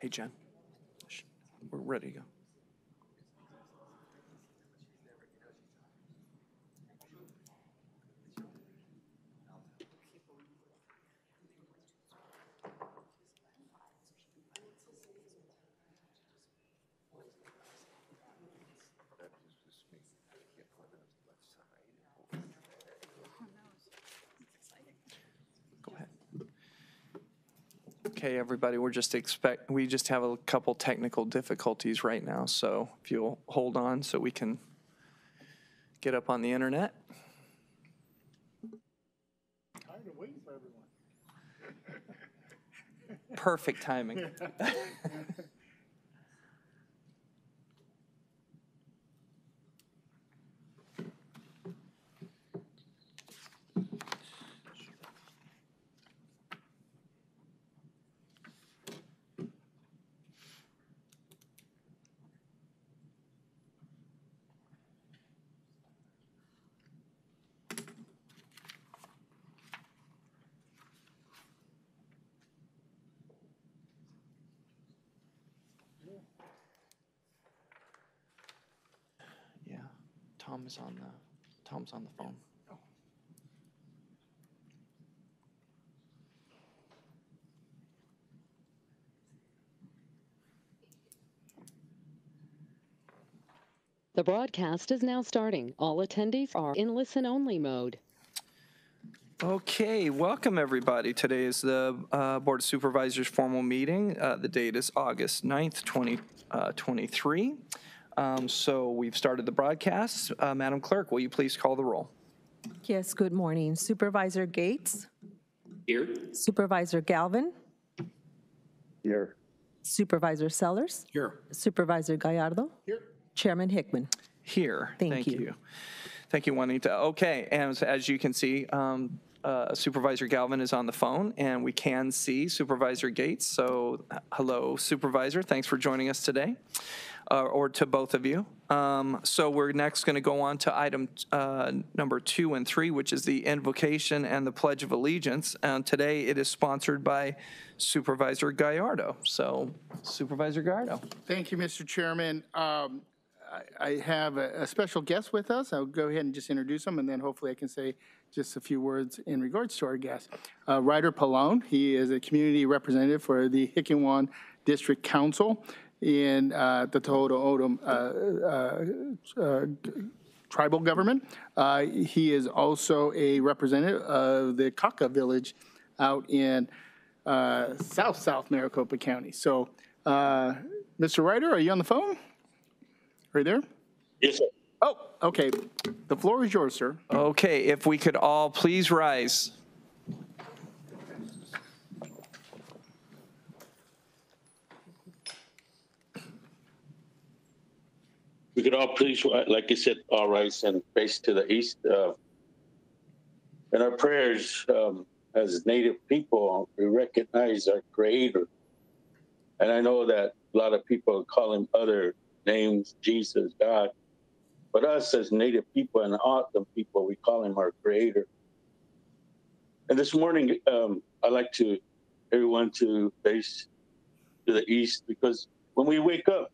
Hey, Jen. We're ready to go. Okay, everybody, we're just expect, we just have a couple technical difficulties right now, so if you'll hold on so we can get up on the internet. Tired of waiting for everyone. Perfect timing. Yeah, Tom is on the, Tom's on the phone. The broadcast is now starting. All attendees are in listen only mode. Okay, welcome everybody. Today is the uh, Board of Supervisors formal meeting. Uh, The date is August 9th, 2023. Um, So we've started the broadcast. Uh, Madam Clerk, will you please call the roll? Yes, good morning. Supervisor Gates, Here. Supervisor Galvin, Here. Supervisor Sellers, Here. Supervisor Gallardo, Here. Chairman Hickman. Here. Thank you. Thank you, Juanita. Okay, and as- as you can see, um, uh, Supervisor Galvin is on the phone, and we can see Supervisor Gates. So, h- hello Supervisor, thanks for joining us today, uh, or to both of you. Um, So we're next going to go on to item uh, number two and three, which is the invocation and the Pledge of Allegiance. And today it is sponsored by Supervisor Gallardo. So Supervisor Gallardo. Thank you, Mr. Chairman. Um, I I have a a special guest with us. I'll go ahead and just introduce him, and then hopefully I can say just a few words in regards to our guest. Uh, Ryder Pallone, he is a community representative for the Hickiwan District Council in uh, the Tohono O'odham uh, uh, uh, tribal government. Uh, He is also a representative of the Kaka Village out in uh, South South Maricopa County. So, uh, Mr. Ryder, are you on the phone? Are you there? Yes, sir. Oh, okay. The floor is yours, sir. Okay, if we could all please rise. We could all please, uh, like you said, all rise and face to the east. Uh, in our prayers, um, as Native people, we recognize our Creator. And I know that a lot of people call him other names, Jesus, God. But us as Native people and O'odham people, we call him our Creator. And this morning, um, I'd like to everyone to face to the east because when we wake up,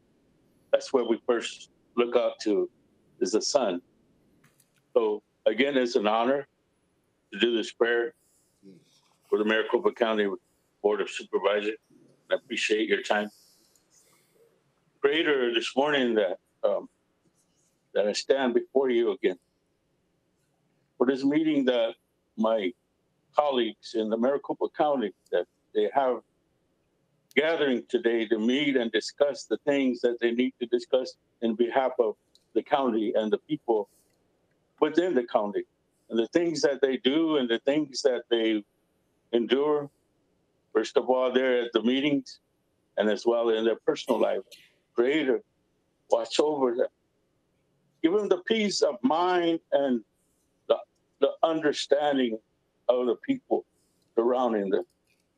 that's where we first look up to is the sun. So again, it's an honor to do this prayer for the Maricopa County Board of Supervisors. I appreciate your time. Creator, this morning that um, that I stand before you again for this meeting that my colleagues in the Maricopa County that they have gathering today to meet and discuss the things that they need to discuss in behalf of the county and the people within the county and the things that they do and the things that they endure. First of all, they're at the meetings and as well in their personal life. Creator, watch over them. Give them the peace of mind and the, the understanding of the people surrounding them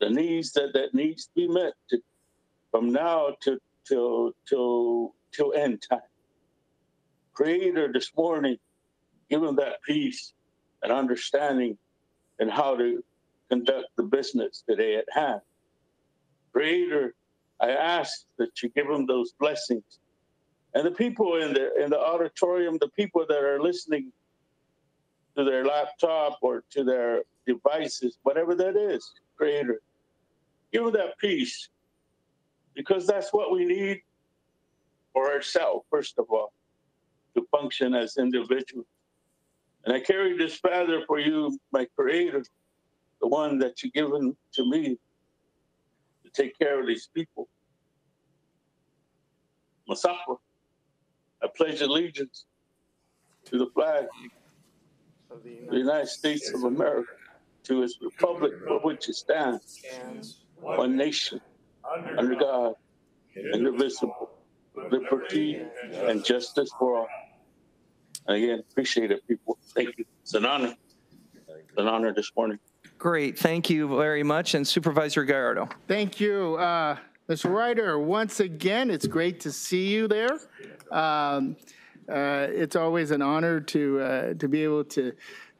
the needs that, that needs to be met to, from now to till till till end time. Creator this morning, give them that peace and understanding and how to conduct the business today at hand. Creator, I ask that you give them those blessings. And the people in the in the auditorium, the people that are listening to their laptop or to their devices, whatever that is, Creator, give them that peace, because that's what we need for ourselves, first of all, to function as individuals. And I carry this feather for you, my Creator, the one that you've given to me to take care of these people. Masapa, I pledge allegiance to the flag of the United States of America, to his republic for which it stands, one nation, under God, indivisible, with liberty and justice for all. And again, appreciate it, people. Thank you. It's an honor. It's an honor this morning. Great, thank you very much. And Supervisor Gallardo. Thank you, uh, Mr. Ryder. Once again, it's great to see you there. Um, uh, It's always an honor to, uh, to be able to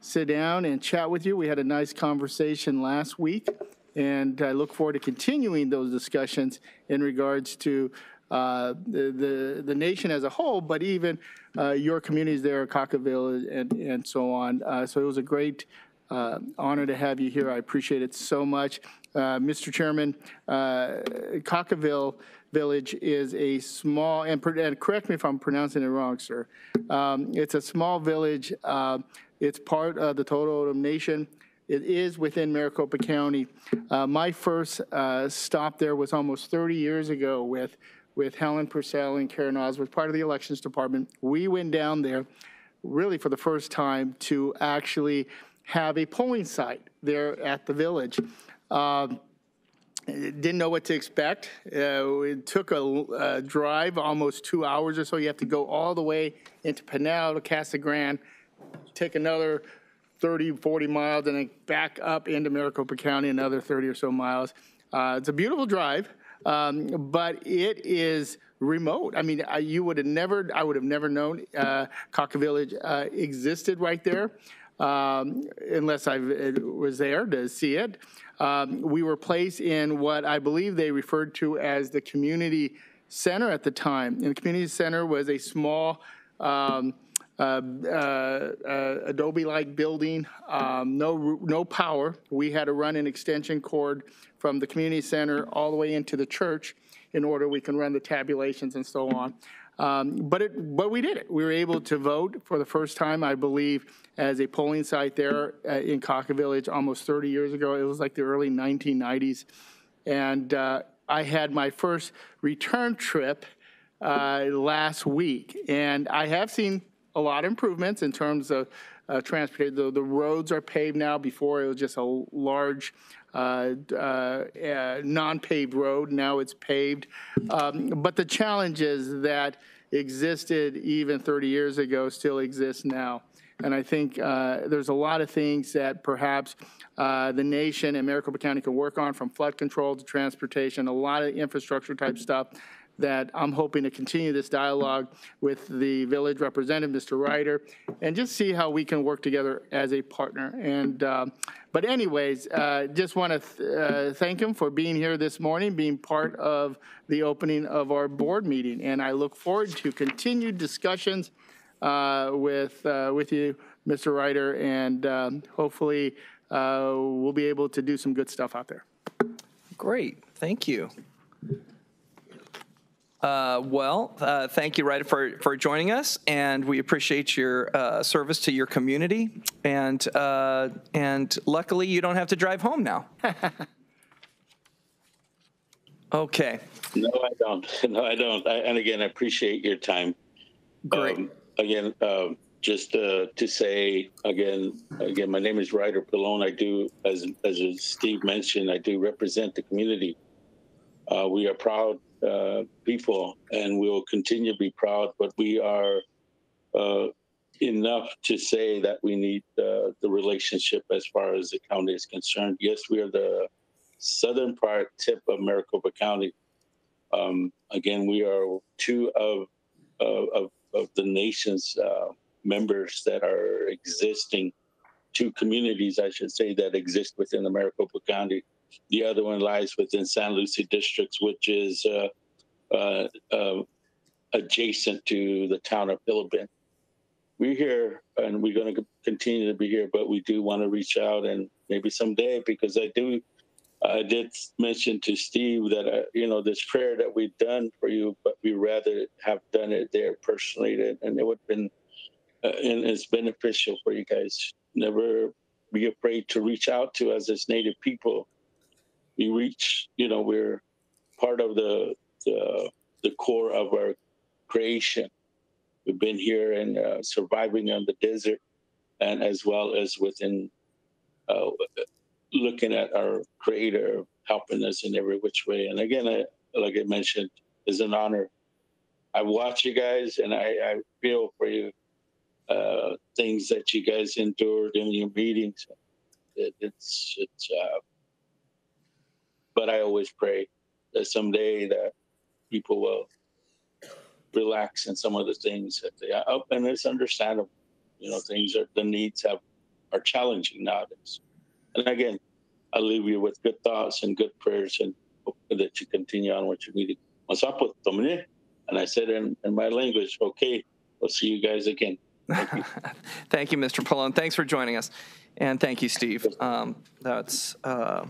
sit down and chat with you. We had a nice conversation last week, and I look forward to continuing those discussions in regards to uh, the, the, the nation as a whole, but even uh, your communities there, Cockaville and, and so on. Uh, So it was a great uh, honor to have you here. I appreciate it so much. Uh, Mr. Chairman, uh, Cockaville Village is a small, and and correct me if I'm pronouncing it wrong, sir. Um, It's a small village. It's part of the Tohono O'odham Nation. It is within Maricopa County. Uh, My first uh, stop there was almost 30 years ago with, with Helen Purcell and Karen Osborne, part of the Elections Department. We went down there really for the first time to actually have a polling site there at the village. Um, didn't know what to expect. Uh, it took a, a drive, almost two hours or so. You have to go all the way into Pinal to Casa Grande, take another 30, 40 miles, and then back up into Maricopa County, another 30 or so miles. Uh, it's a beautiful drive, um, but it is remote. I mean, I, you would have never, I would have never known uh, Kaka Village uh, existed right there um, unless I was there to see it. Um, we were placed in what I believe they referred to as the community center at the time. And the community center was a small um, Adobe-like building, um, no, no power. We had to run an extension cord from the community center all the way into the church in order we can run the tabulations and so on. Um, But it, but we did it. We were able to vote for the first time, I believe, as a polling site there uh, in Kaka Village almost 30 years ago. It was like the early 1990s. And uh, I had my first return trip uh, last week. And I have seen a lot of improvements in terms of uh, transportation. The, the roads are paved now. Before it was just a large uh, uh, uh, non-paved road. Now it's paved. Um, but the challenges that existed even 30 years ago still exist now. And I think uh, there's a lot of things that perhaps uh, the nation and Maricopa County can work on, from flood control to transportation, a lot of infrastructure type stuff that I'm hoping to continue this dialogue with the village representative, Mr. Ryder, and just see how we can work together as a partner. And, um, but anyways, uh, just want to uh, thank him for being here this morning, being part of the opening of our board meeting. And I look forward to continued discussions uh, with, uh, with you, Mr. Ryder, and um, hopefully uh, we'll be able to do some good stuff out there. Great, thank you. Uh, Well, uh, thank you, Ryder, for, for joining us, and we appreciate your uh, service to your community. And, uh, and luckily, you don't have to drive home now. Okay, No, I don't. No, I don't. I, and again, I appreciate your time. great. Um, again, um, just uh, to say again, again, my name is Ryder Pallone. I do, as as Steve mentioned, I do represent the community. Uh, we are proud uh, people, and we will continue to be proud. But we are uh, enough to say that we need uh, the relationship as far as the county is concerned. Yes, we are the southern part tip of Maricopa County. Um, again, we are two of of, of, the nation's uh, members that are existing, two communities, I should say, that exist within the Maricopa County. The other one lies within San Lucy districts, which is uh, uh, uh, adjacent to the town of Philippine. We're here and we're going to continue to be here, but we do want to reach out and maybe someday because I do. I did mention to Steve that uh, you know this prayer that we've done for you, but we rather have done it there personally, and it would have been uh, and it's beneficial for you guys. Never be afraid to reach out to us as Native people. We reach, you know, we're part of the the, the core of our creation. We've been here and uh, surviving on the desert, and as well as within uh, looking at our Creator helping us in every which way. And again, I, like I mentioned, is an honor. I watch you guys, and I, I feel for you uh, things that you guys endured in your meetings. It, it's it's. Uh, but I always pray that someday that people will relax in some of the things that they are, and it's understandable. You know, things are the needs have are challenging nowadays. And again, I leave you with good thoughts and good prayers, and hope that you continue on what you're meeting. And I said in, in my language, okay, we'll see you guys again. Thank you. Thank you, Mr. Pallone. Thanks for joining us. And thank you, Steve. Um, That's uh,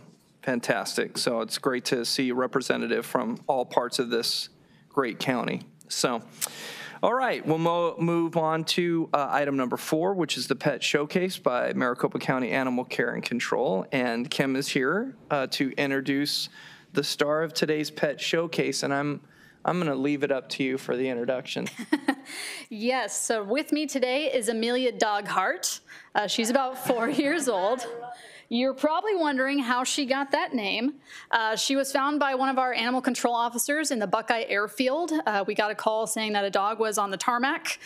fantastic. So it's great to see a representative from all parts of this great county. So, all right, we'll mo- move on to uh, item number four, which is the pet showcase by Maricopa County Animal Care and Control. And Kim is here uh, to introduce the star of today's pet showcase. And I'm I'm going to leave it up to you for the introduction. Yes, so with me today is Amelia Doghart. Uh, she's about four years old. You're probably wondering how she got that name. Uh, she was found by one of our animal control officers in the Buckeye Airfield. Uh, we got a call saying that a dog was on the tarmac.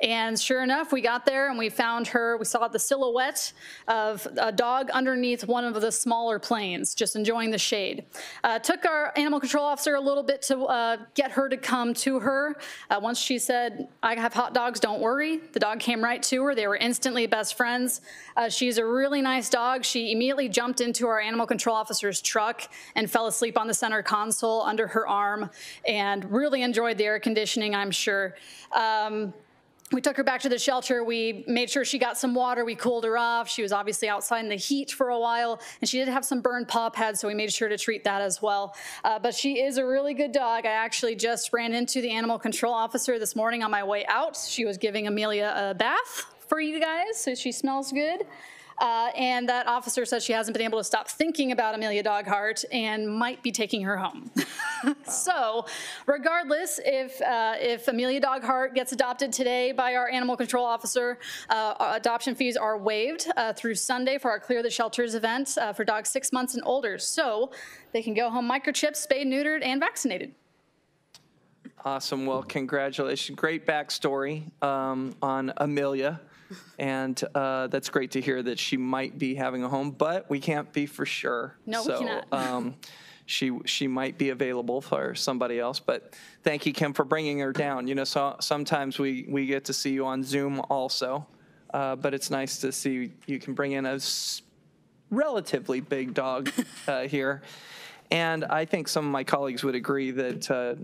And sure enough, we got there and we found her. We saw the silhouette of a dog underneath one of the smaller planes, just enjoying the shade. Uh, took our animal control officer a little bit to uh, get her to come to her. Uh, once she said, I have hot dogs, don't worry, the dog came right to her. They were instantly best friends. Uh, she's a really nice dog. She immediately jumped into our animal control officer's truck and fell asleep on the center console under her arm and really enjoyed the air conditioning, I'm sure. Um, we took her back to the shelter. We made sure she got some water. We cooled her off. She was obviously outside in the heat for a while, and she did have some burned paw pads, so we made sure to treat that as well. Uh, but she is a really good dog. I actually just ran into the animal control officer this morning on my way out. She was giving Amelia a bath for you guys, so she smells good. Uh, and that officer says she hasn't been able to stop thinking about Amelia Doghart and might be taking her home. so, regardless, if uh, if Amelia Doghart gets adopted today by our animal control officer, uh, adoption fees are waived uh, through Sunday for our Clear the Shelters event uh, for dogs six months and older. So they can go home microchipped, spayed, neutered, and vaccinated. Awesome. Well, congratulations. Great backstory um, on Amelia. And uh, that's great to hear that she might be having a home, but we can't be for sure. No, we So, cannot. um, she, she might be available for somebody else, but thank you, Kim, for bringing her down. You know, so, sometimes we, we get to see you on Zoom also, uh, but it's nice to see you can bring in a s- relatively big dog uh, here. And I think some of my colleagues would agree that uh,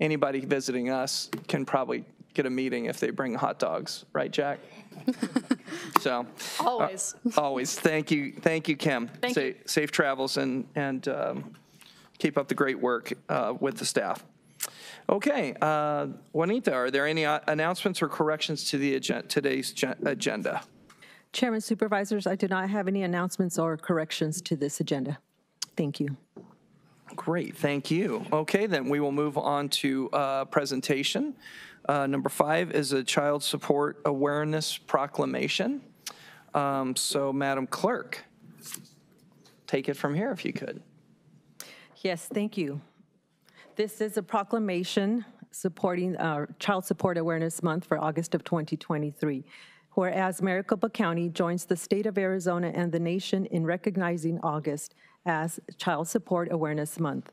anybody visiting us can probably get a meeting if they bring hot dogs, right, Jack? so, Always. always thank you, thank you, Kim. Thank Sa- you. Safe travels and and um, keep up the great work uh, with the staff. Okay, uh, Juanita, are there any uh, announcements or corrections to the agen- today's gen- agenda? Chairman Supervisors, I do not have any announcements or corrections to this agenda. Thank you. Great, thank you. Okay, then we will move on to uh, presentation. Uh, Number five is a Child Support Awareness Proclamation. Um, So, Madam Clerk, take it from here if you could. Yes, thank you. This is a proclamation supporting uh, Child Support Awareness Month for August of 2023. Whereas Maricopa County joins the state of Arizona and the nation in recognizing August as Child Support Awareness Month.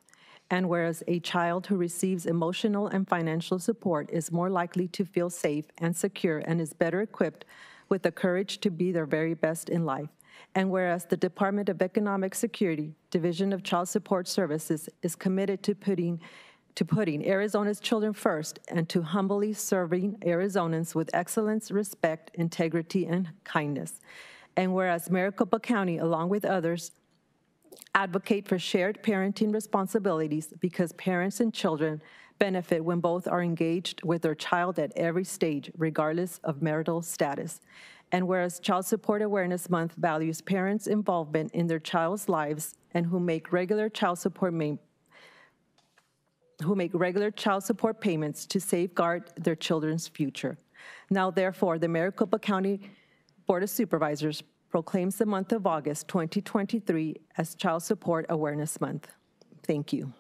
And whereas a child who receives emotional and financial support is more likely to feel safe and secure and is better equipped with the courage to be their very best in life. And whereas the Department of Economic Security, Division of Child Support Services is committed to putting, to putting Arizona's children first and to humbly serving Arizonans with excellence, respect, integrity, and kindness. And whereas Maricopa County, along with others, advocate for shared parenting responsibilities because parents and children benefit when both are engaged with their child at every stage, regardless of marital status. And whereas Child Support Awareness Month values parents' involvement in their child's lives and who make regular child support who make regular child support payments to safeguard their children's future. Now therefore, the Maricopa County Board of Supervisors proclaims the month of August 2023 as Child Support Awareness Month. Thank you.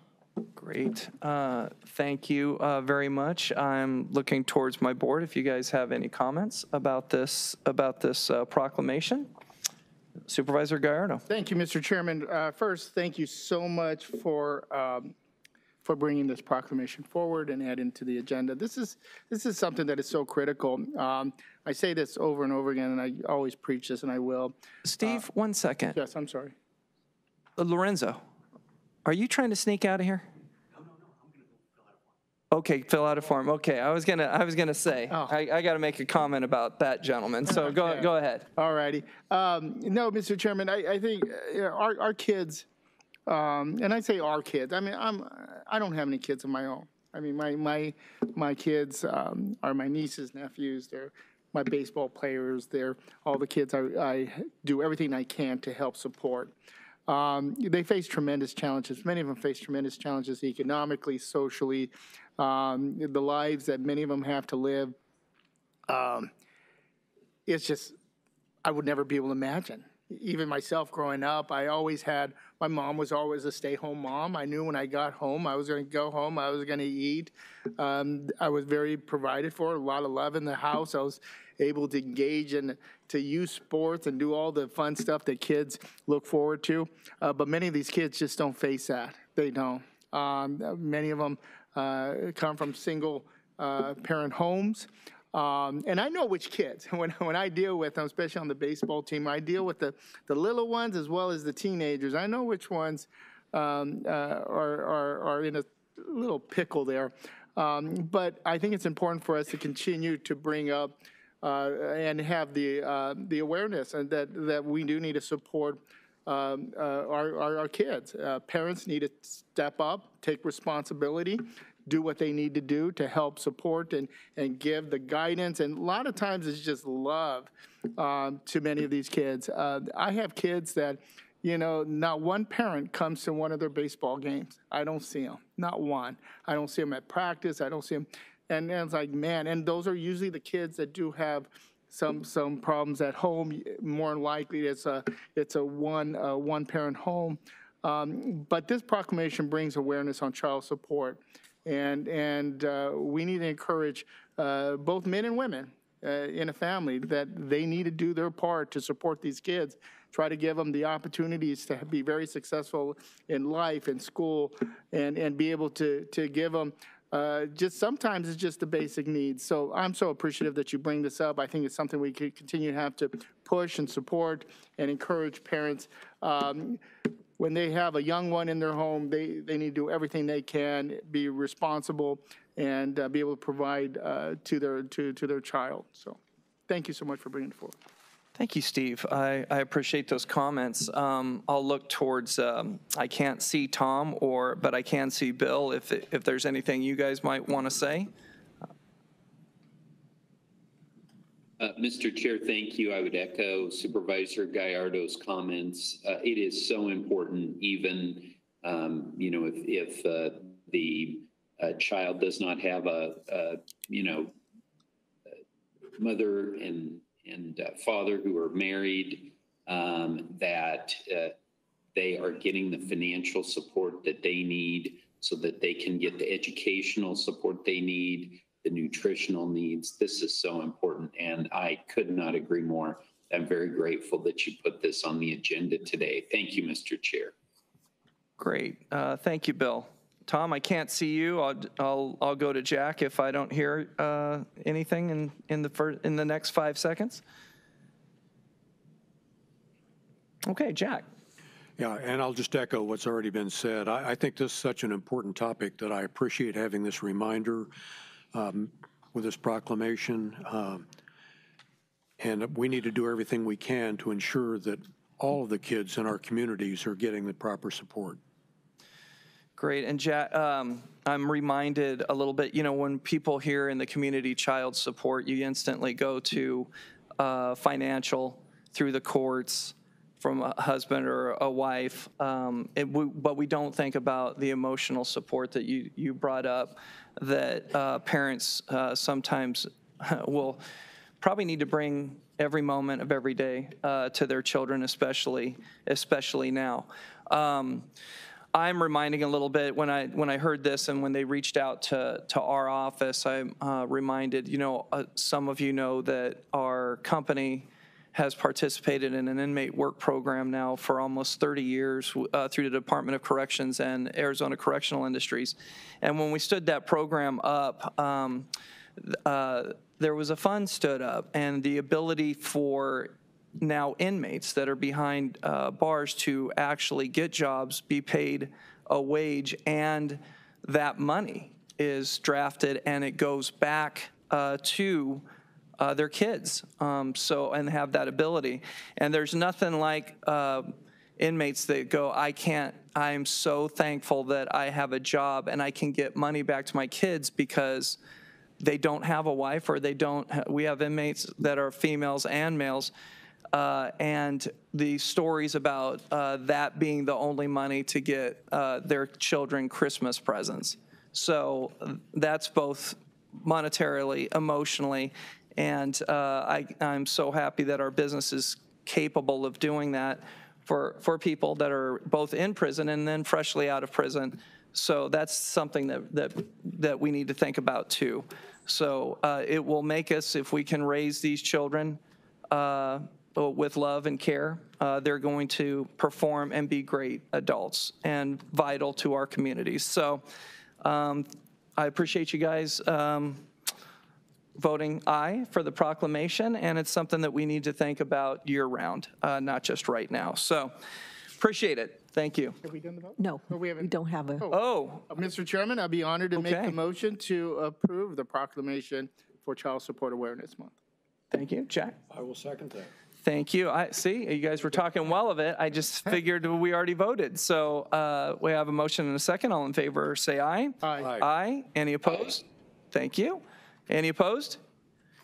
Great. Uh, Thank you uh, very much. I'm looking towards my board if you guys have any comments about this, about this uh, proclamation. Supervisor Gallardo. Thank you, Mr. Chairman. Uh, First, thank you so much for, um, for bringing this proclamation forward and adding to the agenda. This is, this is something that is so critical. Um, I say this over and over again, and I always preach this, and I will. Steve, one second. Yes, I'm sorry. Uh, Lorenzo, are you trying to sneak out of here? No, no, no. I'm gonna go fill out a form. Okay, fill out a form. Okay, I was gonna, I was gonna say, Oh. I, I gotta make a comment about that gentleman, so go, Okay. go ahead. All righty. Um, No, Mr. Chairman, I, I think uh, our, our kids, um, and I say our kids, I mean, I'm, I don't have any kids of my own. I mean, my, my, my kids um, are my nieces, nephews, they're my baseball players, they're all the kids I, I do everything I can to help support. Um, They face tremendous challenges. Many of them face tremendous challenges economically, socially, um, the lives that many of them have to live. Um, It's just, I would never be able to imagine. Even myself growing up, I always had, my mom was always a stay-home mom. I knew when I got home, I was going to go home, I was going to eat. Um, I was very provided for, a lot of love in the house. I was able to engage in, to use sports and do all the fun stuff that kids look forward to. Uh, But many of these kids just don't face that. They don't. Um, Many of them uh, come from single uh, parent homes. Um, and I know which kids, when, when I deal with them, especially on the baseball team, I deal with the, the little ones as well as the teenagers. I know which ones um, uh, are, are, are in a little pickle there. Um, but I think it's important for us to continue to bring up uh, and have the, uh, the awareness and that, that we do need to support um, uh, our, our, our kids. Uh, Parents need to step up, take responsibility, do what they need to do to help support and, and give the guidance. And a lot of times it's just love um, to many of these kids. Uh, I have kids that, you know, not one parent comes to one of their baseball games. I don't see them, not one. I don't see them at practice. I don't see them. And, and it's like, man, and those are usually the kids that do have some, some problems at home. More likely, it's a, it's a one, uh, one-parent home. Um, But this proclamation brings awareness on child support. And, and uh, we need to encourage uh, both men and women uh, in a family that they need to do their part to support these kids, try to give them the opportunities to be very successful in life, in school, and, and be able to, to give them uh, just sometimes it's just the basic needs. So I'm so appreciative that you bring this up. I think it's something we could continue to have to push and support and encourage parents. Um, when they have a young one in their home, they, they need to do everything they can, be responsible, and uh, be able to provide uh, to their to, to their child. So, thank you so much for bringing it forward. Thank you, Steve. I, I appreciate those comments. Um, I'll look towards, um, I can't see Tom or, but I can see Bill if, if there's anything you guys might want to say. Uh, Mr. Chair, thank you. I would echo Supervisor Gallardo's comments. Uh, It is so important, even, um, you know, if, if uh, the uh, child does not have a, a, you know, mother and, and uh, father who are married, um, that uh, they are getting the financial support that they need so that they can get the educational support they need, the nutritional needs. This is so important, and I could not agree more. I'm very grateful that you put this on the agenda today. Thank you, Mr. Chair. Great. Uh, Thank you, Bill. Tom, I can't see you. I'll, I'll, I'll go to Jack if I don't hear uh, anything in, in the, fir- in the next five seconds. Okay, Jack. Yeah, and I'll just echo what's already been said. I, I think this is such an important topic that I appreciate having this reminder um, with this proclamation. Um, And we need to do everything we can to ensure that all of the kids in our communities are getting the proper support. Great. And Jack, um, I'm reminded a little bit, you know, when people hear in the community child support, you instantly go to uh, financial through the courts from a husband or a wife. Um, it, we, but we don't think about the emotional support that you, you brought up that uh, parents uh, sometimes will probably need to bring every moment of every day uh, to their children, especially especially now. Um, I'm reminding a little bit when I when I heard this and when they reached out to to our office, I'm uh, reminded. You know, uh, some of you know that our company has participated in an inmate work program now for almost 30 years uh, through the Department of Corrections and Arizona Correctional Industries. And when we stood that program up, um, uh, there was a fund stood up and the ability for now inmates that are behind uh, bars to actually get jobs, be paid a wage, and that money is drafted and it goes back uh, to uh, their kids. Um, so and have that ability. And there's nothing like uh, inmates that go, I can't. I'm so thankful that I have a job and I can get money back to my kids because they don't have a wife or they don't. ha- We have inmates that are females and males. Uh, and the stories about uh, that being the only money to get uh, their children Christmas presents. So that's both monetarily, emotionally, and uh, I, I'm so happy that our business is capable of doing that for, for people that are both in prison and then freshly out of prison. So that's something that, that, that we need to think about too. So uh, it will make us, if we can raise these children uh, with love and care, uh, they're going to perform and be great adults and vital to our communities. So um, I appreciate you guys um, voting aye for the proclamation, and it's something that we need to think about year-round, uh, not just right now. So appreciate it. Thank you. Have we done the vote? No, Oh, we we haven't- don't have a, Oh, Uh, Mr. Chairman, I'd be honored to make Okay. the motion to approve the proclamation for Child Support Awareness Month. thank you, Jack. I will second that. Thank you. I, see, you guys were talking well of it. I just figured we already voted. So uh, we have a motion and a second. All in favor, say aye. Aye. Aye. Any opposed? Thank you. Any opposed?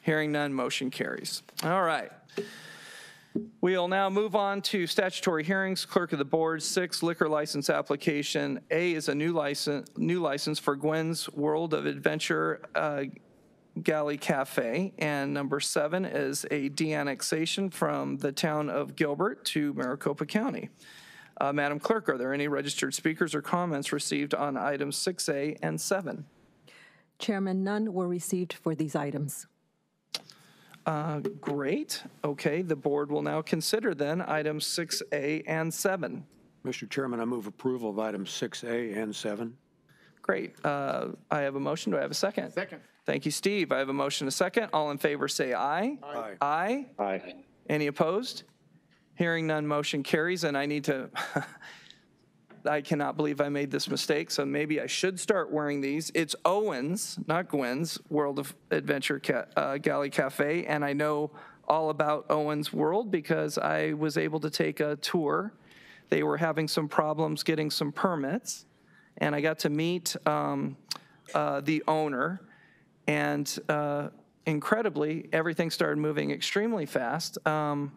Hearing none, motion carries. All right. We'll now move on to statutory hearings. Clerk of the Board, six liquor license application. A is a new license, new license for Gwen's World of Adventure uh, Galley Cafe. And number seven is a de-annexation from the town of Gilbert to Maricopa County. Uh, Madam Clerk, are there any registered speakers or comments received on items 6A and 7? Chairman, none were received for these items. Uh, Great. Okay, the board will now consider then items 6A and 7. Mr. Chairman, I move approval of items 6A and 7. Great. Uh, I have a motion. Do I have a second? Second. Thank you, Steve. I have a motion, a second. All in favor, say aye. Aye. Aye. Aye. Any opposed? Hearing none, motion carries, and I need to, I cannot believe I made this mistake, so maybe I should start wearing these. It's Owen's, not Gwen's, World of Adventure Ca- uh, Galley Cafe, and I know all about Owen's World because I was able to take a tour. They were having some problems getting some permits, and I got to meet um, uh, the owner, and uh, incredibly, everything started moving extremely fast. Um,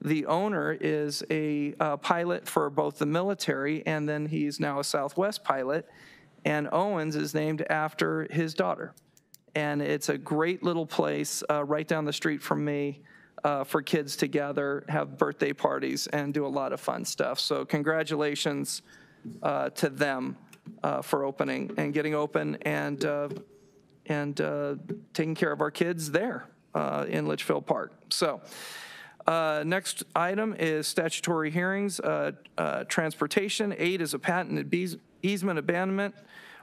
The owner is a uh, pilot for both the military, and then he's now a Southwest pilot. And Owens is named after his daughter. And it's a great little place uh, right down the street from me uh, for kids to gather, have birthday parties, and do a lot of fun stuff. So congratulations uh, to them uh, for opening and getting open and, uh, and uh, taking care of our kids there uh, in Litchfield Park. So uh, next item is statutory hearings, uh, uh, transportation. Eight is a patent beas- easement abandonment,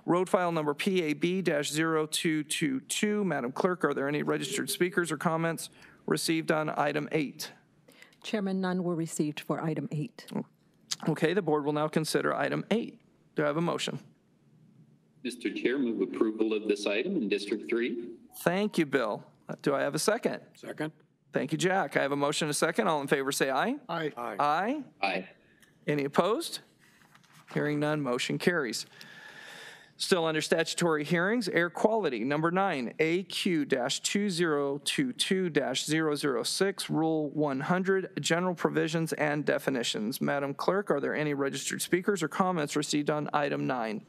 road file number PAB-0222. Madam Clerk, are there any registered speakers or comments received on item eight? Chairman, none were received for item eight. Okay, the board will now consider item eight. Do I have a motion? Mr. Chair, move approval of this item in District 3. Thank you, Bill. Uh, Do I have a second? Second? Thank you, Jack. I have a motion and a second. All in favor, say aye. Aye. Aye. Aye. Aye. Any opposed? Hearing none, motion carries. Still under statutory hearings, air quality, number nine, AQ-2022-006, Rule 100, general provisions and definitions. Madam Clerk, are there any registered speakers or comments received on item nine?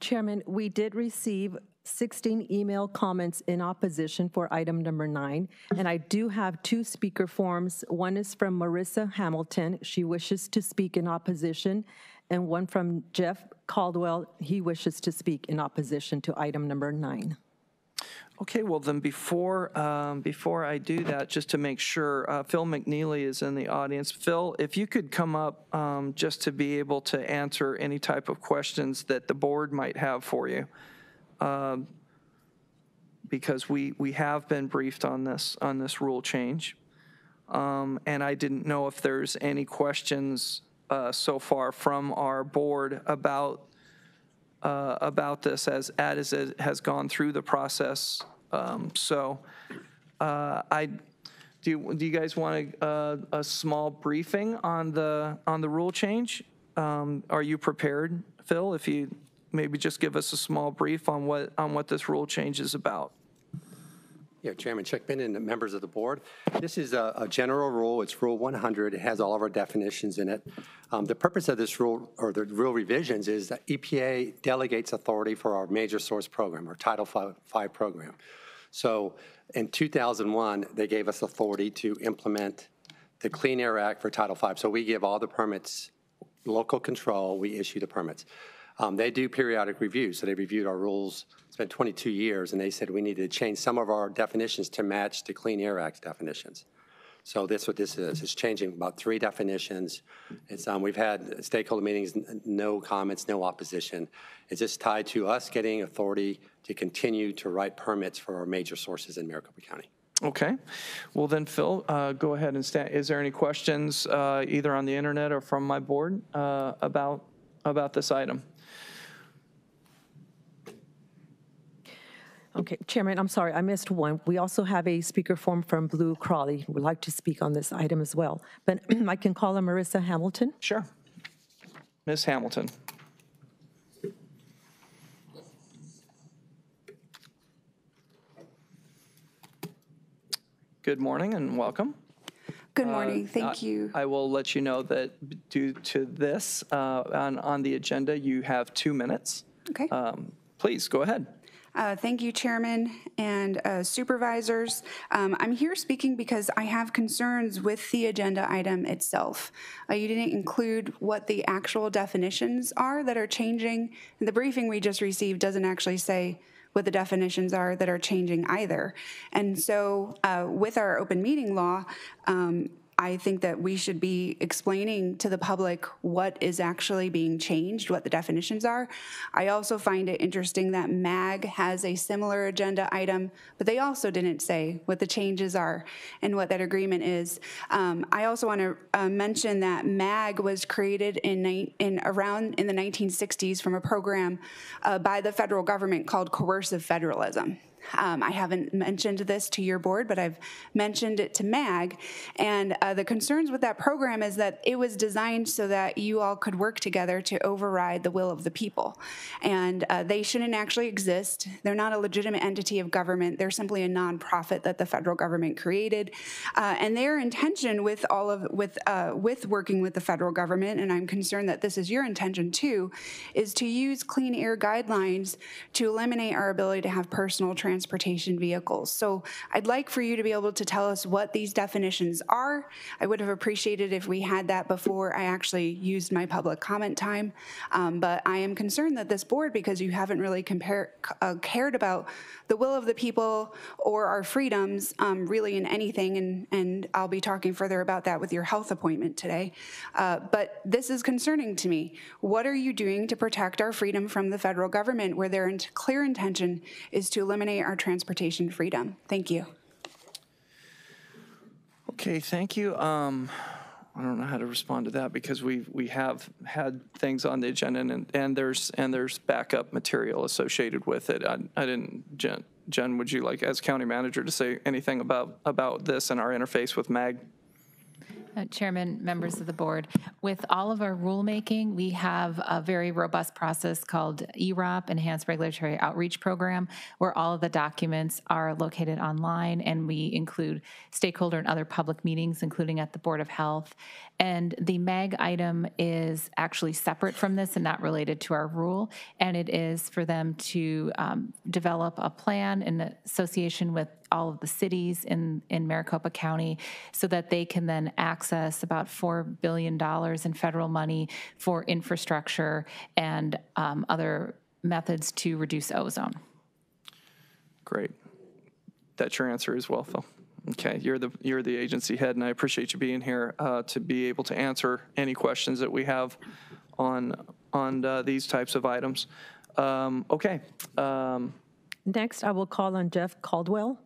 Chairman, we did receive 16 email comments in opposition for item number nine, and I do have two speaker forms. One is from Marissa Hamilton. She wishes to speak in opposition, and one from Jeff Caldwell. He wishes to speak in opposition to item number nine. Okay, well then before, um, before I do that, just to make sure, uh, Phil McNeely is in the audience. Phil, if you could come up um, just to be able to answer any type of questions that the board might have for you. Um, Because we, we have been briefed on this, on this rule change. Um, And I didn't know if there's any questions uh, so far from our board about uh, about this as, as it has gone through the process. Um, So uh, I, do you, do you guys want a, a small briefing on the, on the rule change? Um, Are you prepared, Phil, if you maybe just give us a small brief on what, on what this rule change is about? Yeah, Chairman Hickman and the members of the board. This is a, a general rule. It's Rule 100. It has all of our definitions in it. Um, the purpose of this rule, or the rule revisions, is that EPA delegates authority for our major source program, our Title V program. So in 2001, they gave us authority to implement the Clean Air Act for Title V. So we give all the permits, local control, we issue the permits. Um, They do periodic reviews, so they reviewed our rules. It's been 22 years, and they said we needed to change some of our definitions to match the Clean Air Act definitions. So that's what this is. It's changing about three definitions. It's, um, we've had stakeholder meetings, no comments, no opposition. It's just tied to us getting authority to continue to write permits for our major sources in Maricopa County. Okay, well then, Phil, uh, go ahead and stand. Is there any questions uh, either on the internet or from my board uh, about, about this item? Okay, Chairman, I'm sorry, I missed one. We also have a speaker form from Blue Crawley, who would like to speak on this item as well. But I can call her Marissa Hamilton. Sure. Ms. Hamilton? Good morning and welcome. Good morning. Uh, Thank you. I will let you know that due to this, uh, on, on the agenda, you have two minutes. Okay. Um, Please, go ahead. Uh, Thank you, Chairman and uh, Supervisors. Um, I'm here speaking because I have concerns with the agenda item itself. Uh, You didn't include what the actual definitions are that are changing. The briefing we just received doesn't actually say what the definitions are that are changing either. And so uh, with our open meeting law, um, I think that we should be explaining to the public what is actually being changed, what the definitions are. I also find it interesting that MAG has a similar agenda item, but they also didn't say what the changes are and what that agreement is. Um, I also want to uh, mention that MAG was created in, in around in the 1960s from a program uh, by the federal government called coercive federalism. Um, I haven't mentioned this to your board, but I've mentioned it to MAG. And uh, the concerns with that program is that it was designed so that you all could work together to override the will of the people. And uh, they shouldn't actually exist. They're not a legitimate entity of government. They're simply a nonprofit that the federal government created. Uh, and their intention with all of with uh, with working with the federal government, and I'm concerned that this is your intention too, is to use clean air guidelines to eliminate our ability to have personal transportation vehicles. So I'd like for you to be able to tell us what these definitions are. I would have appreciated if we had that before I actually used my public comment time. Um, but I am concerned that this board, because you haven't really compare, uh, cared about the will of the people or our freedoms um, really in anything, and, and I'll be talking further about that with your health appointment today. Uh, but this is concerning to me. What are you doing to protect our freedom from the federal government where their clear intention is to eliminate our transportation freedom? Thank you. Okay, thank you. Um, I don't know how to respond to that because we, we have had things on the agenda and, and there's, and there's backup material associated with it. I, I didn't, Jen, Jen, would you like, as county manager, to say anything about, about this and our interface with MAG? Uh, Chairman, members of the board, with all of our rulemaking, we have a very robust process called EROP, Enhanced Regulatory Outreach Program, where all of the documents are located online, and we include stakeholder and other public meetings, including at the Board of Health. And the MAG item is actually separate from this and not related to our rule, and it is for them to um, develop a plan in association with all of the cities in, in Maricopa County so that they can then access about $4 billion in federal money for infrastructure and um, other methods to reduce ozone. Great. That's your answer as well, Phil. Okay, you're the, you're the agency head, and I appreciate you being here uh, to be able to answer any questions that we have on, on uh, these types of items. Um, Okay, um, Next, I will call on Jeff Caldwell.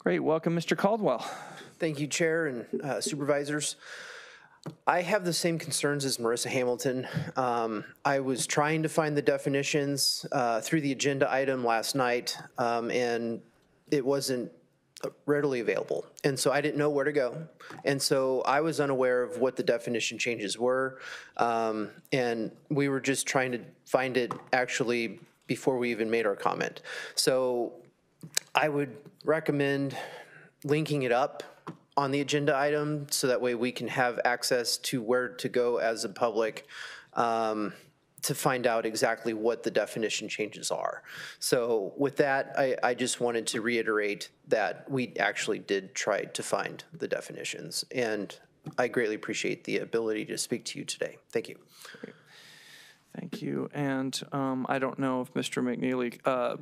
Great, welcome, Mr. Caldwell. Thank you, Chair and uh, Supervisors. I have the same concerns as Marissa Hamilton. Um, I was trying to find the definitions uh, through the agenda item last night, um, and it wasn't readily available. And so I didn't know where to go. And so I was unaware of what the definition changes were. Um, And we were just trying to find it actually before we even made our comment. So I would recommend linking it up on the agenda item, so that way we can have access to where to go as a public um, to find out exactly what the definition changes are. So with that, I, I just wanted to reiterate that we actually did try to find the definitions, and I greatly appreciate the ability to speak to you today. Thank you. Thank you. And um, I don't know if Mr. McNeely, uh,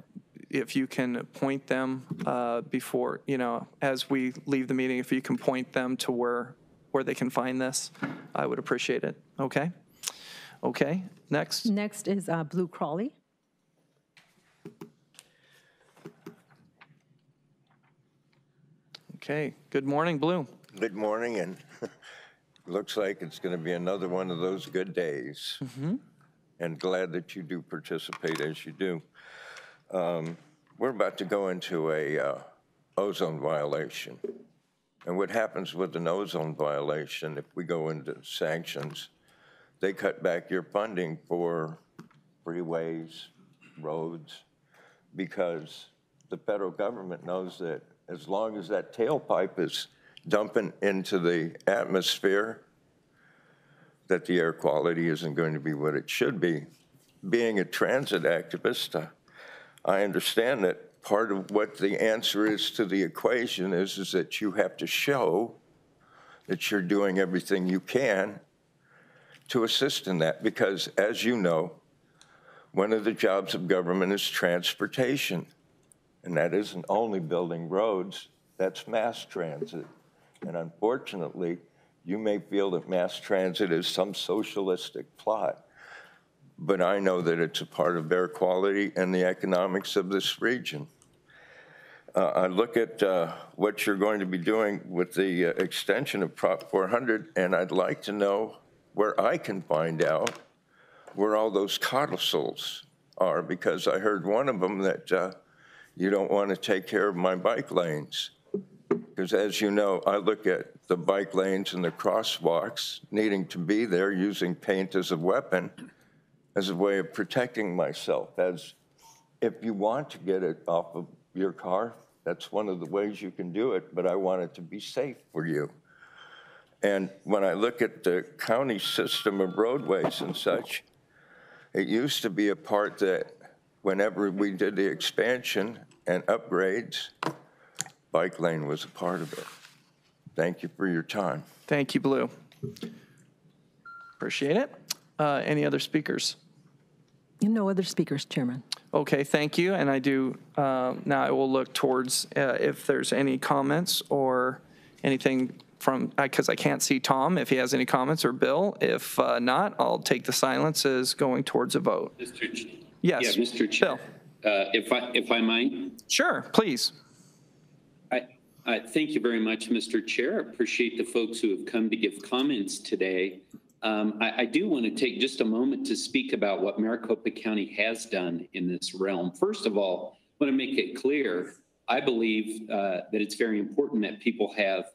if you can point them uh, before, you know, as we leave the meeting, if you can point them to where, where they can find this, I would appreciate it. Okay? Okay, next. Next is uh, Blue Crawley. Okay, good morning, Blue. Good morning, and looks like it's going to be another one of those good days. And glad that you do participate as you do. Um, We're about to go into a uh, ozone violation. And what happens with an ozone violation, if we go into sanctions, they cut back your funding for freeways, roads, because the federal government knows that as long as that tailpipe is dumping into the atmosphere, that the air quality isn't going to be what it should be. Being a transit activist, uh, I understand that part of what the answer is to the equation is, is that you have to show that you're doing everything you can to assist in that, because as you know, one of the jobs of government is transportation. And that isn't only building roads, that's mass transit. And unfortunately, you may feel that mass transit is some socialistic plot, but I know that it's a part of air quality and the economics of this region. Uh, I look at uh, what you're going to be doing with the uh, extension of Prop 400, and I'd like to know where I can find out where all those codicils are, because I heard one of them that uh, you don't want to take care of my bike lanes. Because as you know, I look at the bike lanes and the crosswalks needing to be there, using paint as a weapon, as a way of protecting myself. As if you want to get it off of your car, that's one of the ways you can do it, but I want it to be safe for you. And when I look at the county system of roadways and such, it used to be a part that whenever we did the expansion and upgrades, bike lane was a part of it. Thank you for your time. Thank you, Blue. Appreciate it. Uh, Any other speakers? No other speakers, Chairman. Okay, thank you, and I do, uh, now I will look towards uh, if there's any comments or anything from, because I can't see Tom, if he has any comments, or Bill. If uh, not, I'll take the silence as going towards a vote. Mr. Ch- Yes, Yeah, Mr. Chair. Uh, If I, if I might, Sure, please. I, I thank you very much, Mr. Chair. I appreciate the folks who have come to give comments today. Um, I, I do want to take just a moment to speak about what Maricopa County has done in this realm. First of all, I want to make it clear, I believe uh, that it's very important that people have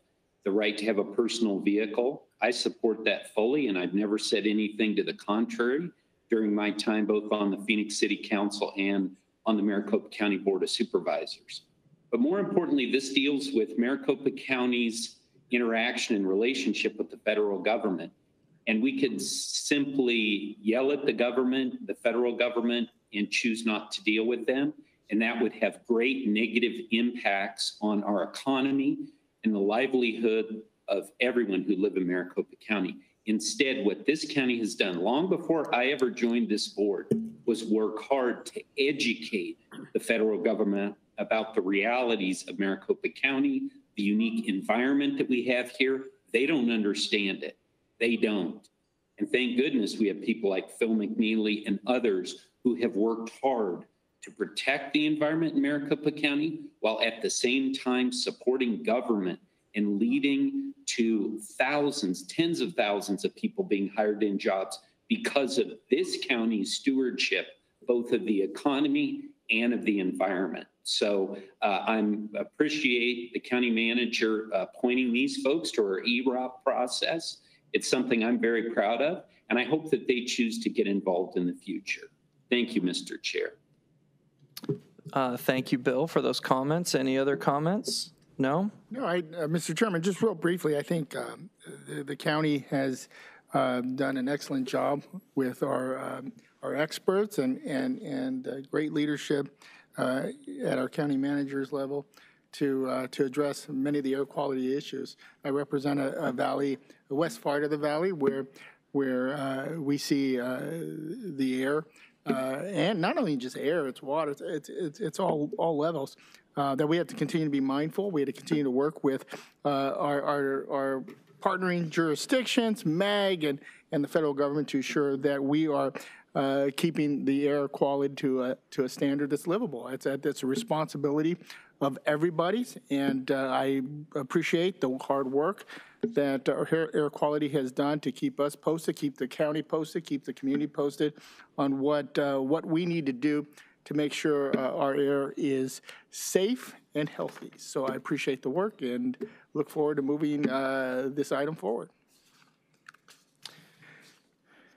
the right to have a personal vehicle. I support that fully, and I've never said anything to the contrary during my time both on the Phoenix City Council and on the Maricopa County Board of Supervisors. But more importantly, this deals with Maricopa County's interaction and relationship with the federal government. And we could simply yell at the government, the federal government, and choose not to deal with them. And that would have great negative impacts on our economy and the livelihood of everyone who live in Maricopa County. Instead, what this county has done long before I ever joined this board was work hard to educate the federal government about the realities of Maricopa County, the unique environment that we have here. They don't understand it. They don't. And thank goodness we have people like Phil McNeely and others who have worked hard to protect the environment in Maricopa County while at the same time supporting government and leading to thousands, tens of thousands of people being hired in jobs because of this county's stewardship, both of the economy and of the environment. So uh, I'm appreciate the county manager uh, pointing these folks to our EROP process. It's something I'm very proud of, and I hope that they choose to get involved in the future. Thank you, Mr. Chair. Uh, Thank you, Bill, for those comments. Any other comments? No? No, I, uh, Mr. Chairman, just real briefly, I think um, the, the county has uh, done an excellent job with our, um, our experts and, and, and uh, great leadership uh, at our county manager's level to, uh, to address many of the air quality issues. I represent a, a valley, the west part of the valley where, where uh, we see uh, the air uh, and not only just air, it's water, it's, it's, it's, all, all levels, uh, that we have to continue to be mindful. We have to continue to work with uh, our, our, our partnering jurisdictions, MAG, and, and the federal government to ensure that we are uh, keeping the air quality to a, to a standard that's livable. It's that's a responsibility of everybody's, and uh, I appreciate the hard work that air quality has done to keep us posted, keep the county posted, keep the community posted on what, uh, what we need to do to make sure uh, our air is safe and healthy. So I appreciate the work and look forward to moving uh, this item forward.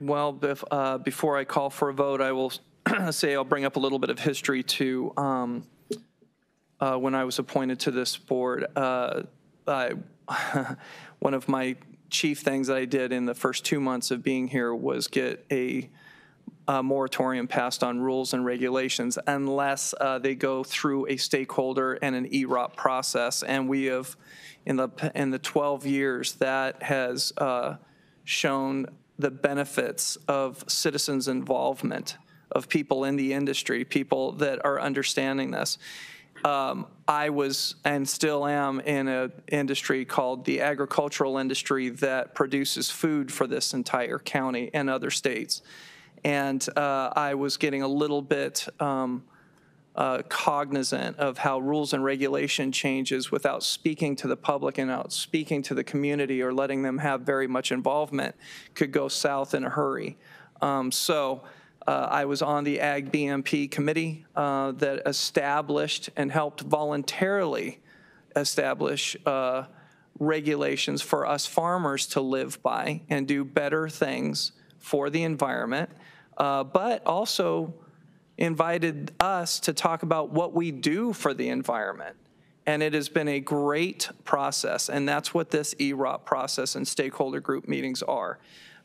Well, bef- uh, before I call for a vote, I will say I'll bring up a little bit of history to um, uh, when I was appointed to this board. Uh, I, one of my chief things that I did in the first two months of being here was get a, a moratorium passed on rules and regulations unless uh, they go through a stakeholder and an EROP process. And we have, in the in the 12 years, that has uh, shown the benefits of citizens' involvement, of people in the industry, people that are understanding this. Um, I was and still am in an industry called the agricultural industry that produces food for this entire county and other states. And uh, I was getting a little bit um, uh, cognizant of how rules and regulation changes without speaking to the public and out speaking to the community or letting them have very much involvement could go south in a hurry. Um, so uh, I was on the Ag BMP committee uh, that established and helped voluntarily establish uh, regulations for us farmers to live by and do better things for the environment, uh, but also invited us to talk about what we do for the environment. And it has been a great process, and that's what this EROP process and stakeholder group meetings are.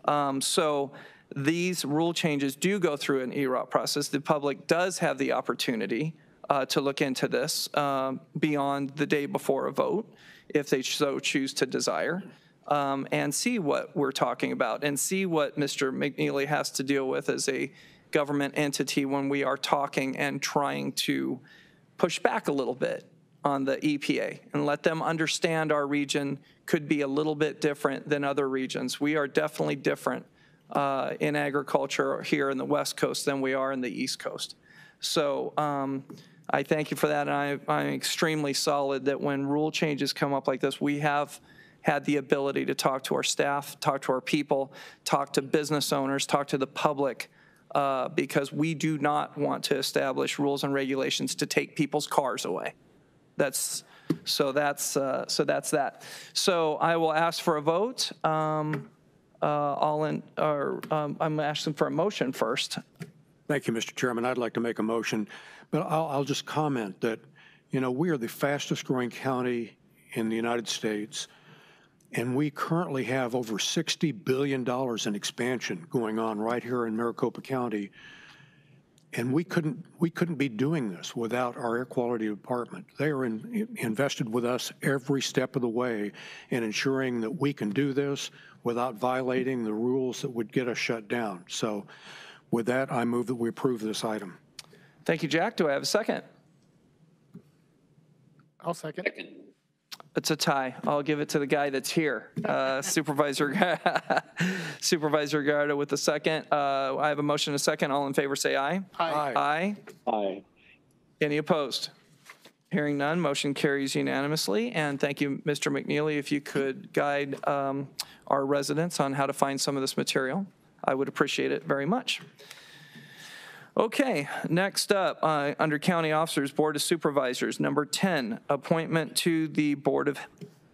Um, So these rule changes do go through an EROP process. The public does have the opportunity uh, to look into this um, beyond the day before a vote, if they so choose to desire, um, and see what we're talking about, and see what Mr. McNeely has to deal with as a government entity when we are talking and trying to push back a little bit on the EPA and let them understand our region could be a little bit different than other regions. We are definitely different uh, in agriculture here in the West Coast than we are in the East Coast. So um, I thank you for that, and I, I'm extremely solid that when rule changes come up like this, we have had the ability to talk to our staff, talk to our people, talk to business owners, talk to the public, uh, because we do not want to establish rules and regulations to take people's cars away. That's, so that's, uh, so that's that. So I will ask for a vote. Um, uh, All in, or um, I'm asking for a motion first. Thank you, Mr. Chairman. I'd like to make a motion, but I'll, I'll just comment that, you know, we are the fastest growing county in the United States, and we currently have over $60 billion in expansion going on right here in Maricopa County. And we couldn't, we couldn't be doing this without our air quality department. They are in, invested with us every step of the way in ensuring that we can do this without violating the rules that would get us shut down. So with that, I move that we approve this item. Thank you, Jack. Do I have a second? I'll second. Second. It's a tie. I'll give it to the guy that's here, Uh, Supervisor Supervisor Garda with the second. Uh, I have a motion and a second. All in favor, say aye. Aye. Aye. Aye. Any opposed? Hearing none, motion carries unanimously. And thank you, Mr. McNeely, if you could guide um, our residents on how to find some of this material. I would appreciate it very much. Okay, next up, uh, under County Officers, Board of Supervisors, number 10, appointment to the Board of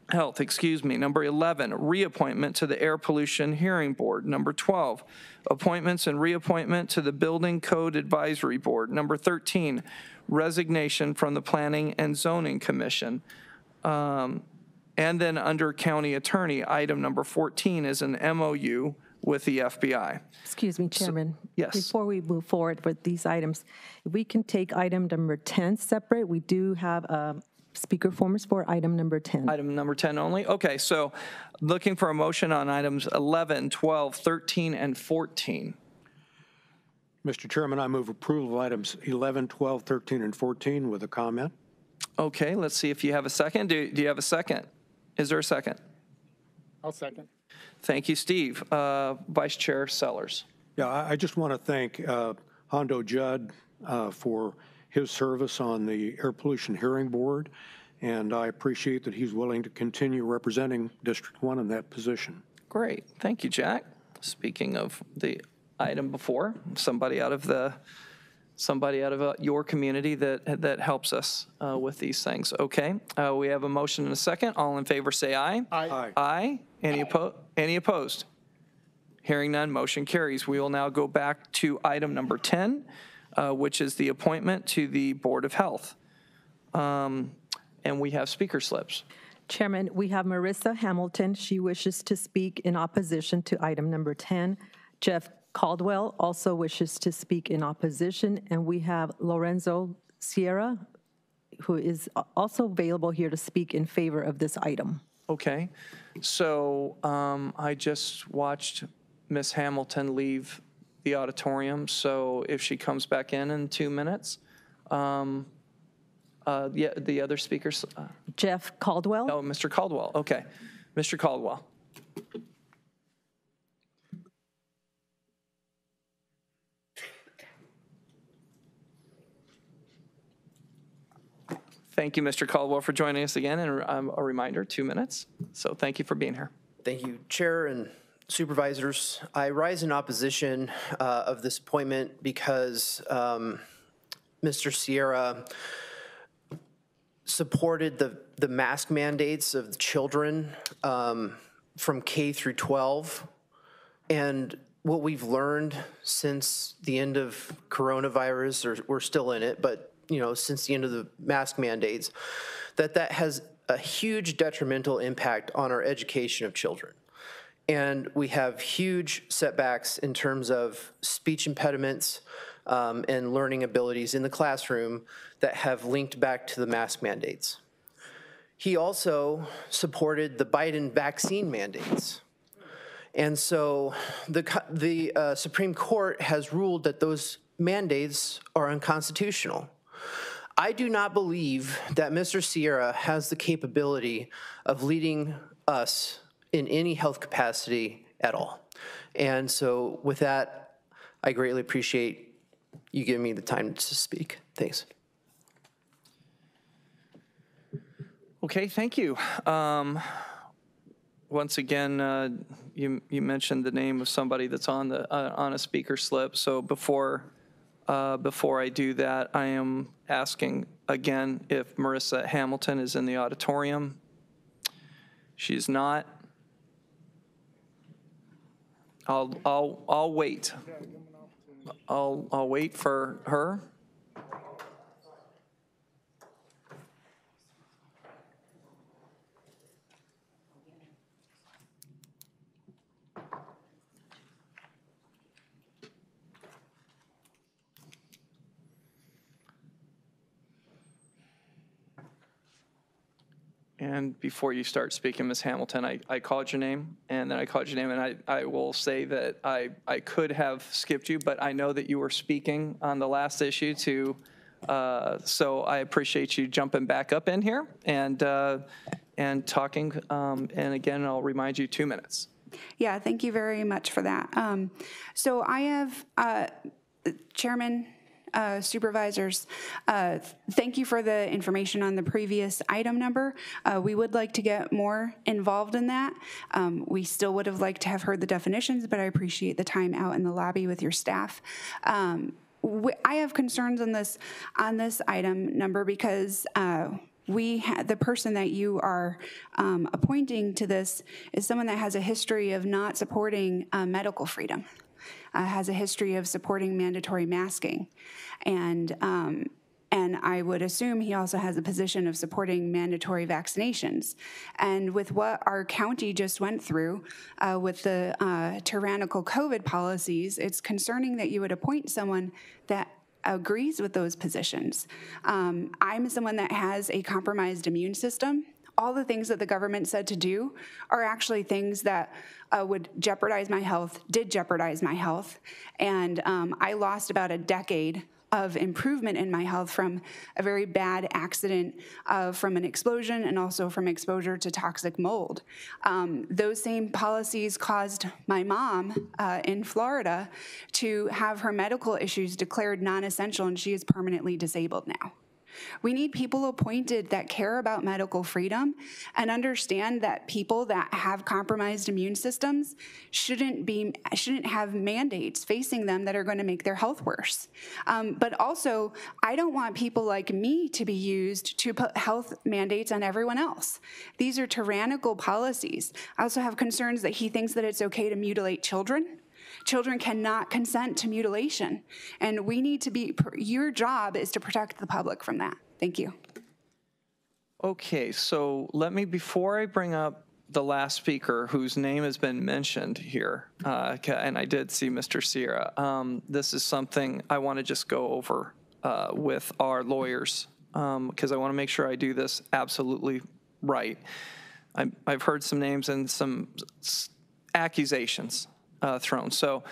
Health, excuse me. Number 11, reappointment to the Air Pollution Hearing Board. Number 12, appointments and reappointment to the Building Code Advisory Board. Number 13, resignation from the Planning and Zoning Commission. Um, And then under County Attorney, item number 14 is an MOU with the FBI. Excuse me, Chairman. yes. Before we move forward with these items, if we can take item number 10 separate, we do have a speaker forms for item number 10. Item number 10 only? Okay, so looking for a motion on items 11, 12, 13, and 14. Mr. Chairman, I move approval of items 11, 12, 13, and 14 with a comment. Okay, let's see if you have a second. Do do you have a second? Is there a second? I'll second. Thank you, Steve. Uh, Vice Chair Sellers. Yeah, I, I just want to thank uh, Hondo Judd uh, for his service on the Air Pollution Hearing Board, and I appreciate that he's willing to continue representing District 1 in that position. Great, thank you, Jack. Speaking of the item before, somebody out of the, somebody out of uh, your community that, that helps us uh, with these things. Okay, uh, we have a motion and a second. All in favor, say aye. Aye. Aye. Any opposed? Any opposed? Hearing none, motion carries. We will now go back to item number 10, uh, which is the appointment to the Board of Health. Um, And we have speaker slips. Chairman, we have Marissa Hamilton. She wishes to speak in opposition to item number 10. Jeff Caldwell also wishes to speak in opposition. And we have Lorenzo Sierra, who is also available here to speak in favor of this item. Okay, so um, I just watched Miss Hamilton leave the auditorium, so if she comes back in in two minutes, um, uh, yeah, the other speakers, uh, Jeff Caldwell? oh, Mr. Caldwell, okay. Mr. Caldwell. Thank you, Mr. Caldwell, for joining us again, and um, a reminder, two minutes. So thank you for being here. Thank you, Chair and Supervisors. I rise in opposition uh, of this appointment because um, Mr. Sierra supported the, the mask mandates of the children um, from K through 12. And what we've learned since the end of coronavirus, or we're still in it, but, you know, since the end of the mask mandates, that that has a huge detrimental impact on our education of children. And we have huge setbacks in terms of speech impediments um, and learning abilities in the classroom that have linked back to the mask mandates. He also supported the Biden vaccine mandates. And so the, the uh, Supreme Court has ruled that those mandates are unconstitutional. I do not believe that Mr. Sierra has the capability of leading us in any health capacity at all. And so with that, I greatly appreciate you giving me the time to speak. Thanks. Okay, thank you. Um, Once again, uh, you you mentioned the name of somebody that's on the, uh, on a speaker slip. So before, uh, before I do that, I am asking again if Marissa Hamilton is in the auditorium. She's not. I'll, I'll, I'll wait. I'll, I'll wait for her. And before you start speaking, Ms. Hamilton, I, I called your name, and then I called your name, and I, I will say that I, I could have skipped you, but I know that you were speaking on the last issue to, uh, so I appreciate you jumping back up in here and, uh, and talking. Um, And again, I'll remind you, two minutes. Yeah, thank you very much for that. Um, So I have, uh, Chairman, uh, supervisors, uh, thank you for the information on the previous item number. Uh, We would like to get more involved in that. Um, We still would have liked to have heard the definitions, but I appreciate the time out in the lobby with your staff. Um, I have concerns on this, on this item number because uh, we, the person that you are um, appointing to this is someone that has a history of not supporting uh, medical freedom, uh, has a history of supporting mandatory masking. And, um, and I would assume he also has a position of supporting mandatory vaccinations. And with what our county just went through uh, with the uh, tyrannical COVID policies, it's concerning that you would appoint someone that agrees with those positions. Um, I'm someone that has a compromised immune system. All the things that the government said to do are actually things that uh, would jeopardize my health, did jeopardize my health. And um, I lost about a decade of improvement in my health from a very bad accident, uh, from an explosion, and also from exposure to toxic mold. Um, those same policies caused my mom uh, in Florida to have her medical issues declared non essential, and she is permanently disabled now. We need people appointed that care about medical freedom and understand that people that have compromised immune systems shouldn't be shouldn't have mandates facing them that are going to make their health worse. Um, but also, I don't want people like me to be used to put health mandates on everyone else. These are tyrannical policies. I also have concerns that he thinks that it's okay to mutilate children. Children cannot consent to mutilation. And we need to be, your job is to protect the public from that. Thank you. Okay, so let me, before I bring up the last speaker whose name has been mentioned here, uh, and I did see Mr. Sierra, um, this is something I want to just go over uh, with our lawyers, because I want to make sure I do this absolutely right. I'm- I've heard some names and some accusations uh. So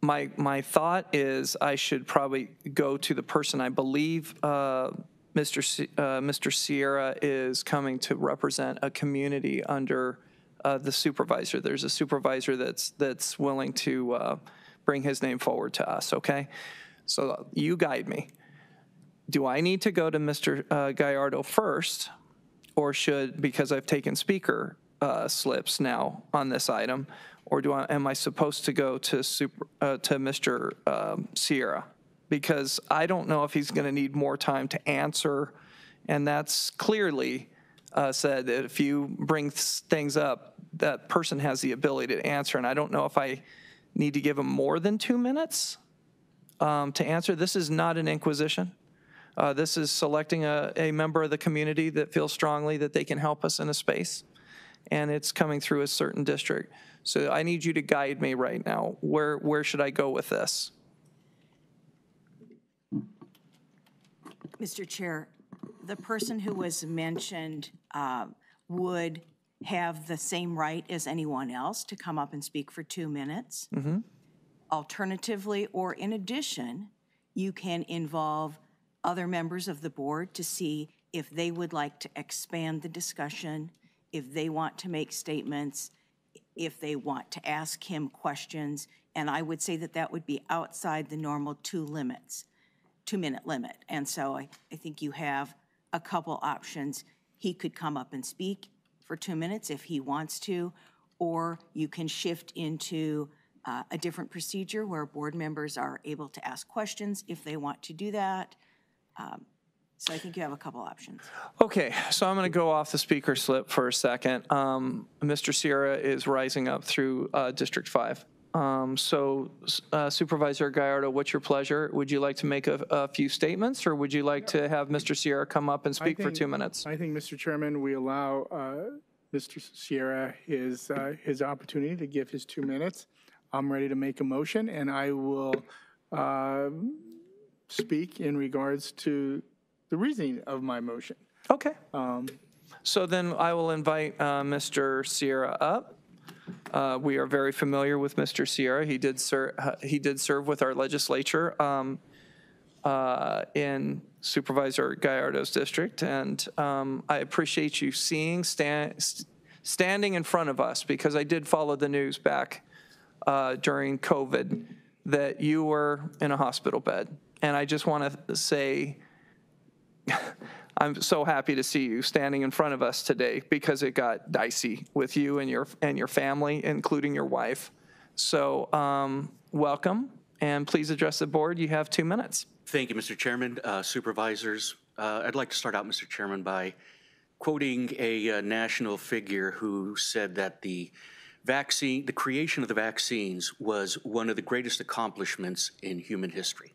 my, my thought is I should probably go to the person I believe uh, Mr. Si- uh, Mr. Sierra is coming to represent a community under uh, the supervisor. There's a supervisor that's, that's willing to uh, bring his name forward to us, okay? So you guide me. Do I need to go to Mr. uh, Gallardo first, or should, because I've taken speaker uh, slips now on this item, or do I, am I supposed to go to super, uh, to Mr. um, Sierra? Because I don't know if he's going to need more time to answer, and that's clearly uh, said that if you bring things up, that person has the ability to answer, and I don't know if I need to give him more than two minutes um, to answer. This is not an inquisition. Uh, This is selecting a, a member of the community that feels strongly that they can help us in a space, and it's coming through a certain district. So I need you to guide me right now. Where, where should I go with this? Mr. Chair, the person who was mentioned uh, would have the same right as anyone else to come up and speak for two minutes. Alternatively, or in addition, you can involve other members of the board to see if they would like to expand the discussion, if they want to make statements, if they want to ask him questions. And I would say that that would be outside the normal two limits, two-minute limit. And so I, I think you have a couple options. He could come up and speak for two minutes if he wants to, or you can shift into uh, a different procedure where board members are able to ask questions if they want to do that. Um, So I think you have a couple options. Okay, so I'm going to go off the speaker slip for a second. Um, Mr. Sierra is rising up through uh, District 5. Um, So uh, Supervisor Gallardo, what's your pleasure? Would you like to make a a few statements, or would you like to have Mr. Sierra come up and I speak for think- two minutes? I think, Mr. Chairman, we allow uh, Mr. Sierra his, uh, his opportunity to give his two minutes. I'm ready to make a motion, and I will um, speak in regards to the reasoning of my motion. Okay. Um, So then I will invite uh, Mr. Sierra up. Uh, We are very familiar with Mr. Sierra. He did serve, he did serve with our legislature um, uh, in Supervisor Gallardo's district, and um, I appreciate you seeing, stand- st- standing in front of us, because I did follow the news back uh, during COVID, that you were in a hospital bed. And I just want to say, I'm so happy to see you standing in front of us today because it got dicey with you and your and your family, including your wife. So, um, welcome, and please address the board. You have two minutes. Thank you, Mr. Chairman, uh, supervisors. Uh, I'd like to start out, Mr. Chairman, by quoting a uh, national figure who said that the vaccine, the creation of the vaccines was one of the greatest accomplishments in human history.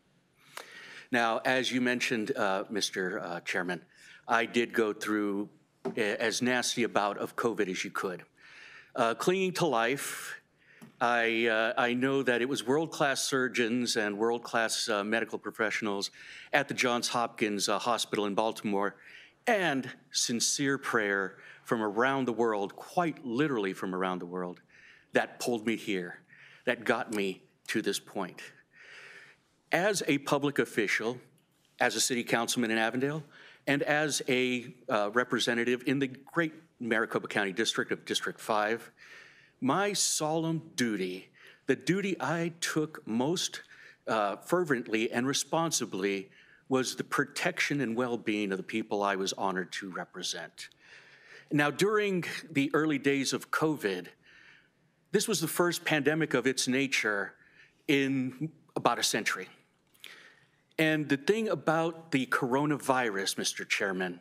Now, as you mentioned, uh, Mr. uh, Chairman, I did go through as nasty a bout of COVID as you could. Uh, Clinging to life, I, uh, I know that it was world-class surgeons and world-class uh, medical professionals at the Johns Hopkins uh, Hospital in Baltimore and sincere prayer from around the world, quite literally from around the world, that pulled me here, that got me to this point. As a public official, as a city councilman in Avondale, and as a uh, representative in the great Maricopa County District of District 5, my solemn duty, the duty I took most uh, fervently and responsibly, was the protection and well-being of the people I was honored to represent. Now, during the early days of COVID, this was the first pandemic of its nature in about a century. And the thing about the coronavirus, Mr. Chairman,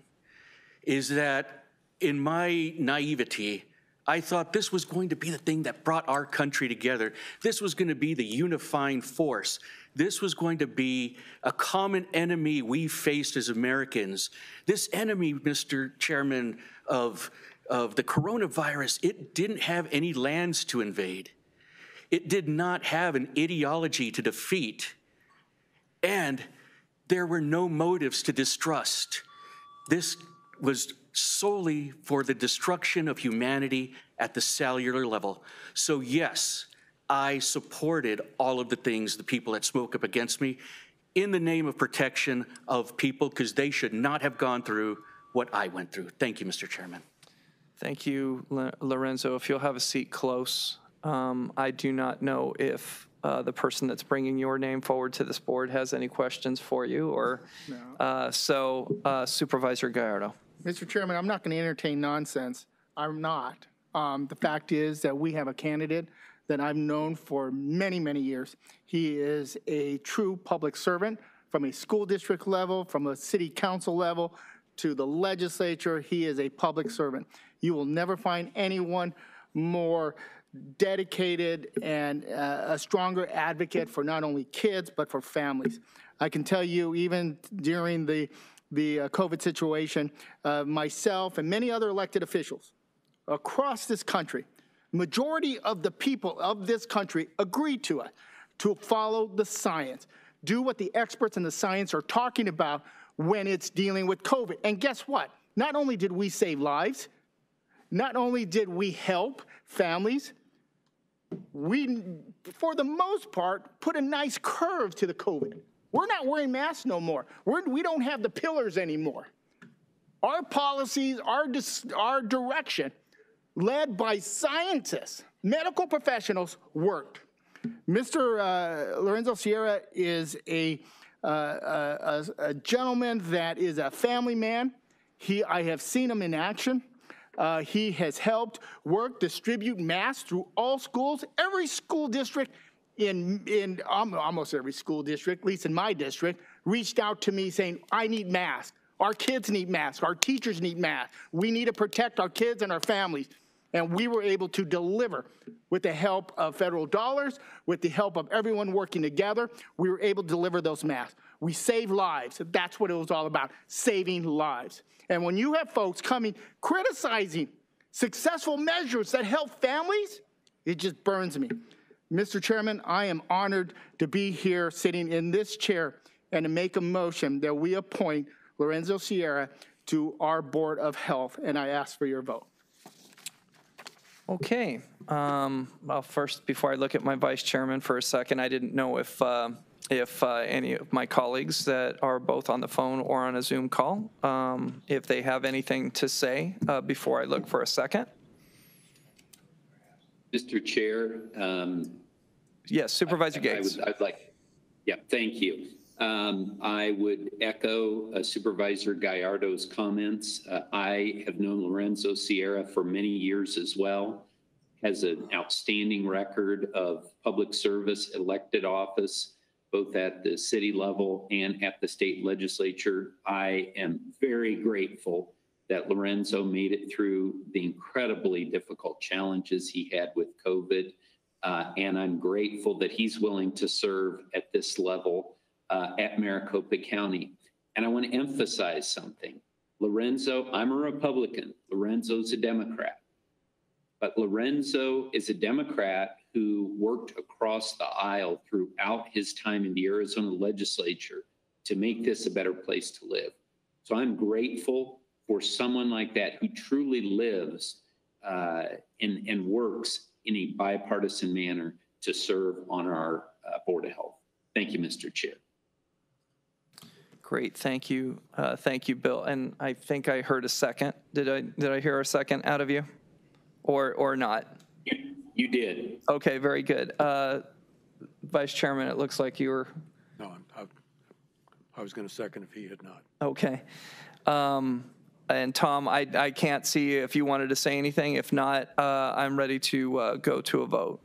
is that in my naivety, I thought this was going to be the thing that brought our country together. This was going to be the unifying force. This was going to be a common enemy we faced as Americans. This enemy, Mr. Chairman, of, of the coronavirus, it didn't have any lands to invade. It did not have an ideology to defeat. And there were no motives to distrust. This was solely for the destruction of humanity at the cellular level. So, yes, I supported all of the things the people that spoke up against me in the name of protection of people because they should not have gone through what I went through. Thank you, Mr. Chairman. Thank you, Lorenzo. If you'll have a seat close, um, I do not know if uh, the person that's bringing your name forward to this board has any questions for you, or, uh, so uh, Supervisor Gallardo. Mr. Chairman, I'm not going to entertain nonsense. I'm not. Um, The fact is that we have a candidate that I've known for many, many years. He is a true public servant from a school district level, from a city council level, to the legislature. He is a public servant. You will never find anyone more dedicated and uh, a stronger advocate for not only kids, but for families. I can tell you, even during the, the uh, COVID situation, uh, myself and many other elected officials across this country, majority of the people of this country agreed to it, to follow the science, do what the experts in the science are talking about when it's dealing with COVID. And guess what? Not only did we save lives, not only did we help families, we, for the most part, put a nice curve to the COVID. We're not wearing masks no more. We're, we don't have the pillars anymore. Our policies, our, our direction, led by scientists, medical professionals, worked. Mr. Uh, Lorenzo Sierra is a, uh, a, a gentleman that is a family man. He, I have seen him in action. Uh, he has helped work, distribute masks through all schools, every school district in, in um, almost every school district, at least in my district, reached out to me saying, I need masks. Our kids need masks. Our teachers need masks. We need to protect our kids and our families. And we were able to deliver with the help of federal dollars, with the help of everyone working together. We were able to deliver those masks. We save lives. That's what it was all about saving lives. And when you have folks coming criticizing successful measures that help families, it just burns me. Mr. Chairman, I am honored to be here sitting in this chair and to make a motion that we appoint Lorenzo Sierra to our Board of Health, and I ask for your vote. Okay. Um, well, first, before I look at my vice chairman for a second, I didn't know if uh, if uh, any of my colleagues that are both on the phone or on a Zoom call, um, if they have anything to say uh, before I look for a second. Mr. Chair. um, Yes, Supervisor I Gates. would, I'd like, yeah, thank you. Um, I would echo uh, Supervisor Gallardo's comments. Uh, I have known Lorenzo Sierra for many years as well. Has an outstanding record of public service, elected office, both at the city level and at the state legislature. I am very grateful that Lorenzo made it through the incredibly difficult challenges he had with COVID. Uh, and I'm grateful that he's willing to serve at this level uh, at Maricopa County. And I want to emphasize something. Lorenzo, I'm a Republican. Lorenzo's a Democrat. But Lorenzo is a Democrat who worked across the aisle throughout his time in the Arizona legislature to make this a better place to live. So I'm grateful for someone like that who truly lives uh, and, and works in a bipartisan manner to serve on our uh, Board of Health. Thank you, Mr. Chair. Great, thank you, uh, thank you, Bill. And I think I heard a second. Did I did I hear a second out of you, or or not? You did. Okay, very good. Uh, Vice Chairman, it looks like you were No, I'm- I I was going to second if he had not. okay. Um, and Tom, I I can't see if you wanted to say anything. If not, uh, I'm ready to uh, go to a vote.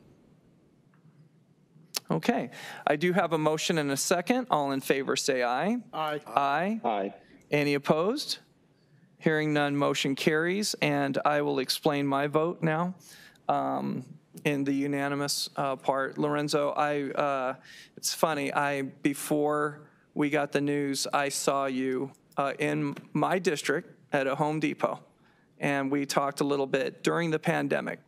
Okay, I do have a motion and a second. All in favor, say aye. Aye. Aye. Aye. Any opposed? Hearing none, motion carries, and I will explain my vote now um, in the unanimous uh, part. Lorenzo, I, uh, it's funny, I, before we got the news, I saw you uh, in my district at a Home Depot, and we talked a little bit during the pandemic.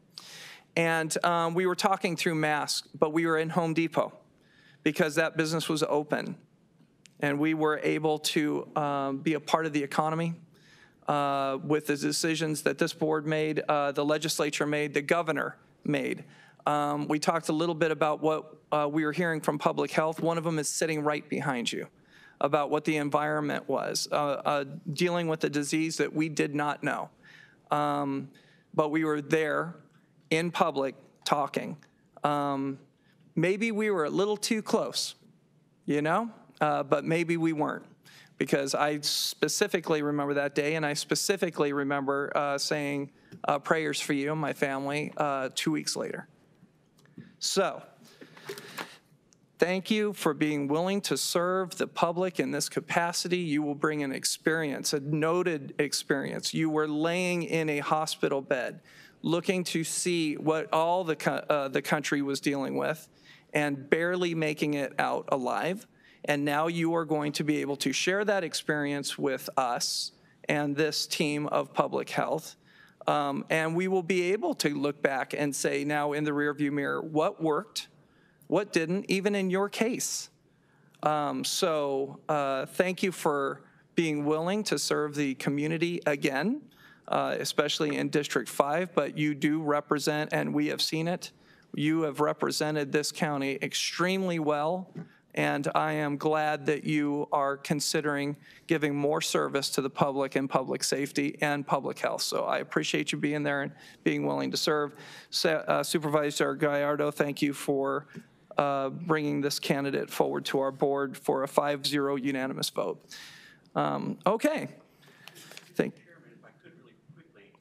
And um, we were talking through masks, but we were in Home Depot because that business was open and we were able to um, be a part of the economy uh, with the decisions that this board made, uh, the legislature made, the governor made. Um, we talked a little bit about what uh, we were hearing from public health. One of them is sitting right behind you about what the environment was, uh, uh, dealing with a disease that we did not know. Um, but we were there in public talking. Um, maybe we were a little too close, you know, uh, but maybe we weren't. Because I specifically remember that day, and I specifically remember uh, saying uh, prayers for you and my family uh, two weeks later. So, thank you for being willing to serve the public in this capacity. You will bring an experience, a noted experience. You were laying in a hospital bed, looking to see what all the, uh, the country was dealing with, and barely making it out alive. And now you are going to be able to share that experience with us and this team of public health. Um, and we will be able to look back and say now in the rearview mirror what worked, what didn't, even in your case. Um, so uh, thank you for being willing to serve the community again, uh, especially in District 5, but you do represent, and we have seen it, you have represented this county extremely well And I am glad that you are considering giving more service to the public and public safety and public health. So I appreciate you being there and being willing to serve. Sa- uh, Supervisor Gallardo, thank you for uh, bringing this candidate forward to our board for a 5-0 unanimous vote. Um, Okay. Thank.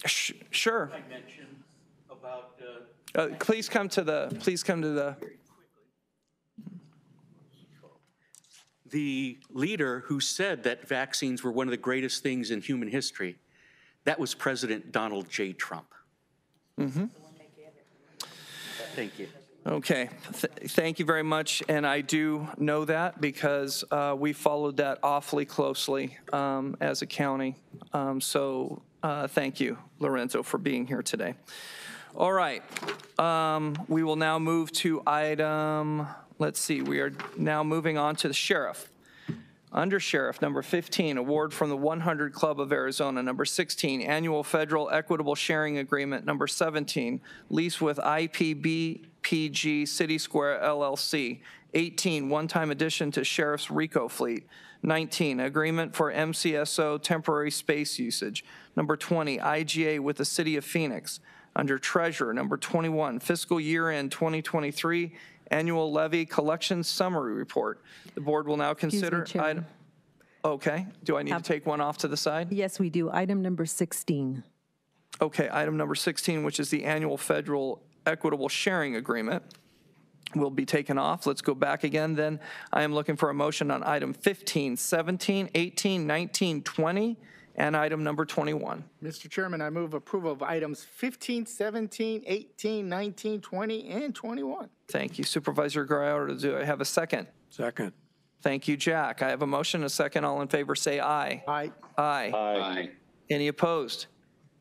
Sh- Sure. Uh, Please come to the, please come to the, the leader who said that vaccines were one of the greatest things in human history. That was President Donald J. Trump. Mm-hmm. Thank you. Okay, Th- thank you very much, and I do know that because uh, we followed that awfully closely um, as a county. Um, So uh, thank you, Lorenzo, for being here today. All right, um, we will now move to item, let's see, we are now moving on to the sheriff. Under Sheriff, number 15, award from the 100 Club of Arizona. Number 16, annual federal equitable sharing agreement. Number 17, lease with IPBPG City Square LLC. 18, one-time addition to Sheriff's Rico fleet. 19, agreement for MCSO temporary space usage. Number 20, IGA with the City of Phoenix. Under Treasurer, number 21, fiscal year-end 2023 annual levy collection summary report. The board will now Excuse me, consider. Chairman. item- Okay, do I need to take one off to the side? Yes, we do. Item number 16. Okay, item number 16, which is the annual federal equitable sharing agreement, will be taken off. Let's go back again, then. I am looking for a motion on item 15, 17, 18, 19, 20, and item number 21. Mr. Chairman, I move approval of items 15, 17, 18, 19, 20, and 21. Thank you Supervisor Guerrero. Do I have a second? Second. Thank you, Jack. I have a motion, a second. All in favor, say aye. Aye. Aye. Aye. Any opposed?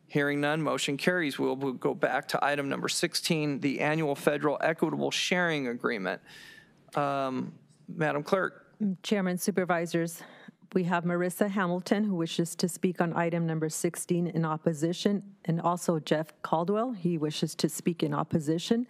Hearing none, motion carries. We'll we'll go back to item number 16, the annual federal equitable sharing agreement. Um, Madam Clerk, Chairman Supervisors, we have Marissa Hamilton, who wishes to speak on item number 16 in opposition, and also Jeff Caldwell, he wishes to speak in opposition.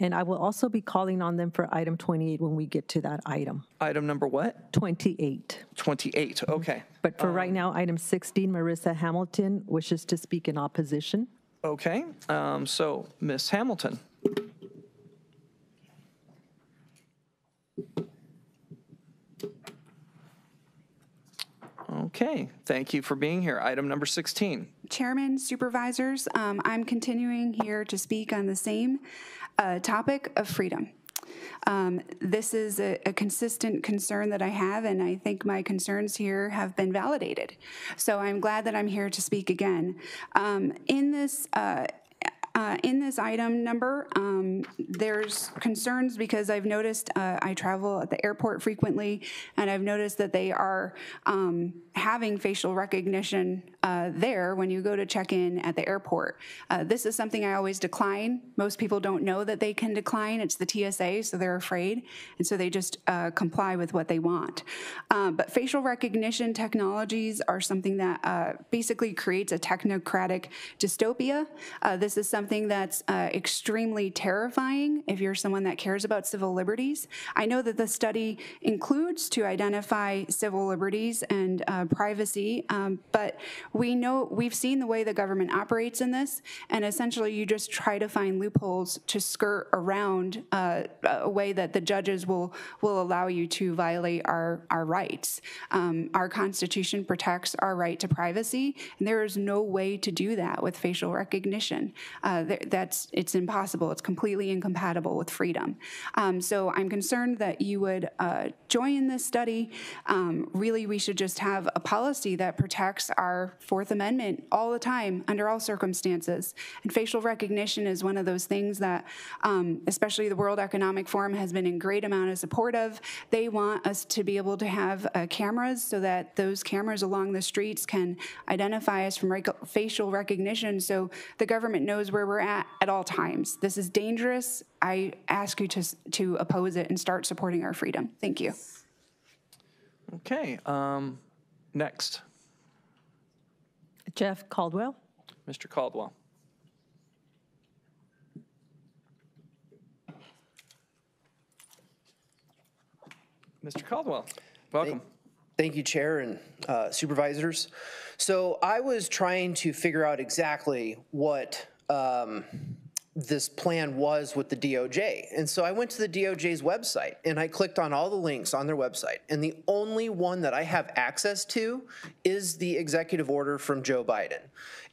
And I will also be calling on them for item 28 when we get to that item. item number what? 28. 28, okay. But for right now, item 16, Marissa Hamilton wishes to speak in opposition. Okay, um, so Ms. Hamilton. Okay, thank you for being here. Item number 16. Chairman, supervisors, um, I'm continuing here to speak on the same uh, topic of freedom. Um, This is a a consistent concern that I have, and I think my concerns here have been validated. So I'm glad that I'm here to speak again. Um, In this uh, uh, In this item number, um, there's concerns because I've noticed, uh, I travel at the airport frequently, and I've noticed that they are um, having facial recognition uh, there when you go to check in at the airport. Uh, This is something I always decline. Most people don't know that they can decline. It's the TSA, so they're afraid, and so they just uh, comply with what they want. Uh, But facial recognition technologies are something that uh, basically creates a technocratic dystopia. Uh, This is something that's extremely terrifying if you're someone that cares about civil liberties. I know that the study includes to identify civil liberties and uh, privacy, um, but we know, we've seen the way the government operates in this, and essentially you just try to find loopholes to skirt around uh, a way that the judges will, will allow you to violate our, our rights. Um, Our Constitution protects our right to privacy, and there is no way to do that with facial recognition. Uh, That's, it's impossible. It's completely incompatible with freedom. Um, So I'm concerned that you would uh, join this study. Um, Really, we should just have a policy that protects our Fourth Amendment all the time, under all circumstances. And facial recognition is one of those things that, um, especially the World Economic Forum has been in great amount of support of. They want us to be able to have uh, cameras so that those cameras along the streets can identify us from rec- facial recognition so the government knows where we're at at all times. This is dangerous. I ask you to, to oppose it and start supporting our freedom. Thank you. Okay, um, next, Jeff Caldwell? Mr. Caldwell. Mr. Caldwell, welcome. Thank you, Chair and uh, Supervisors. So I was trying to figure out exactly what um, this plan was with the DOJ. And so I went to the DOJ's website and I clicked on all the links on their website. And the only one that I have access to is the executive order from Joe Biden.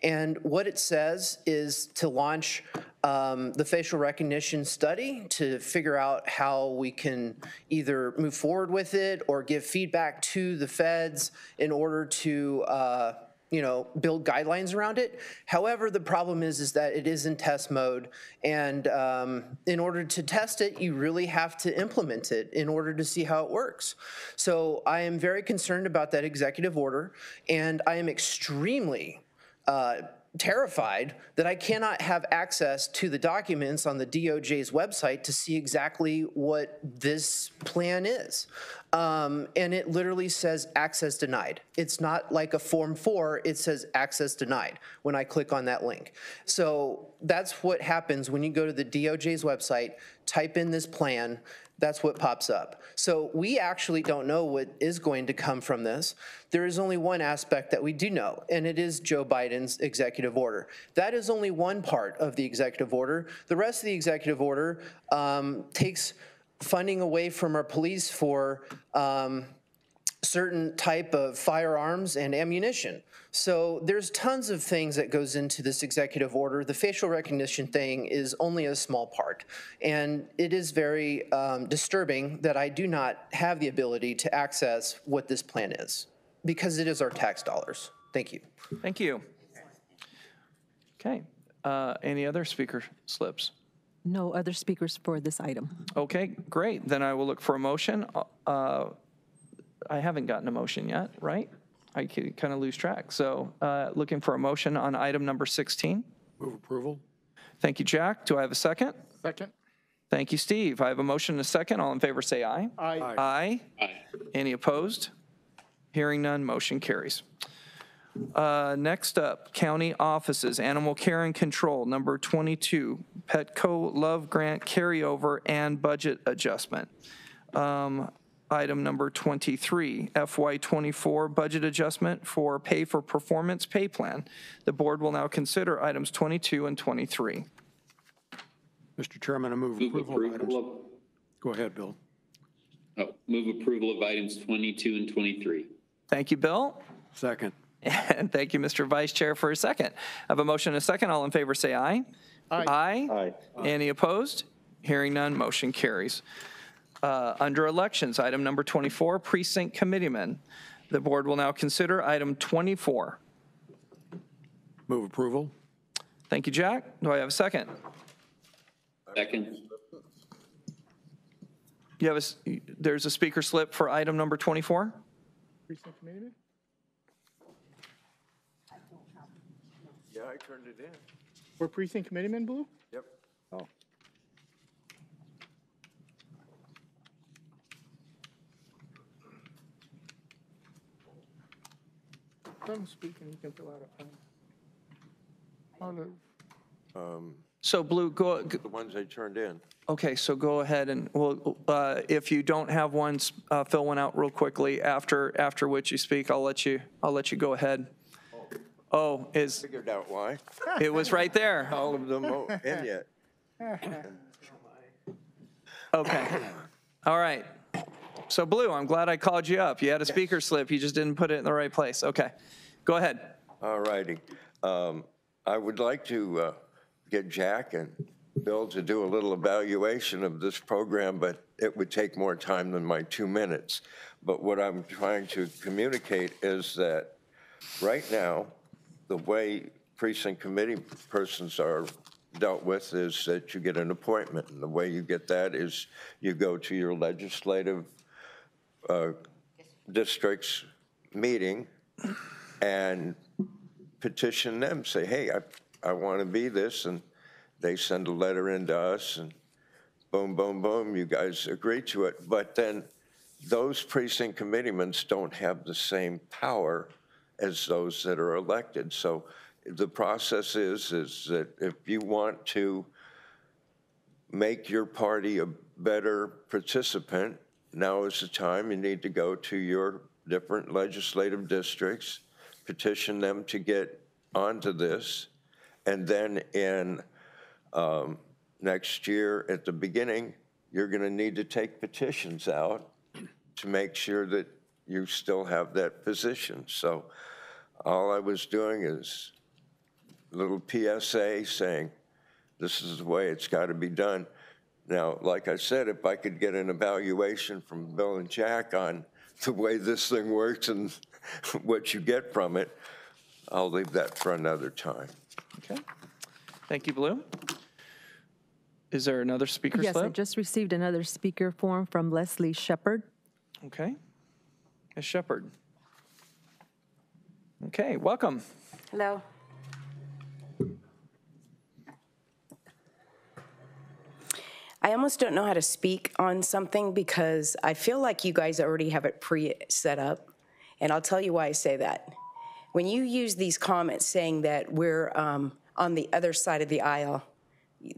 And what it says is to launch um, the facial recognition study to figure out how we can either move forward with it or give feedback to the feds in order to uh, you know, build guidelines around it. However, the problem is, is that it is in test mode, and um, in order to test it, you really have to implement it in order to see how it works. So I am very concerned about that executive order, and I am extremely uh, terrified that I cannot have access to the documents on the DOJ's website to see exactly what this plan is. Um, and it literally says access denied. It's not like a Form 4, it says access denied when I click on that link. So that's what happens when you go to the DOJ's website, type in this plan, that's what pops up. So we actually don't know what is going to come from this. There is only one aspect that we do know, and it is Joe Biden's executive order. That is only one part of the executive order. The rest of the executive order um, takes funding away from our police for um, certain type of firearms and ammunition. So there's tons of things that goes into this executive order. The facial recognition thing is only a small part. And it is very um, disturbing that I do not have the ability to access what this plan is because it is our tax dollars. Thank you. Thank you. Okay, uh, any other speaker slips? No other speakers for this item. Okay, great. Then I will look for a motion. Uh, I haven't gotten a motion yet, right? I kind of lose track. So uh, looking for a motion on item number 16. Move approval. Thank you, Jack. Do I have a second? Second? Thank you, Steve. I have a motion and a second. All in favor, say aye. Aye. Aye. Aye. Any opposed? Hearing none, motion carries. Uh, Next up, county offices, animal care and control, number 22, Petco Love Grant carryover and budget adjustment. Um, Item number 23, FY24 budget adjustment for pay for performance pay plan. The board will now consider items 22 and 23. Mr. Chairman, I move Move approval of items. approval Go ahead, Bill. of, oh, move approval of items 22 and 23. Thank you, Bill. Second. And thank you, Mr. Vice Chair, for a second. I have a motion and a second. All in favor, say aye. Aye. Aye. Any opposed? Hearing none, motion carries. Uh, Under elections, item number 24, precinct committeemen. The board will now consider item 24. Move approval. Thank you, Jack. Do I have a second? Second. You have a, s- there's a speaker slip for item number 24? Precinct committeeman? Yeah, I turned it in. We're precinct committeeman, Blue? Yep. Oh. Let him speak and he can fill out a form. I'll, uh, So Blue, go, g- The ones I turned in. okay, so go ahead and, well, uh, if you don't have one, s- uh, fill one out real quickly. After, after which you speak, I'll let you, I'll let you go ahead. Oh, is, Figured out why. it was right there. All of them o- in yet. Okay. All right. So Blue, I'm glad I called you up. You had a speaker slip, you just didn't put it in the right place. Okay. Go ahead. All righty. Um, I would like to uh, get Jack and Bill to do a little evaluation of this program, but it would take more time than my two minutes. But what I'm trying to communicate is that right now, the way precinct committee persons are dealt with is that you get an appointment. And the way you get that is you go to your legislative district's meeting and petition them, say, hey, I, I want to be this, and they send a letter in to us, and boom, boom, boom, you guys agree to it. But then those precinct committeemen don't have the same power as those that are elected. So the process is, is that if you want to make your party a better participant now is the time you need to go to your different legislative districts, petition them to get onto this, and then in um, next year, at the beginning, you're going to need to take petitions out to make sure that you still have that position. So all I was doing is a little PSA saying, this is the way it's got to be done. Now, like I said, if I could get an evaluation from Bill and Jack on the way this thing works and what you get from it, I'll leave that for another time. Okay. Thank you, Blue. Is there another speaker Yes, I slip? just received another speaker form from Leslie Shepard. Okay. Ms. Shepherd. Okay, welcome. Hello. I almost don't know how to speak on something because I feel like you guys already have it pre-set up. And I'll tell you why I say that. When you use these comments saying that we're um, on the other side of the aisle,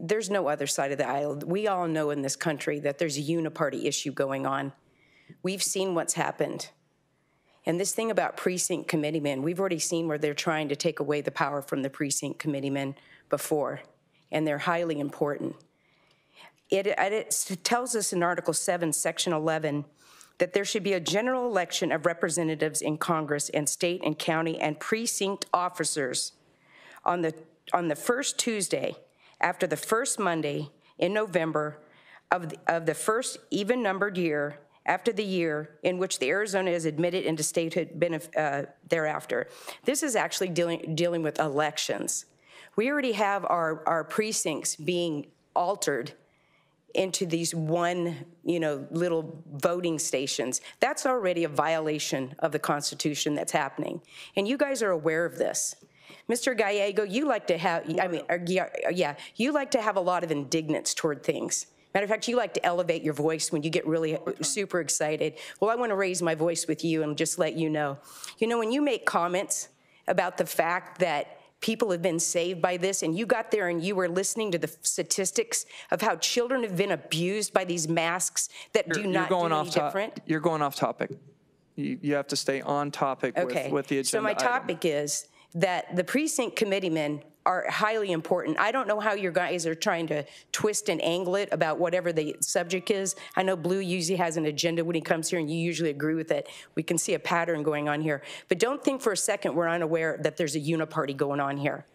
there's no other side of the aisle. We all know in this country that there's a uniparty issue going on. We've seen what's happened. And this thing about precinct committeemen, we've already seen where they're trying to take away the power from the precinct committeemen before, and they're highly important. It, it tells us in Article 7, Section 11, that there should be a general election of representatives in Congress and state and county and precinct officers on the, on the first Tuesday after the first Monday in November of the, of the first even-numbered year after the year in which the Arizona is admitted into statehood uh, thereafter. This is actually dealing, dealing with elections. We already have our, our precincts being altered into these one, you know, little voting stations. That's already a violation of the Constitution that's happening. And you guys are aware of this. Mr. Gallego, you like to have, I mean, yeah, yeah, you like to have a lot of indignance toward things. Matter of fact, you like to elevate your voice when you get really super excited. Well, I want to raise my voice with you and just let you know. You know, when you make comments about the fact that people have been saved by this, and you got there and you were listening to the statistics of how children have been abused by these masks that do You're not do going any different. You're going off topic. You, you have to stay on topic with, Okay. with the agenda So my item. topic is that the precinct committeemen are highly important. I don't know how your guys are trying to twist and angle it about whatever the subject is. I know Blue usually has an agenda when he comes here, and you usually agree with it. We can see a pattern going on here. But don't think for a second we're unaware that there's a uniparty going on here.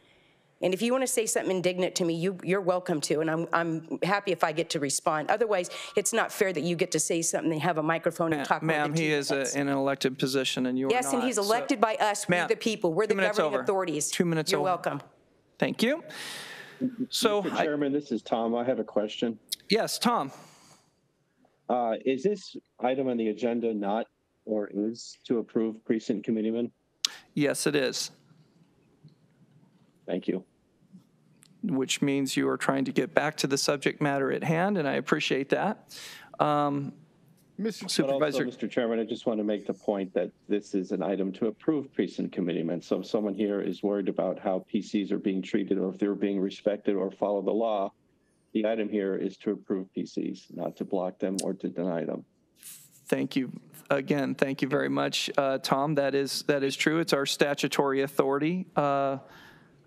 And if you want to say something indignant to me, you, you're welcome to, and I'm, I'm happy if I get to respond. Otherwise, it's not fair that you get to say something and have a microphone and talk Ma'am, he is a- in an elected position and you are not. Yes, and he's so- elected by us, we Ma'am, the people, we're the governing over. authorities. Two minutes You're over. welcome. Thank you. So, Mr. I- Chairman, this is Tom. I have a question. yes, Tom. Uh, Is this item on the agenda not, or is to approve precinct committeemen? Yes, it is, Thank you. which means you are trying to get back to the subject matter at hand, and I appreciate that. Um, But also, Supervisor, Mr. Chairman, I just want to make the point that this is an item to approve precinct committeemen. So if someone here is worried about how PCs are being treated or if they're being respected or follow the law, the item here is to approve PCs, not to block them or to deny them. thank you, again, thank you very much, uh, Tom. That is, that is true. It's our statutory authority uh,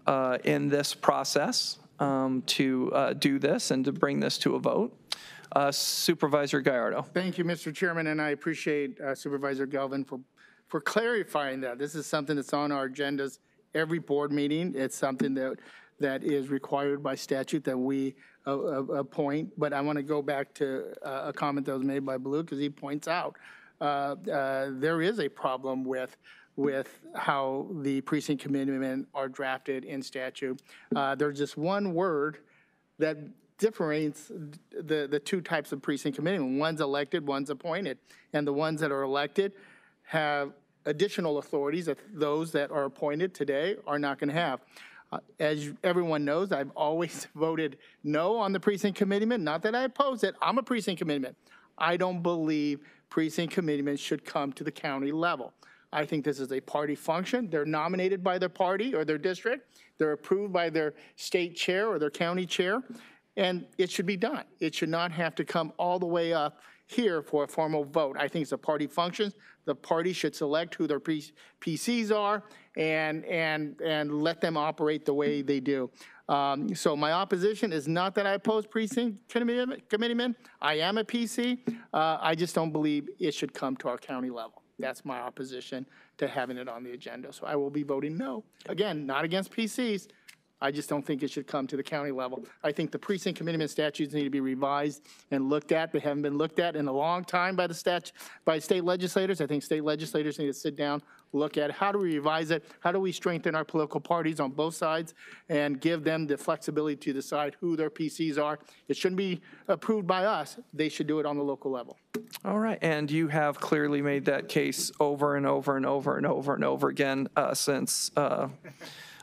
uh, in this process um, to uh, do this and to bring this to a vote. Uh, Supervisor Gallardo. Thank you, Mr. Chairman, and I appreciate uh, Supervisor Galvin for, for clarifying that. This is something that's on our agendas every board meeting. It's something that, that is required by statute that we uh, uh, appoint. But I want to go back to uh, a comment that was made by Blue, because he points out uh, there is a problem with, with how the precinct committeemen are drafted in statute. There's just one word that differentiates the, the two types of precinct committeemen. One's elected, one's appointed. And the ones that are elected have additional authorities that those that are appointed today are not going to have. Uh, As everyone knows, I've always voted no on the precinct committeeman. Not that I oppose it, I'm a precinct committeeman. I don't believe precinct committeemen should come to the county level. I think this is a party function. They're nominated by their party or their district. They're approved by their state chair or their county chair, and it should be done. It should not have to come all the way up here for a formal vote. I think it's a party function. The party should select who their PCs are and, and, and let them operate the way they do. Um, So my opposition is not that I oppose precinct committee- committeemen. I am a PC. Uh, I just don't believe it should come to our county level. That's my opposition to having it on the agenda. So I will be voting no. Again, not against PCs. I just don't think it should come to the county level. I think the precinct committeeman statutes need to be revised and looked at. They haven't been looked at in a long time by the stat, by state legislators. I think state legislators need to sit down, look at how do we revise it? How do we strengthen our political parties on both sides and give them the flexibility to decide who their PCs are? It shouldn't be approved by us. They should do it on the local level. All right, and you have clearly made that case over and over and over and over and over again uh, since uh,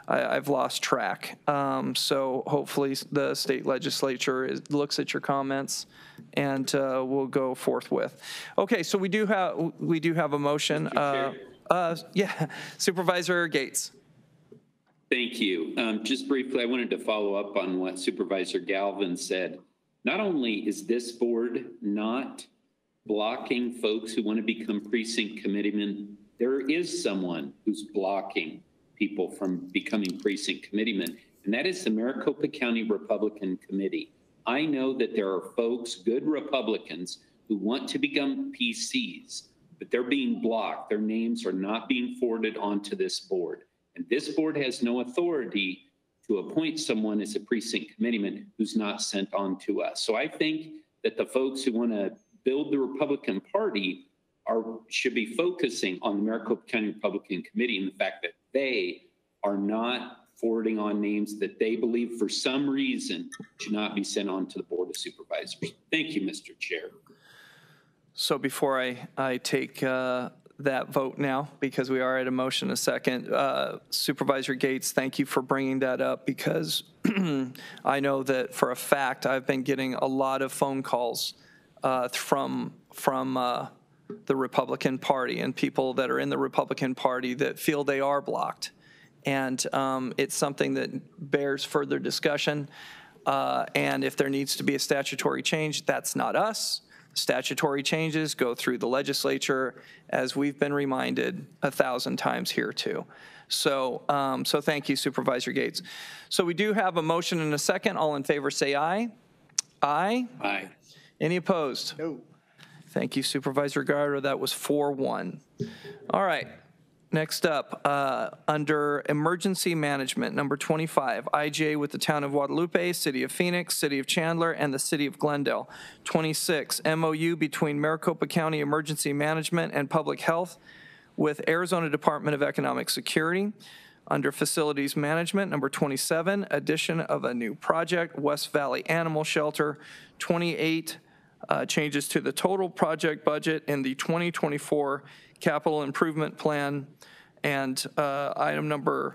I- I've lost track. Um, So hopefully the state legislature is- looks at your comments and uh, will go forthwith. Okay, so we do have, we do have a motion. Uh, uh, Yeah, Supervisor Gates. Thank you. Um, Just briefly, I wanted to follow up on what Supervisor Galvin said. Not only is this board not blocking folks who want to become precinct committeemen, there is someone who's blocking people from becoming precinct committeemen, and that is the Maricopa County Republican Committee. I know that there are folks, good Republicans, who want to become PCs, but they're being blocked. Their names are not being forwarded onto this board. And this board has no authority to appoint someone as a precinct committeeman who's not sent on to us. So I think that the folks who want to build the Republican Party are, should be focusing on the Maricopa County Republican Committee and the fact that they are not forwarding on names that they believe for some reason should not be sent on to the Board of Supervisors. Thank you, Mr. Chair. So before I, I take uh, that vote now, because we are at a motion a second, uh, Supervisor Gates, thank you for bringing that up because I know that for a fact, I've been getting a lot of phone calls uh, from, from uh, the Republican Party and people that are in the Republican Party that feel they are blocked. And um, it's something that bears further discussion. Uh, And if there needs to be a statutory change, that's not us. Statutory changes go through the legislature, as we've been reminded a thousand times here too. So, um, so thank you Supervisor Gates. So we do have a motion and a second. All in favor, say aye. Aye. Aye. Any opposed? No. Thank you Supervisor Gardo. That was 4-1. All right. Next up, uh, under Emergency Management, number 25, IGA with the Town of Guadalupe, City of Phoenix, City of Chandler, and the City of Glendale. 26, MOU between Maricopa County Emergency Management and Public Health with Arizona Department of Economic Security. Under Facilities Management, number 27, addition of a new project, West Valley Animal Shelter. 28, uh, changes to the total project budget in the 2024 capital improvement plan. And uh, item number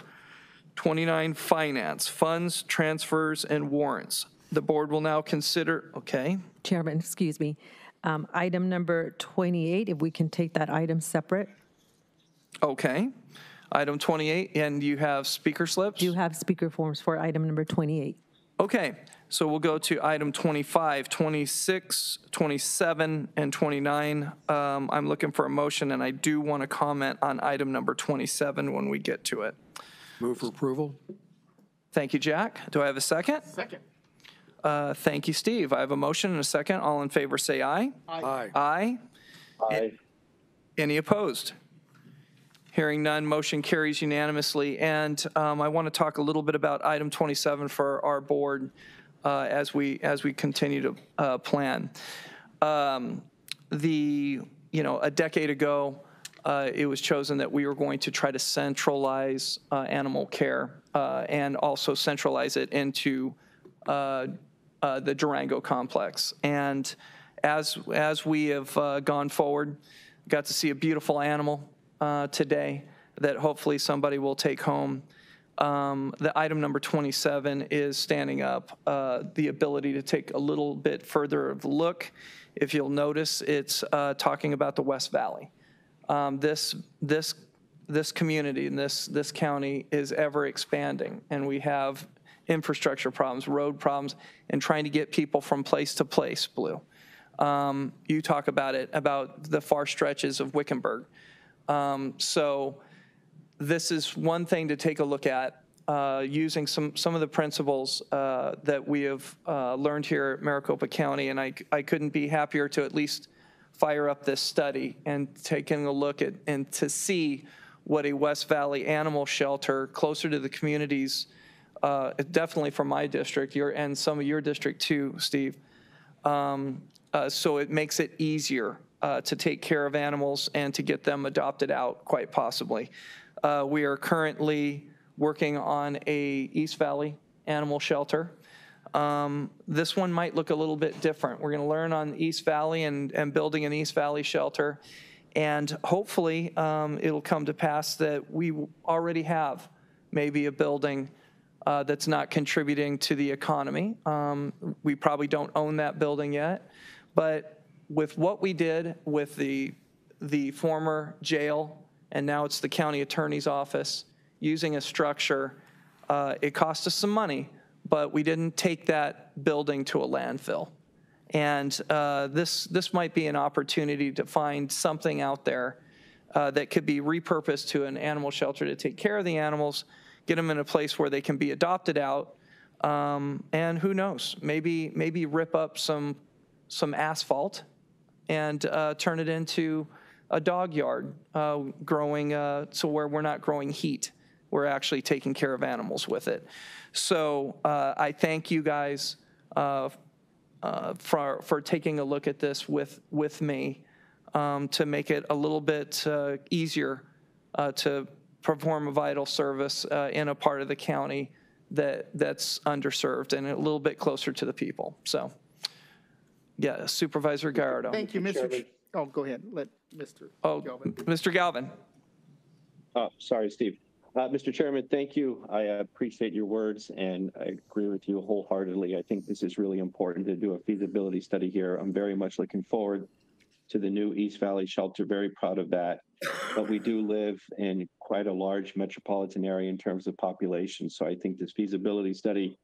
29, finance, funds, transfers, and warrants. The board will now consider, okay, Chairman, excuse me. Um, Item number 28, if we can take that item separate. okay. Item 28, and you have speaker slips? You have speaker forms for item number 28. Okay, so we'll go to item 25, 26, 27, and 29. Um, I'm looking for a motion, and I do want to comment on item number 27 when we get to it. Move for approval? Thank you, Jack. Do I have a second? Second. Uh, Thank you, Steve. I have a motion and a second. All in favor, say aye. Aye. Aye. Aye. Any opposed? Hearing none, motion carries unanimously. And um, I want to talk a little bit about item 27 for our board uh, as we, as we continue to uh, plan. Um, The, you know, a decade ago, uh, it was chosen that we were going to try to centralize uh, animal care uh, and also centralize it into uh, the Durango complex. And as, as we have gone forward, got to see a beautiful animal today that hopefully somebody will take home. Um, The item number 27 is standing up, uh, the ability to take a little bit further of a look. If you'll notice, it's uh, talking about the West Valley. Um, This, this, this community and this, this county is ever expanding, and we have infrastructure problems, road problems, and trying to get people from place to place, Blue. um, you talk about it, about the far stretches of Wickenburg. Um, So this is one thing to take a look at, uh, using some, some of the principles uh, that we have uh, learned here at Maricopa County. And I, I couldn't be happier to at least fire up this study and taking a look at, and to see what a West Valley animal shelter closer to the communities, uh, definitely from my district, your, and some of your district too, Steve. Um, uh, So it makes it easier uh, to take care of animals and to get them adopted out, quite possibly. Uh, We are currently working on a East Valley animal shelter. Um, This one might look a little bit different. We're going to learn on East Valley and, and building an East Valley shelter. And hopefully, um, it'll come to pass that we already have maybe a building uh, that's not contributing to the economy. Um, We probably don't own that building yet, but with what we did with the, the former jail, and now it's the county attorney's office, using a structure, uh, it cost us some money, but we didn't take that building to a landfill. And uh, this, this might be an opportunity to find something out there uh, that could be repurposed to an animal shelter to take care of the animals, get them in a place where they can be adopted out, um, and who knows, maybe, maybe rip up some, some asphalt and uh, turn it into a dog yard, uh, growing, uh, so where we're not growing heat, we're actually taking care of animals with it. So uh, I thank you guys uh, uh, for, for taking a look at this with, with me um, to make it a little bit uh, easier uh, to perform a vital service uh, in a part of the county that, that's underserved and a little bit closer to the people. So, yeah, Supervisor Gallardo. Thank you, Mr. Ch- Oh, go ahead, let Mr. Oh, Galvin. Mr. Galvin. Oh, sorry, Steve. Uh, Mr. Chairman, thank you. I appreciate your words and I agree with you wholeheartedly. I think this is really important to do a feasibility study here. I'm very much looking forward to the new East Valley shelter, very proud of that. But we do live in quite a large metropolitan area in terms of population. So I think this feasibility study,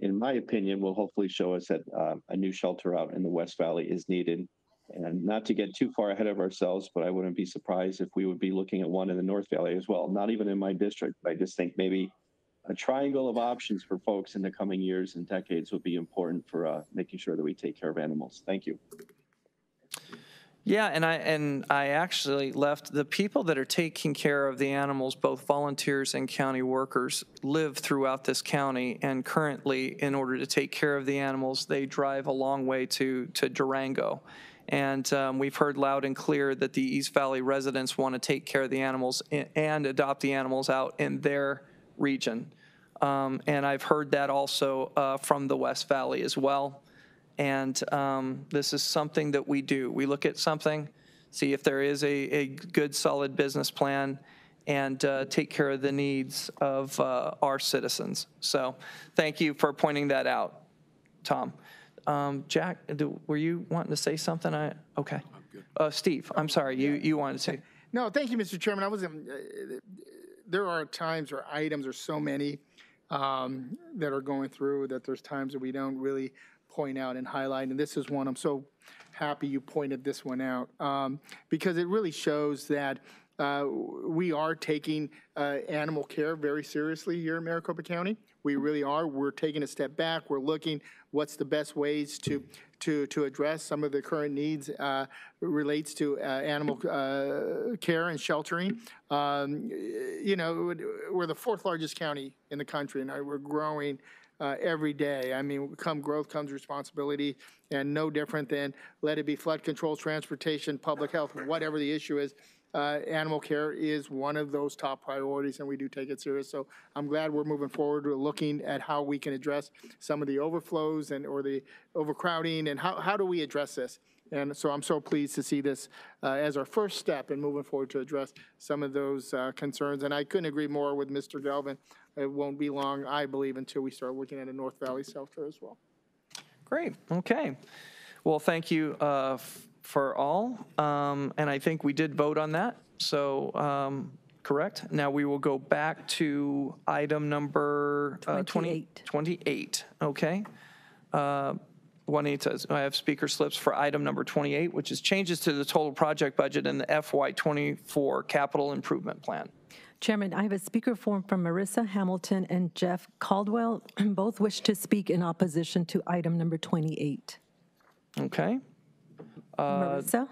in my opinion, will hopefully show us that uh, a new shelter out in the West Valley is needed. And not to get too far ahead of ourselves, but I wouldn't be surprised if we would be looking at one in the North Valley as well. Not even in my district, but I just think maybe a triangle of options for folks in the coming years and decades would be important for uh, making sure that we take care of animals. Thank you. Yeah, and I, and I actually left, the people that are taking care of the animals, both volunteers and county workers, live throughout this county, and currently, in order to take care of the animals, they drive a long way to, to Durango. And um, we've heard loud and clear that the East Valley residents want to take care of the animals and adopt the animals out in their region. Um, And I've heard that also uh, from the West Valley as well. And um, this is something that we do. We look at something, see if there is a, a good, solid business plan, and uh, take care of the needs of uh, our citizens. So thank you for pointing that out, Tom. Um, Jack, do- were you wanting to say something? I, okay. Uh, Steve, I'm sorry, you, you wanted to say. No, thank you, Mr. Chairman. I wasn't, uh, there are times or items or so many um, that are going through that there's times that we don't really point out and highlight, and this is one. I'm so happy you pointed this one out um, because it really shows that uh, we are taking uh, animal care very seriously here in Maricopa County. We really are. We're taking a step back. We're looking what's the best ways to to to address some of the current needs uh, relates to uh, animal uh, care and sheltering. Um, you know, we're the fourth largest county in the country, and we're growing uh, every day. I mean, come growth comes responsibility, and no different than let it be flood control, transportation, public health, whatever the issue is. Uh, animal care is one of those top priorities, and we do take it serious. So I'm glad we're moving forward. We're looking at how we can address some of the overflows and or the overcrowding, and how how do we address this? And so I'm so pleased to see this uh, as our first step in moving forward to address some of those uh, concerns. And I couldn't agree more with Mr. Galvin. It won't be long, I believe, until we start looking at a North Valley shelter as well. Great, okay. Well, thank you uh, for all, um, and I think we did vote on that, so, um, correct? Now we will go back to item number uh, 20 28. 28, okay? Uh, Juanita, I have speaker slips for item number 28, which is changes to the total project budget in the FY24 capital improvement plan. Chairman, I have a speaker form from Marissa Hamilton and Jeff Caldwell. Both wish to speak in opposition to item number 28. Okay? Uh, Marissa?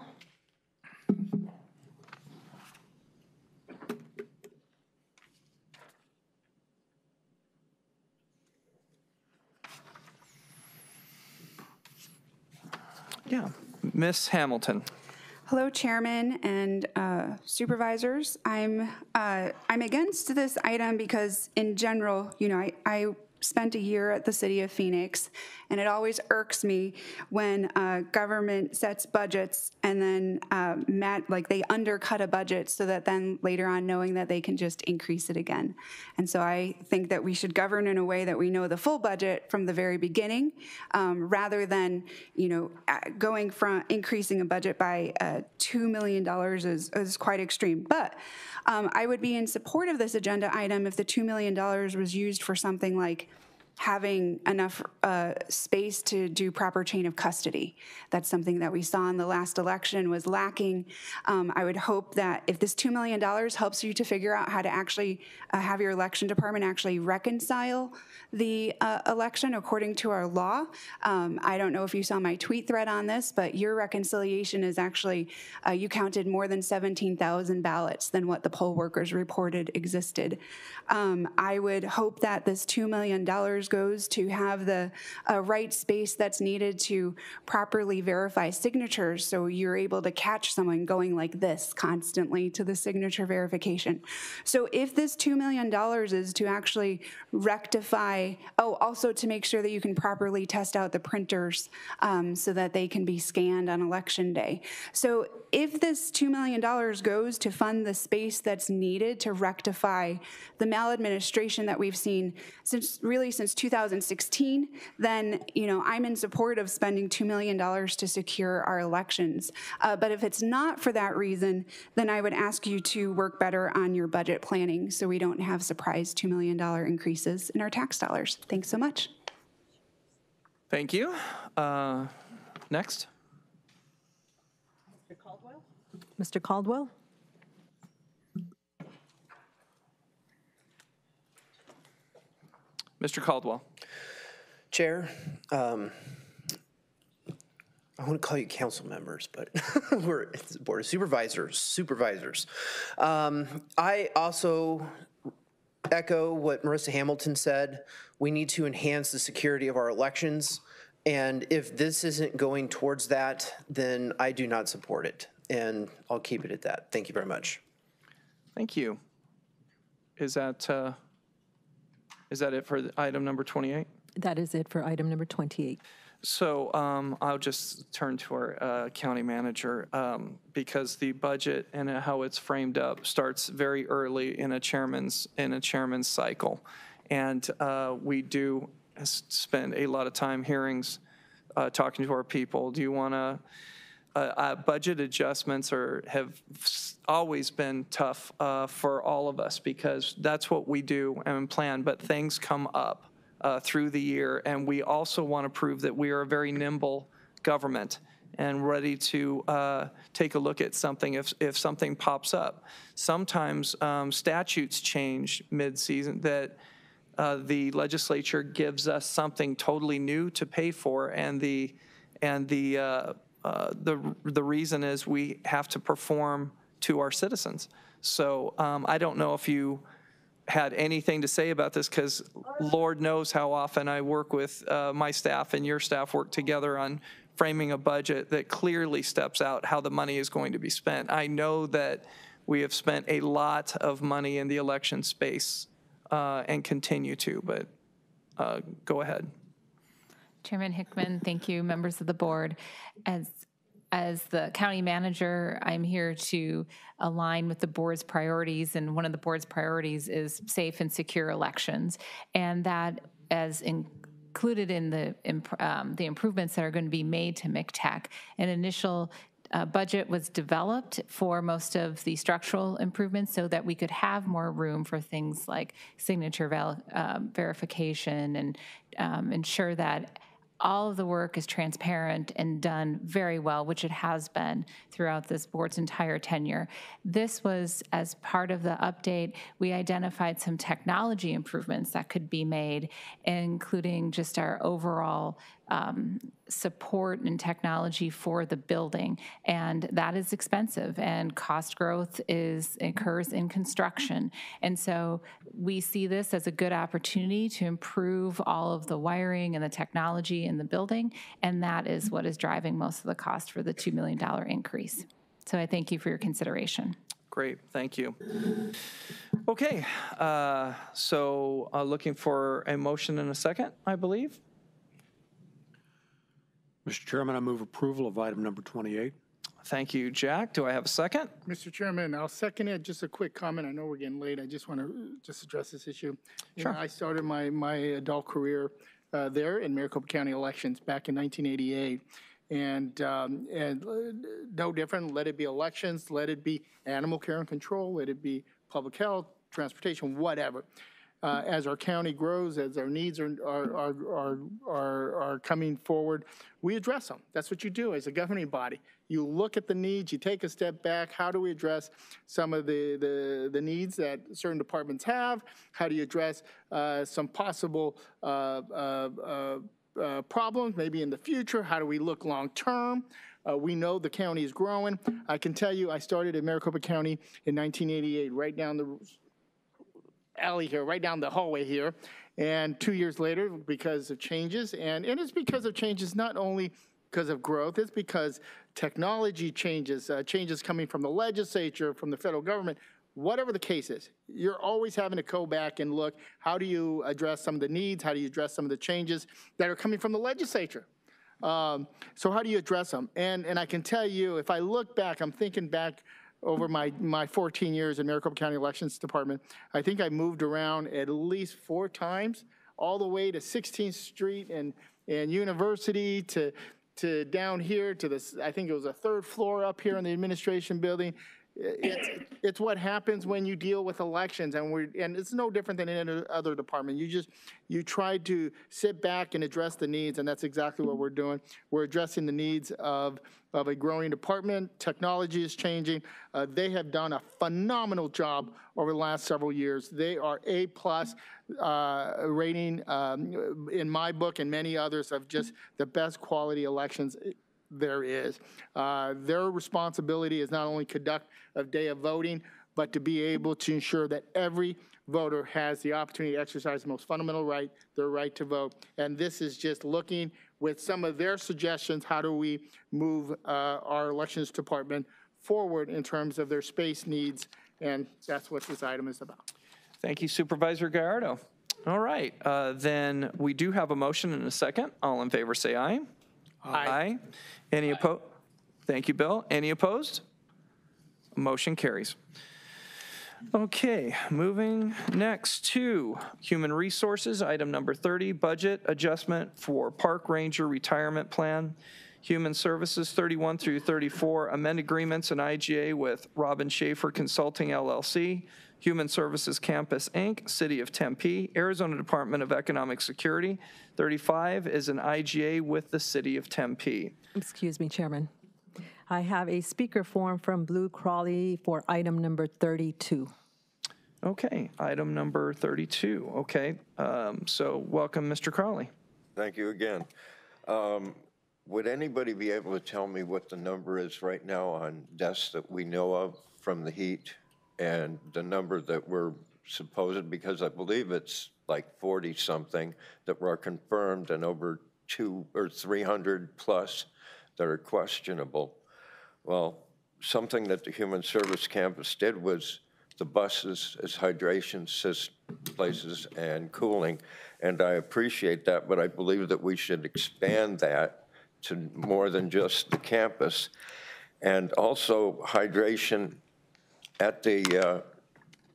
Yeah. Miss Hamilton. Hello, Chairman and uh, Supervisors. I'm uh, I'm against this item because, in general, you know, I, I spent a year at the city of Phoenix, and it always irks me when uh, government sets budgets and then uh, like they undercut a budget so that then later on knowing that they can just increase it again. And so I think that we should govern in a way that we know the full budget from the very beginning, um, rather than you know going from increasing a budget by uh, two million dollars is, is quite extreme. But um, I would be in support of this agenda item if the two million dollars was used for something like having enough uh, space to do proper chain of custody. That's something that we saw in the last election was lacking. Um, I would hope that if this $2 million helps you to figure out how to actually uh, have your election department actually reconcile the uh, election according to our law. Um, I don't know if you saw my tweet thread on this, but your reconciliation is actually, uh, you counted more than 17,000 ballots than what the poll workers reported existed. Um, I would hope that this $2 million goes to have the uh, right space that's needed to properly verify signatures so you're able to catch someone going like this constantly to the signature verification. So if this $2 million is to actually rectify, oh, also to make sure that you can properly test out the printers um, so that they can be scanned on election day. So if this $2 million goes to fund the space that's needed to rectify the maladministration that we've seen since really since 2016, then you know I'm in support of spending $2 million to secure our elections. Uh, but if it's not for that reason, then I would ask you to work better on your budget planning so we don't have surprise $2 million increases in our tax dollars. Thanks so much. Thank you. Uh, next. Mr. Caldwell? Mr. Caldwell. Chair, um, I want to call you council members, but we're it's the board of supervisors, supervisors. Um, I also echo what Marissa Hamilton said. We need to enhance the security of our elections. And if this isn't going towards that, then I do not support it. And I'll keep it at that. Thank you very much. Thank you. Is that, uh, is that it for the item number 28? That is it for item number 28. So um, I'll just turn to our uh, county manager um, because the budget and how it's framed up starts very early in a chairman's in a chairman's cycle, and uh, we do s- spend a lot of time hearings, uh, talking to our people. Do you want to? Uh, uh, budget adjustments are have s- always been tough uh, for all of us because that's what we do and plan. But things come up uh, through the year, and we also want to prove that we are a very nimble government and ready to uh, take a look at something if if something pops up. Sometimes um, statutes change mid-season that. Uh, the legislature gives us something totally new to pay for, and the and the uh, uh, the the reason is we have to perform to our citizens. So um, I don't know if you had anything to say about this because Lord knows how often I work with uh, my staff and your staff work together on framing a budget that clearly steps out how the money is going to be spent. I know that we have spent a lot of money in the election space uh, and continue to, but uh, go ahead. Chairman Hickman, thank you, members of the board. As as the county manager, I'm here to align with the board's priorities, and one of the board's priorities is safe and secure elections, and that as included in the um, the improvements that are going to be made to MCTEC. An initial uh, budget was developed for most of the structural improvements so that we could have more room for things like signature um, verification and um, ensure that all of the work is transparent and done very well, which it has been throughout this board's entire tenure. This was, as part of the update, we identified some technology improvements that could be made, including just our overall um, support and technology for the building. And that is expensive, and cost growth is, occurs in construction. And so we see this as a good opportunity to improve all of the wiring and the technology in the building, and that is what is driving most of the cost for the $2 million increase. So I thank you for your consideration. Great, thank you. Okay, uh, so uh, looking for a motion in a second, I believe. Mr. Chairman, I move approval of item number 28. Thank you, Jack. Do I have a second? Mr. Chairman, I'll second it. Just a quick comment. I know we're getting late. I just want to just address this issue. You know, Sure. I started my, my adult career uh, there in Maricopa County elections back in 1988. And, um, and uh, no different, let it be elections, let it be animal care and control, let it be public health, transportation, whatever. Uh, As our county grows, as our needs are, are, are- are, are, coming forward, we address them. That's what you do as a governing body. You look at the needs, you take a step back, how do we address some of the, the, the needs that certain departments have? How do you address uh, some possible uh, uh, uh, uh, problems, maybe in the future? How do we look long-term? Uh, We know the county is growing. I can tell you, I started in Maricopa County in 1988, right down the alley here, right down the hallway here. And two years later, because of changes, and, and it's because of changes not only because of growth, it's because technology changes, uh, changes coming from the legislature, from the federal government, whatever the case is, you're always having to go back and look, how do you address some of the needs? How do you address some of the changes that are coming from the legislature? Um, So how do you address them? And, and I can tell you, if I look back, I'm thinking back over my, my 14 years in Maricopa County Elections Department, I think I moved around at least four times, all the way to 16th Street and, and University to, to down here to this, I think it was a third floor up here in the administration building. It's, it's what happens when you deal with elections, and we're, and it's no different than any other department. You just, you try to sit back and address the needs, and that's exactly what we're doing. We're addressing the needs of, of a growing department. Technology is changing. Uh, They have done a phenomenal job over the last several years. They are A-plus uh, rating, um, in my book and many others, of just the best quality elections there is. Uh, Their responsibility is not only conduct a day of voting, but to be able to ensure that every voter has the opportunity to exercise the most fundamental right, their right to vote. And this is just looking with some of their suggestions, how do we move uh, our elections department forward in terms of their space needs? And that's what this item is about. Thank you Supervisor Gallardo. All right, uh, then we do have a motion and a second. All in favor, say aye. Aye. Any opposed? Thank you, Bill. Any opposed? Motion carries. Okay, moving next to Human Resources, item number 30, budget adjustment for Park Ranger Retirement Plan. Human Services 31 through 34, amend agreements and IGA with Robin Schaefer Consulting LLC, Human Services Campus, Inc., City of Tempe, Arizona Department of Economic Security. 35 is an IGA with the City of Tempe. Excuse me, Chairman. I have a speaker form from Blue Crawley for item number 32. Okay, item number 32. Okay, um, so welcome, Mr. Crawley. Thank you again. Um, Would anybody be able to tell me what the number is right now on deaths that we know of from the heat? And the number that we're supposed, because I believe it's like 40-something that were confirmed and over two or 300 plus that are questionable. Well, something that the Human Service Campus did was the buses as hydration places and cooling, and I appreciate that, but I believe that we should expand that to more than just the campus. And also hydration at the uh,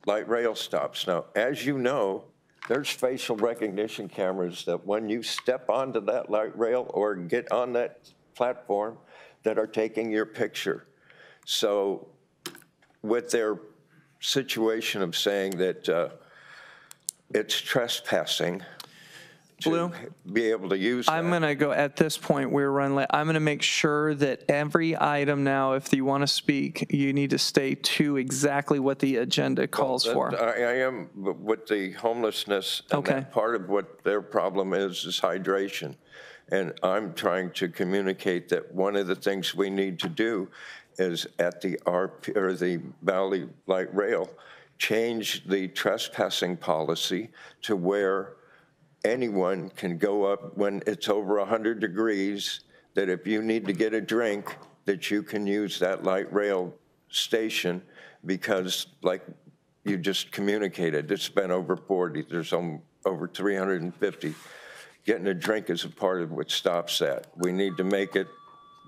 light rail stops. Now, as you know, there's facial recognition cameras that when you step onto that light rail or get on that platform, that are taking your picture. So with their situation of saying that uh, it's trespassing, to be able to use I'm that. going to go, at this point, we're running late. I'm going to make sure that every item now, if you want to speak, you need to stay to exactly what the agenda calls for. I, I am, but with the homelessness, and Okay. that part of what their problem is, is hydration. And I'm trying to communicate that one of the things we need to do is at the RP, or the Valley Light Rail, change the trespassing policy to where anyone can go up when it's over 100 degrees, that if you need to get a drink, that you can use that light rail station because like you just communicated, it's been over 40, there's over 350. Getting a drink is a part of what stops that. We need to make it,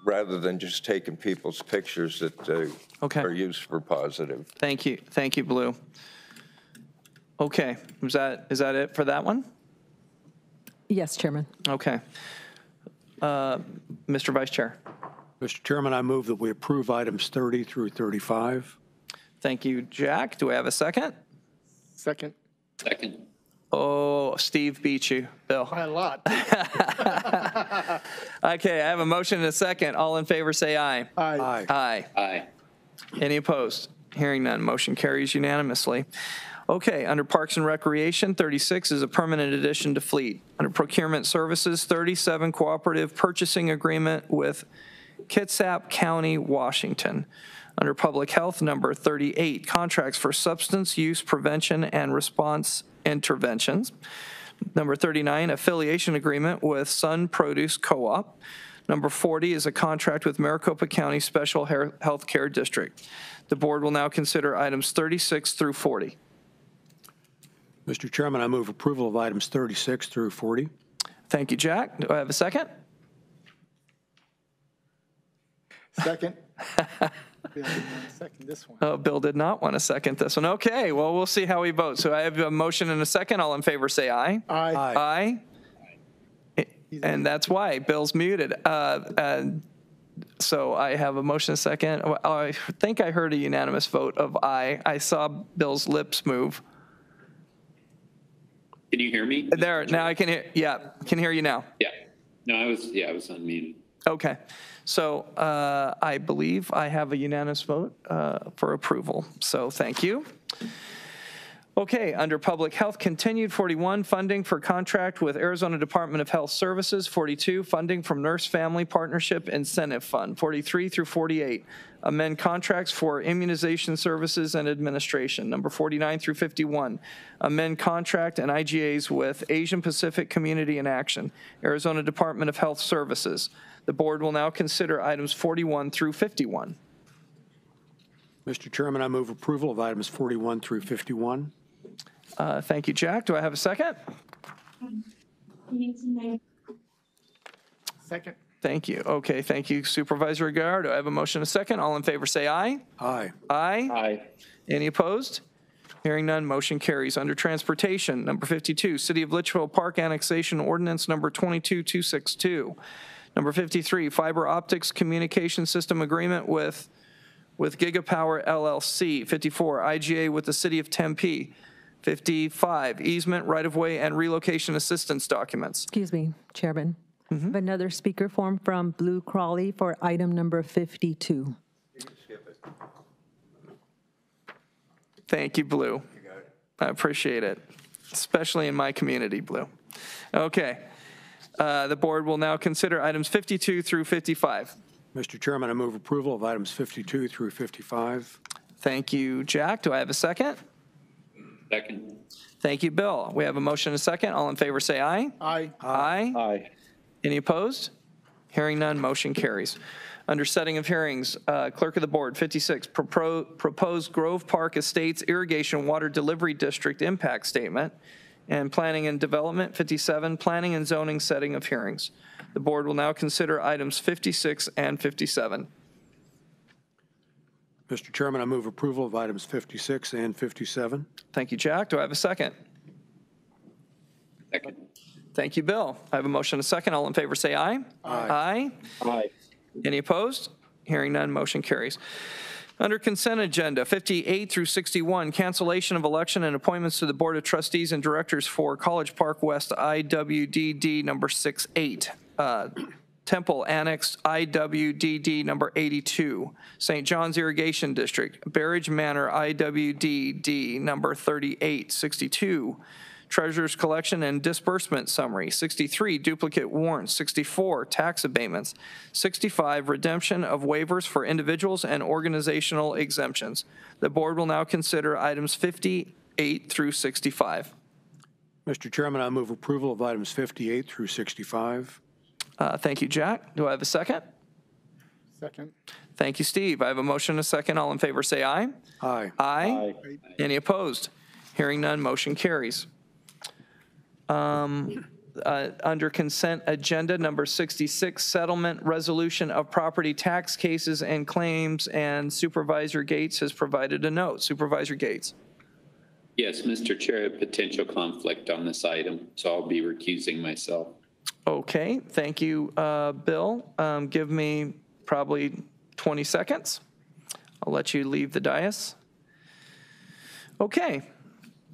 rather than just taking people's pictures that uh, Okay. are used for positive. Thank you, thank you, Blue. Okay, is that, is that it for that one? Yes, Chairman. Okay. Uh, Mr. Vice Chair. Mr. Chairman, I move that we approve items 30 through 35. Thank you, Jack. Do I have a second? Second. Second. Oh, Steve beat you. Bill. By a lot. Okay, I have a motion and a second. All in favor, say aye. Aye. Aye. Aye. Any opposed? Hearing none, motion carries unanimously. Okay, under Parks and Recreation, 36 is a permanent addition to fleet. Under Procurement Services, 37 cooperative purchasing agreement with Kitsap County, Washington. Under Public Health, number 38, contracts for substance use prevention and response interventions. Number 39, affiliation agreement with Sun Produce Co-op. Number 40 is a contract with Maricopa County Special Health Care District. The board will now consider items 36 through 40. Mr. Chairman, I move approval of items 36 through 40. Thank you, Jack. Do I have a second? Second. Yeah, I didn't Second this one. Oh, Bill did not want to second this one. Okay, well, we'll see how he votes. So I have a motion and a second. All in favor, say aye. Aye. Aye. And that's why Bill's muted. Uh, and So I have a motion and a second. Well, I think I heard a unanimous vote of aye. I saw Bill's lips move. Can you hear me? There, now I can hear, yeah, can hear you now. Yeah. No, I was, yeah, I was unmuted. Okay, so uh, I believe I have a unanimous vote uh, for approval, so thank you. Okay, under Public Health, continued 41, funding for contract with Arizona Department of Health Services. 42, funding from Nurse Family Partnership Incentive Fund. 43 through 48, amend contracts for immunization services and administration. Number 49 through 51, amend contract and IGAs with Asian Pacific Community in Action, Arizona Department of Health Services. The board will now consider items 41 through 51. Mr. Chairman, I move approval of items 41 through 51. Uh, Thank you, Jack. Do I have a second? Second. Thank you. Okay, thank you Supervisor Gallardo. I have a motion and a second. All in favor, say aye. Aye. Aye. Aye. Any opposed? Hearing none, motion carries. Under Transportation, number 52, City of Litchfield Park Annexation Ordinance Number 22262. Number 53, Fiber Optics Communication System Agreement with, with Gigapower LLC. 54, IGA with the City of Tempe. 55, Easement, Right-of-Way, and Relocation Assistance Documents. Excuse me, Chairman. I have Another speaker form from Blue Crawley for item number 52. Thank you, Blue. I appreciate it, especially in my community, Blue. Okay. Uh, The board will now consider items 52 through 55. Mr. Chairman, I move approval of items 52 through 55. Thank you, Jack. Do I have a second? Second. Thank you, Bill. We have a motion and a second. All in favor, say aye. Aye. Aye. Aye. Any opposed? Hearing none, motion carries. Under setting of hearings, uh, Clerk of the Board, 56, propro- proposed Grove Park Estates Irrigation Water Delivery District Impact Statement, and Planning and Development, 57, Planning and Zoning Setting of Hearings. The board will now consider items 56 and 57. Mr. Chairman, I move approval of items 56 and 57. Thank you, Jack. Do I have a second? Second. Thank you, Bill. I have a motion and a second. All in favor, say aye. Aye. Aye. Any opposed? Hearing none, motion carries. Under consent agenda, 58 through 61, cancellation of election and appointments to the Board of Trustees and Directors for College Park West IWDD number 68. Uh, Temple Annex IWDD number 82. St. John's Irrigation District, Barrage Manor IWDD number 3862. Treasurer's Collection and Disbursement Summary, 63, duplicate warrants, 64, tax abatements, 65, redemption of waivers for individuals and organizational exemptions. The board will now consider items 58 through 65. Mr. Chairman, I move approval of items 58 through 65. Uh, Thank you, Jack. Do I have a second? Second. Thank you, Steve. I have a motion and a second. All in favor, say aye. Aye. Aye. Any opposed? Hearing none, motion carries. Um, uh, Under consent agenda number 66, settlement resolution of property tax cases and claims, and Supervisor Gates has provided a note. Supervisor Gates. Yes, Mr. Chair, a potential conflict on this item, so I'll be recusing myself. Okay, thank you, uh, Bill. Um, Give me probably 20 seconds. I'll let you leave the dais. Okay,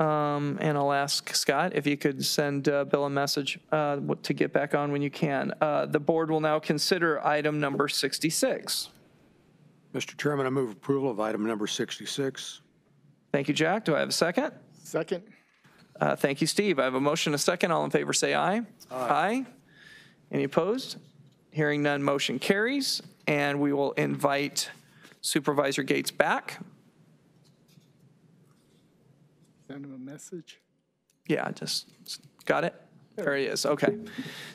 um, and I'll ask Scott if you could send uh, Bill a message uh, what- to get back on when you can. Uh, The board will now consider item number 66. Mr. Chairman, I move approval of item number 66. Thank you, Jack. Do I have a second? Second. Uh, Thank you, Steve. I have a motion, and a second. All in favor, say aye. Aye. Any opposed? Hearing none, motion carries. And we will invite Supervisor Gates back. Send him a message. Yeah, just, got it? There he is, okay.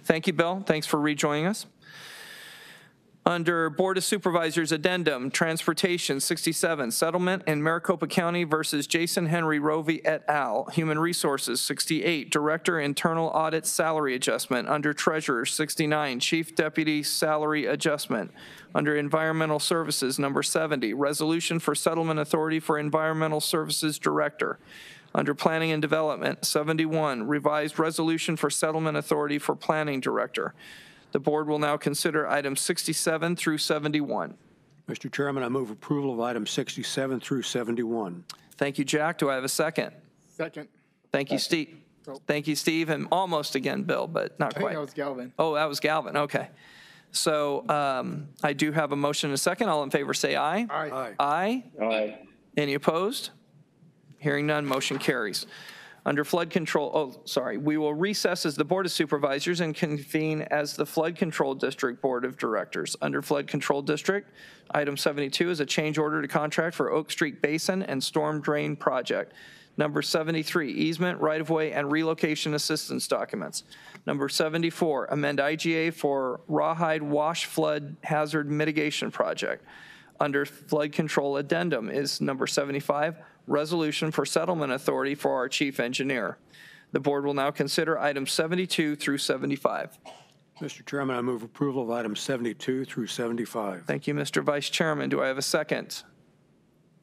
Thank you, Bill, thanks for rejoining us. Under Board of Supervisors Addendum, Transportation 67, Settlement in Maricopa County versus Jason Henry Rovey et al. Human Resources 68, Director Internal Audit Salary Adjustment. Under Treasurer 69, Chief Deputy Salary Adjustment. Under Environmental Services, number 70, Resolution for Settlement Authority for Environmental Services Director. Under Planning and Development, 71, Revised Resolution for Settlement Authority for Planning Director. The board will now consider items 67 through 71. Mr. Chairman, I move approval of items 67 through 71. Thank you, Jack. Do I have a second? Second. Thank you, Steve. Thank you, Steve, and almost again, Bill, but not I think quite. that was Galvin. Oh, that was Galvin, okay. So um, I do have a motion and a second. All in favor, say aye. Aye. Aye. Aye. Any opposed? Hearing none, motion carries. Under flood control, oh, sorry, we will recess as the Board of Supervisors and convene as the Flood Control District Board of Directors. Under Flood Control District, item 72 is a change order to contract for Oak Street Basin and Storm Drain Project. Number 73, easement, right-of-way, and relocation assistance documents. Number 74, amend IGA for Rawhide Wash Flood Hazard Mitigation Project. Under flood control addendum is number 75, resolution for settlement authority for our chief engineer. The board will now consider items 72 through 75. Mr. Chairman, I move approval of items 72 through 75. Thank you, Mr. Vice Chairman. Do I have a second?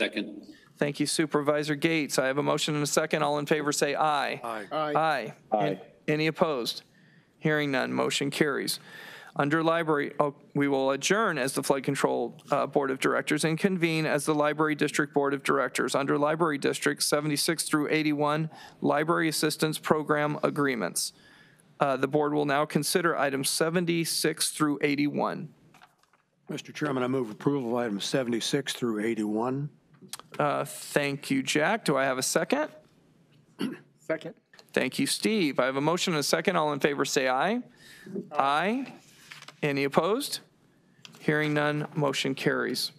Second. Thank you, Supervisor Gates. I have a motion and a second. All in favor, say aye. Aye. Aye. Aye. Aye. Any opposed? Hearing none, motion carries. Under library, oh, we will adjourn as the Flood Control uh, Board of Directors and convene as the Library District Board of Directors. Under Library District 76 through 81, Library Assistance Program Agreements. Uh, The board will now consider items 76 through 81. Mr. Chairman, I move approval of items 76 through 81. Uh, Thank you, Jack. Do I have a second? Second. Thank you, Steve. I have a motion and a second. All in favor, say aye. Aye. Any opposed? Hearing none, motion carries.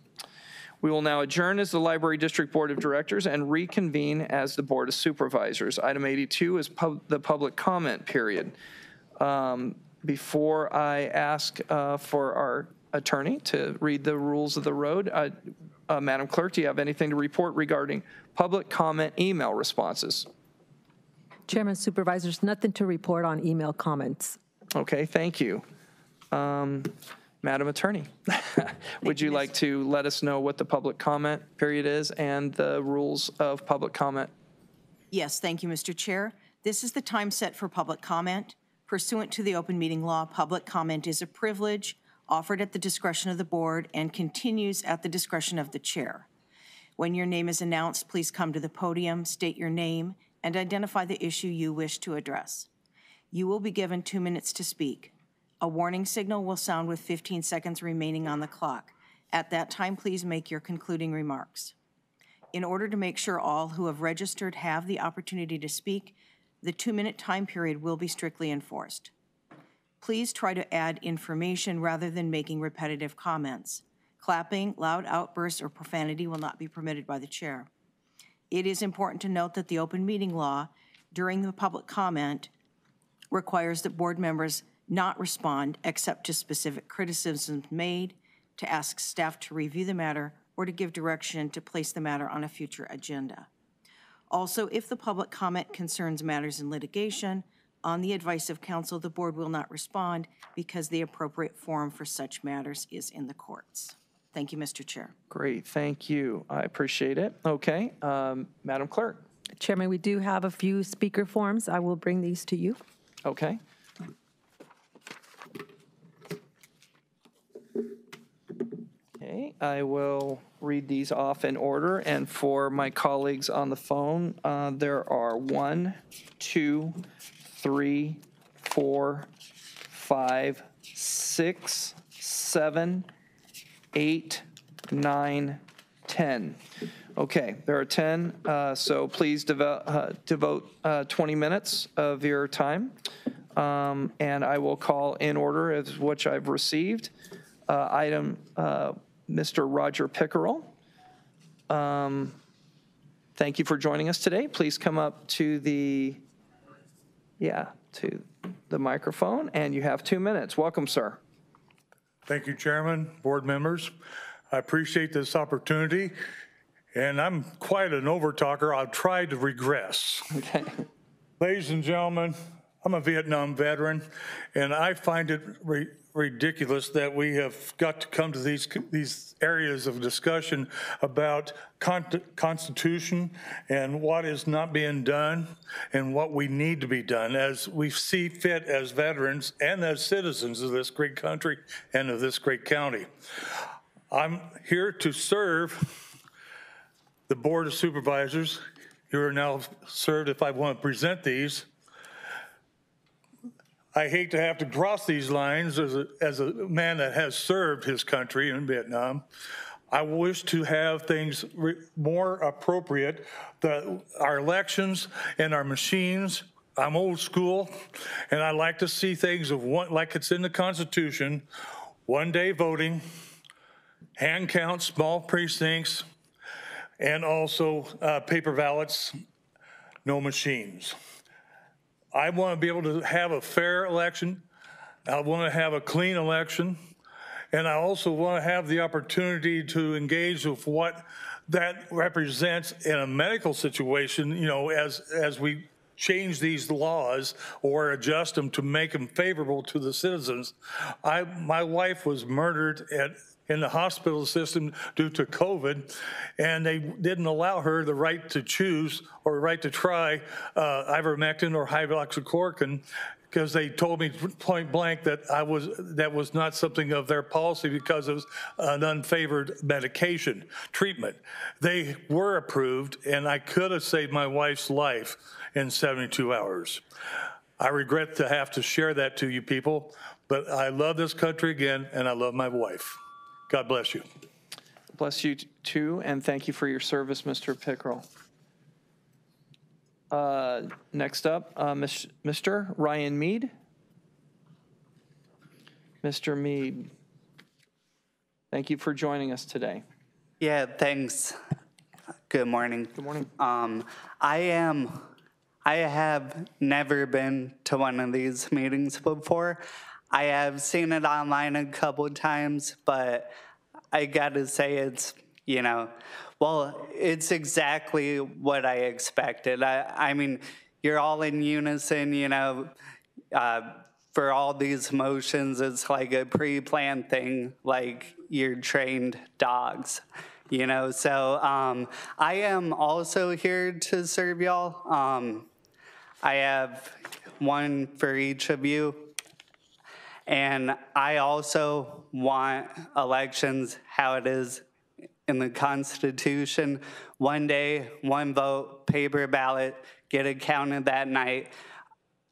We will now adjourn as the Library District Board of Directors and reconvene as the Board of Supervisors. Item 82 is pub- the public comment period. Um, Before I ask uh, for our attorney to read the rules of the road, uh, uh, Madam Clerk, do you have anything to report regarding public comment email responses? Chairman Supervisors, nothing to report on email comments. Okay, thank you. Um, Madam Attorney, would you like to let us know what the public comment period is and the rules of public comment? Yes, thank you, Mr. Chair. This is the time set for public comment. Pursuant to the open meeting law, public comment is a privilege offered at the discretion of the board and continues at the discretion of the chair. When your name is announced, please come to the podium, state your name, and identify the issue you wish to address. You will be given two minutes to speak. A warning signal will sound with 15 seconds remaining on the clock. At that time, please make your concluding remarks. In order to make sure all who have registered have the opportunity to speak, the two-minute time period will be strictly enforced. Please try to add information rather than making repetitive comments. Clapping, loud outbursts, or profanity will not be permitted by the chair. It is important to note that the open meeting law during the public comment requires that board members not respond except to specific criticisms made, to ask staff to review the matter, or to give direction to place the matter on a future agenda. Also, if the public comment concerns matters in litigation, on the advice of counsel, the board will not respond because the appropriate forum for such matters is in the courts. Thank you, Mr. Chair. Great, thank you. I appreciate it. Okay, um, Madam Clerk. Chairman, we do have a few speaker forms. I will bring these to you. Okay. Okay, I will read these off in order, and for my colleagues on the phone, uh, there are one, two, three, four, five, six, seven, eight, nine, ten. Okay, there are 10, uh, so please devo- uh, devote uh, 20 minutes of your time. Um, And I will call in order as which I've received. Uh, Item, uh, Mr. Roger Pickerel. Um, Thank you for joining us today. Please come up to the, yeah, to the microphone, and you have two minutes. Welcome, sir. Thank you, Chairman, board members. I appreciate this opportunity, and I'm quite an overtalker. I'll try to regress. Okay. Ladies and gentlemen, I'm a Vietnam veteran, and I find it ri- ridiculous that we have got to come to these, these areas of discussion about con- Constitution and what is not being done and what we need to be done as we see fit as veterans and as citizens of this great country and of this great county. I'm here to serve the Board of Supervisors. You are now served if I want to present these. I hate to have to cross these lines as a, as a man that has served his country in Vietnam. I wish to have things re- more appropriate. Our elections and our machines, I'm old school, and I like to see things of one, like it's in the Constitution, one day voting, hand count, small precincts, and also uh, paper ballots, no machines. I want to be able to have a fair election. I want to have a clean election. And I also want to have the opportunity to engage with what that represents in a medical situation, you know, as, as we change these laws or adjust them to make them favorable to the citizens. I, my wife was murdered at, in the hospital system due to COVID, and they didn't allow her the right to choose or right to try uh, ivermectin or hydroxychloroquine because they told me point blank that I was that was not something of their policy because it was an unfavored medication treatment. They were approved, and I could have saved my wife's life in 72 hours. I regret to have to share that to you people, but I love this country again, and I love my wife. God bless you. Bless you too, and thank you for your service, Mr. Pickerel. Uh, Next up, uh, Miss- Mr. Ryan Mead. Mr. Mead, thank you for joining us today. Yeah, thanks. Good morning. Good morning. Um, I am, I have never been to one of these meetings before. I have seen it online a couple times, but I gotta say it's, you know, well, it's exactly what I expected. I, I mean, you're all in unison, you know, uh, for all these motions, it's like a pre-planned thing, like you're trained dogs, you know? So um, I am also here to serve y'all. Um, I have one for each of you. And I also want elections how it is in the Constitution. One day, one vote, paper ballot, get it counted that night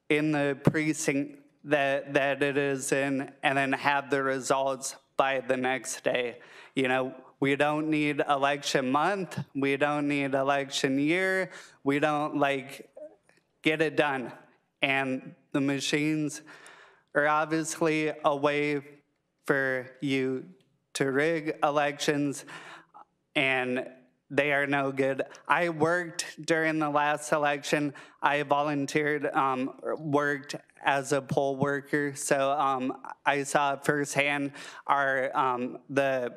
in the precinct that, that it is in, and then have the results by the next day. You know, we don't need election month, we don't need election year, we don't like, get it done. And the machines are obviously a way for you to rig elections, and they are no good. I worked during the last election. I volunteered, um, worked as a poll worker, so um, I saw firsthand our um, the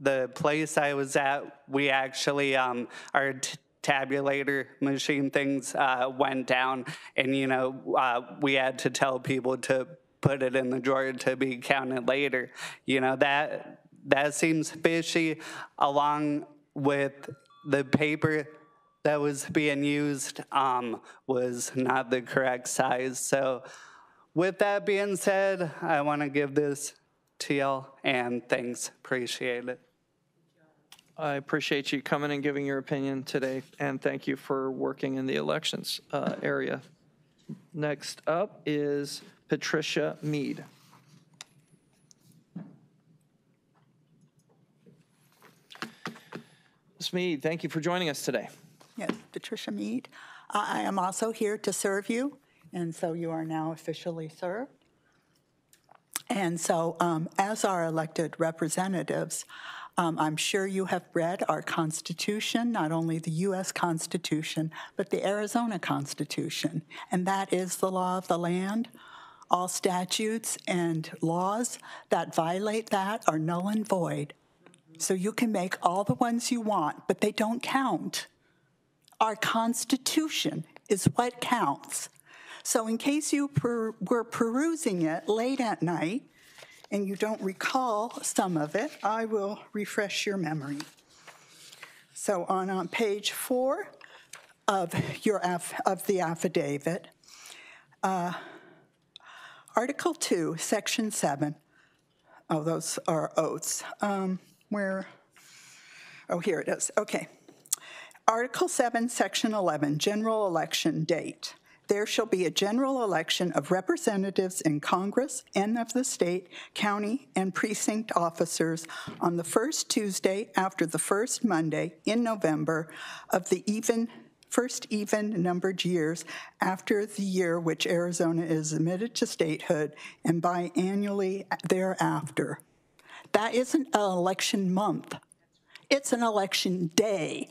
the place I was at. We actually um, our tabulator machine things uh, went down, and you know uh, we had to tell people to put it in the drawer to be counted later. You know that that seems fishy, along with the paper that was being used um, was not the correct size. So with that being said, I want to give this to y'all and thanks. Appreciate it. I appreciate you coming and giving your opinion today, and thank you for working in the elections uh, area. Next up is Patricia Mead. Ms. Mead, thank you for joining us today. Yes, Patricia Mead. I am also here to serve you, and so you are now officially served. And so, um, as our elected representatives, um, I'm sure you have read our Constitution, not only the U.S. Constitution, but the Arizona Constitution. And that is the law of the land. All statutes and laws that violate that are null and void. So you can make all the ones you want, but they don't count. Our Constitution is what counts. So, in case you per- were perusing it late at night and you don't recall some of it, I will refresh your memory. So, on, on page four of your of the affidavit, uh, Article 2, Section 7. Oh, those are oaths. Um, where? Oh, here it is. Okay. Article 7, Section 11, General Election Date. There shall be a general election of representatives in Congress and of the state, county, and precinct officers on the first Tuesday after the first Monday in November of the even first even numbered years after the year which Arizona is admitted to statehood and biannually thereafter. That isn't an election month. It's an election day.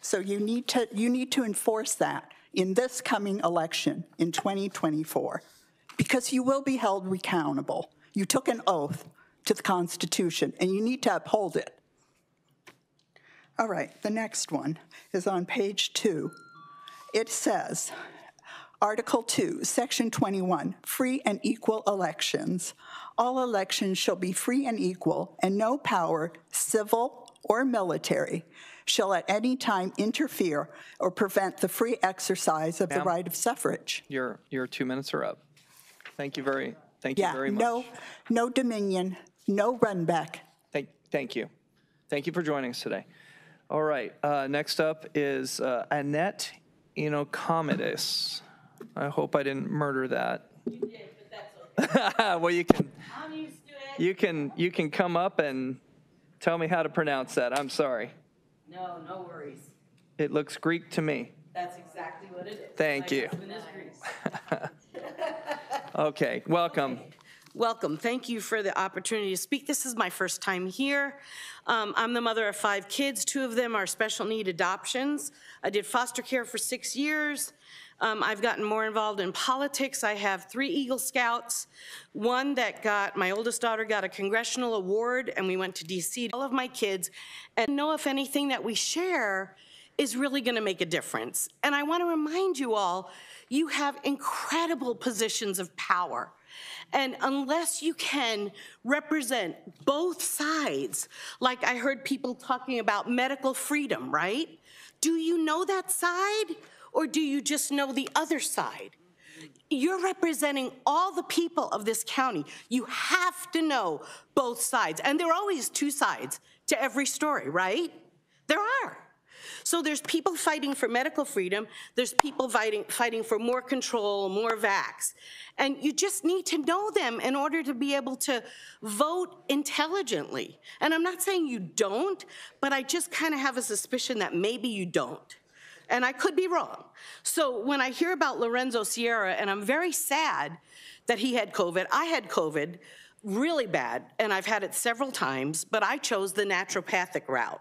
So you need to you need to enforce that in this coming election in 2024 because you will be held accountable. You took an oath to the Constitution and you need to uphold it. All right, the next one is on page 2. It says Article 2, Section 21, free and equal elections. All elections shall be free and equal, and no power, civil or military, shall at any time interfere or prevent the free exercise of the Ma'am? right of suffrage. Your, your two minutes are up. Thank you very, thank you Yeah, very much. no, no dominion, no run back. Thank, thank you. Thank you for joining us today. All right, uh, next up is uh, Annette Inocomides. I hope I didn't murder that. You did, but that's okay. Well, you can, I'm used to it. you can, you can come up and tell me how to pronounce that. I'm sorry. No, no worries. It looks Greek to me. That's exactly what it is. Thank My you. husband is Greek. Okay, welcome. Welcome. Thank you for the opportunity to speak. This is my first time here. Um, I'm the mother of five kids. Two of them are special need adoptions. I did foster care for six years. Um, I've gotten more involved in politics. I have three Eagle Scouts. One that got, my oldest daughter got a congressional award, and we went to DC. All of my kids, and know if anything that we share is really going to make a difference. And I want to remind you all, you have incredible positions of power. And unless you can represent both sides, like I heard people talking about medical freedom, right? Do you know that side or do you just know the other side? You're representing all the people of this county. You have to know both sides. And there are always two sides to every story, right? There are. So there's people fighting for medical freedom, there's people fighting, fighting for more control, more vax. And you just need to know them in order to be able to vote intelligently. And I'm not saying you don't, but I just kind of have a suspicion that maybe you don't. And I could be wrong. So when I hear about Lorenzo Sierra, and I'm very sad that he had COVID, I had COVID really bad, and I've had it several times, but I chose the naturopathic route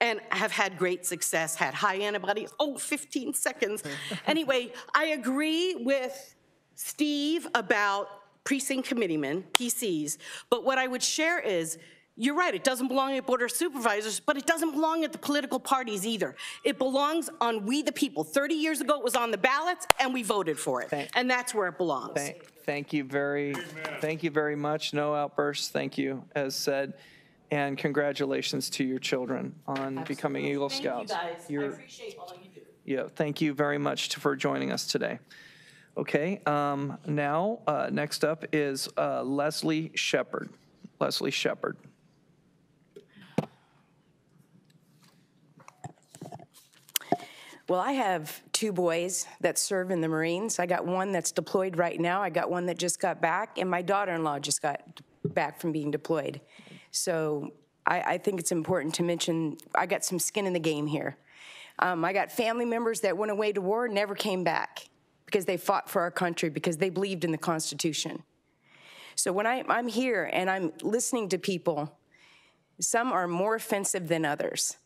and have had great success, had high antibodies, oh, 15 seconds. anyway, I agree with Steve about precinct committeemen, PCs, but what I would share is, you're right, it doesn't belong at Board of Supervisors, but it doesn't belong at the political parties either. It belongs on we the people. 30 years ago, it was on the ballots, and we voted for it. Thank- and that's where it belongs. Thank, thank you very, thank you very much. No outbursts, thank you, as said. And congratulations to your children on becoming Eagle Scouts. Thank you, guys. You're- I appreciate all you do. Yeah, thank you very much to- for joining us today. Okay, um, now, uh, next up is uh, Leslie Shepherd. Leslie Shepherd. Well, I have two boys that serve in the Marines. I got one that's deployed right now. I got one that just got back, and my daughter-in-law just got back from being deployed. So I, I think it's important to mention, I got some skin in the game here. Um, I got family members that went away to war, and never came back because they fought for our country, because they believed in the Constitution. So when I, I'm here and I'm listening to people, some are more offensive than others.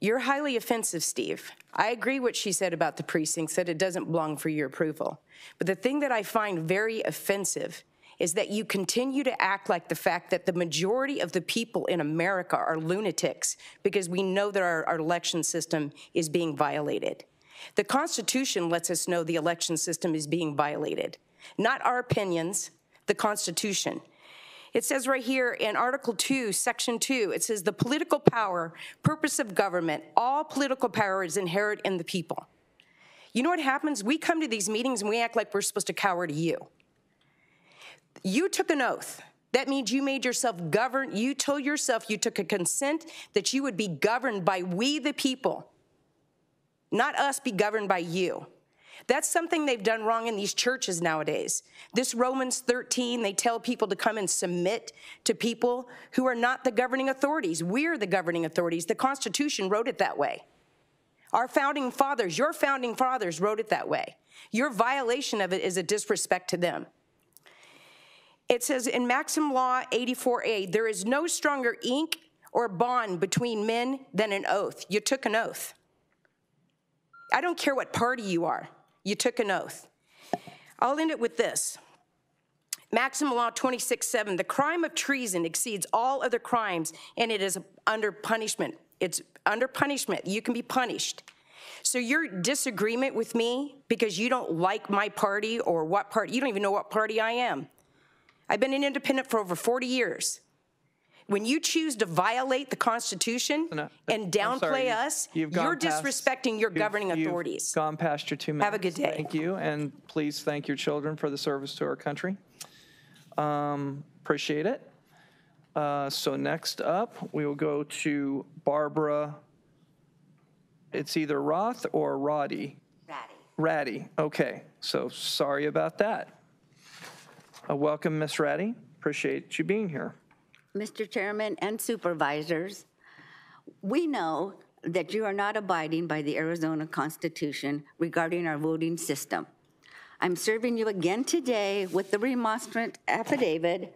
You're highly offensive, Steve. I agree what she said about the precincts, that it doesn't belong for your approval. But the thing that I find very offensive is that you continue to act like the fact that the majority of the people in America are lunatics because we know that our, our election system is being violated. The Constitution lets us know the election system is being violated, not our opinions, the Constitution. It says right here in Article 2, Section 2, it says the political power, purpose of government, all political power is inherent in the people. You know what happens? We come to these meetings and we act like we're supposed to cower to you. You took an oath. That means you made yourself govern, you told yourself you took a consent that you would be governed by we the people, not us be governed by you. That's something they've done wrong in these churches nowadays. This Romans 13, they tell people to come and submit to people who are not the governing authorities. We're the governing authorities. The Constitution wrote it that way. Our founding fathers, your founding fathers wrote it that way. Your violation of it is a disrespect to them. It says in Maxim Law 84A, there is no stronger ink or bond between men than an oath. You took an oath. I don't care what party you are, you took an oath. I'll end it with this. Maxim Law 26:7, the crime of treason exceeds all other crimes, and it is under punishment. It's under punishment. You can be punished. So your disagreement with me because you don't like my party or what party, you don't even know what party I am. I've been an independent for over 40 years. When you choose to violate the Constitution and I'm sorry, downplay you- us, you've you're past- disrespecting your you've- governing you've authorities. Gone past your two minutes. Have a good day. Thank you, and please thank your children for the service to our country. Um, Appreciate it. Uh, So next up, we will go to Barbara, it's either Roth or Roddy? Ratty. Ratty, okay. So sorry about that. Uh, Welcome, Miss Ratty. Appreciate you being here. Mr. Chairman and supervisors, we know that you are not abiding by the Arizona Constitution regarding our voting system. I'm serving you again today with the remonstrant affidavit,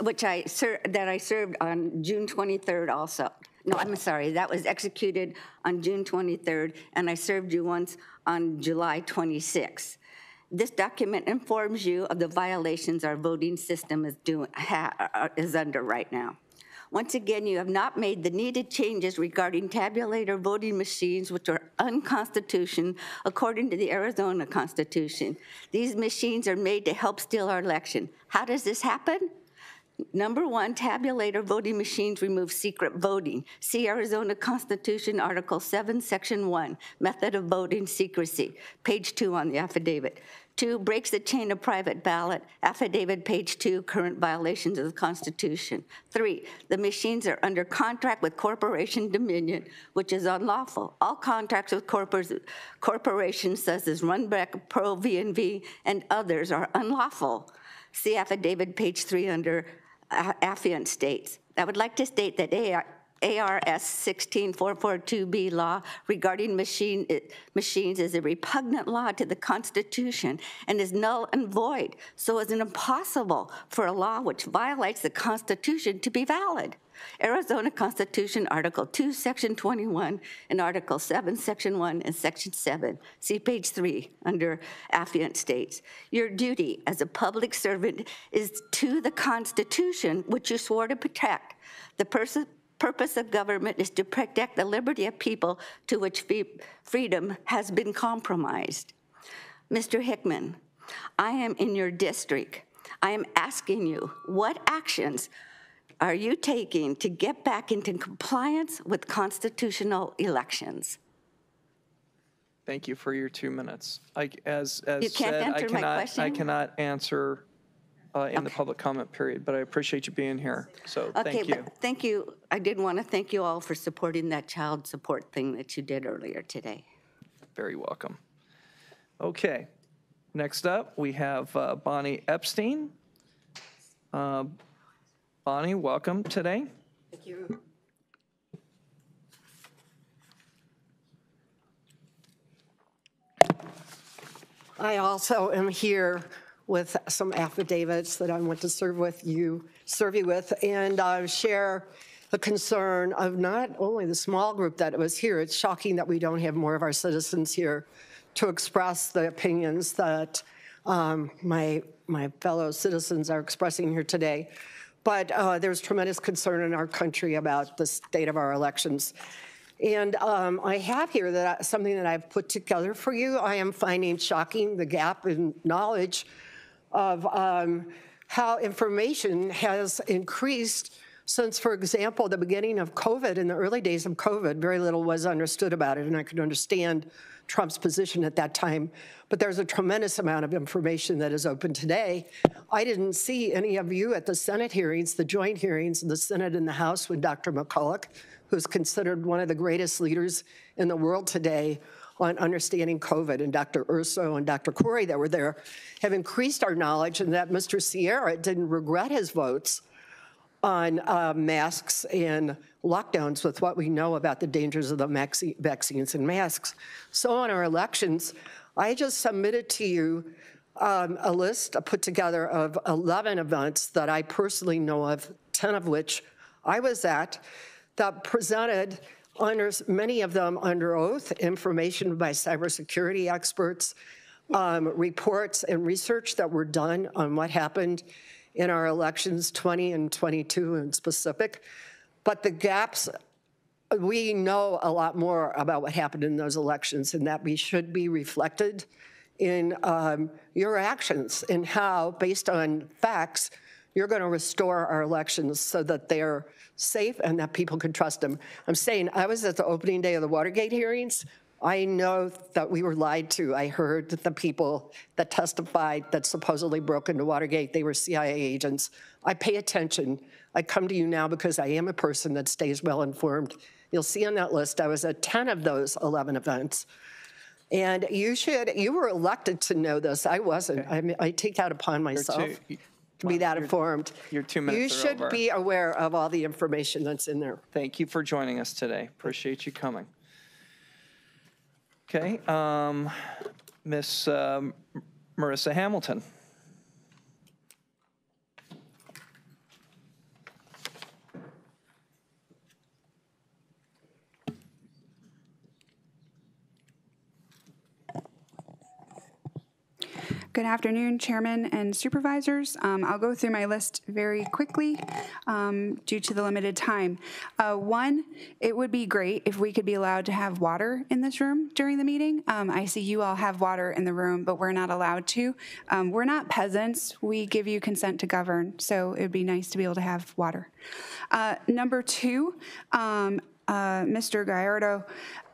which I, ser- that I served on June 23rd also. No, I'm sorry, that was executed on June 23rd, and I served you once on July 26th. This document informs you of the violations our voting system is doing, ha- uh, is under right now. Once again, you have not made the needed changes regarding tabulator voting machines, which are unconstitutional according to the Arizona Constitution. These machines are made to help steal our election. How does this happen? Number one, tabulator voting machines remove secret voting. See Arizona Constitution, Article 7, Section 1, method of voting secrecy, page two on the affidavit. Two, breaks the chain of private ballot, affidavit, page two, current violations of the Constitution. Three, the machines are under contract with Corporation Dominion, which is unlawful. All contracts with corpor- corporations such as Runbeck, Pro, V&V, and others are unlawful. See affidavit, page three, under affiant states. I would like to state that AR ARS 16442B law regarding machine, eh, machines is a repugnant law to the Constitution and is null and void, so is it impossible for a law which violates the Constitution to be valid. Arizona Constitution, Article 2, Section 21, and Article 7, Section 1, and Section 7. See page 3 under affiant states. Your duty as a public servant is to the Constitution, which you swore to protect. The purpose of government is to protect the liberty of people to which freedom has been compromised. Mr. Hickman, I am in your district. I am asking you, what actions are you taking to get back into compliance with constitutional elections? Thank you for your two minutes. I, as, as You can't said, I cannot, I cannot answer uh, in the public comment period, but I appreciate you being here, so Okay, thank you. thank you. I did want to thank you all for supporting that child support thing that you did earlier today. Very welcome. Okay, next up, we have uh, Bonnie Epstein. Uh, Bonnie, welcome today. Thank you. I also am here with some affidavits that I want to serve with you, serve you with, and uh, share the concern of not only the small group that was here, it's shocking that we don't have more of our citizens here to express the opinions that um, my, my fellow citizens are expressing here today. But uh, there's tremendous concern in our country about the state of our elections. And um, I have here that I- something that I've put together for you. I am finding shocking the gap in knowledge of um, how information has increased since, for example, the beginning of COVID, in the early days of COVID, very little was understood about it, and I could understand Trump's position at that time. But there's a tremendous amount of information that is open today. I didn't see any of you at the Senate hearings, the joint hearings in the Senate and the House when Dr. McCullough, who's considered one of the greatest leaders in the world today on understanding COVID, and Dr. Urso and Dr. Kory that were there, have increased our knowledge, and that Mr. Sierra didn't regret his votes on uh, masks and lockdowns with what we know about the dangers of the maxi- vaccines and masks. So on our elections, I just submitted to you um, a list put together of 11 events that I personally know of, 10 of which I was at, that presented under, many of them under oath, information by cybersecurity experts, um, reports and research that were done on what happened in our elections 20 and 22 in specific. But the gaps, we know a lot more about what happened in those elections and that we should be reflected in um, your actions and how, based on facts, you're going to restore our elections so that they're safe and that people can trust them. I'm saying I was at the opening day of the Watergate hearings. I know that we were lied to. I heard that the people that testified that supposedly broke into Watergate, they were CIA agents. I pay attention. I come to you now because I am a person that stays well informed. You'll see on that list, I was at 10 of those 11 events. And you should, you were elected to know this. I wasn't. I, mean, I take that upon myself two- to be that informed. Your two You minutes are should over. be aware of all the information that's in there. Thank you for joining us today. Appreciate you coming. Okay, um, Miss um, Marissa Hamilton. Good afternoon, Chairman and Supervisors. Um, I'll go through my list very quickly um, due to the limited time. Uh, One, it would be great if we could be allowed to have water in this room during the meeting. Um, I see you all have water in the room, but we're not allowed to. Um, We're not peasants. We give you consent to govern, so it'd be nice to be able to have water. Uh, Number two, um, uh, Mr. Gallardo,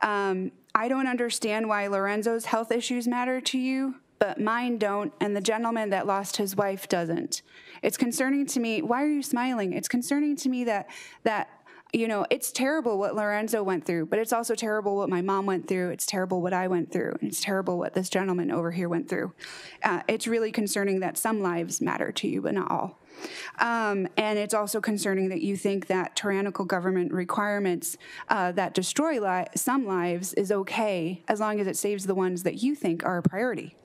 um, I don't understand why Lorenzo's health issues matter to you, but mine don't, and the gentleman that lost his wife doesn't. It's concerning to me. Why are you smiling? It's concerning to me that that you know it's terrible what Lorenzo went through, but it's also terrible what my mom went through. It's terrible what I went through. and It's terrible what this gentleman over here went through. Uh, it's really concerning that some lives matter to you, but not all. Um, and it's also concerning that you think that tyrannical government requirements uh, that destroy li- some lives is okay as long as it saves the ones that you think are a priority.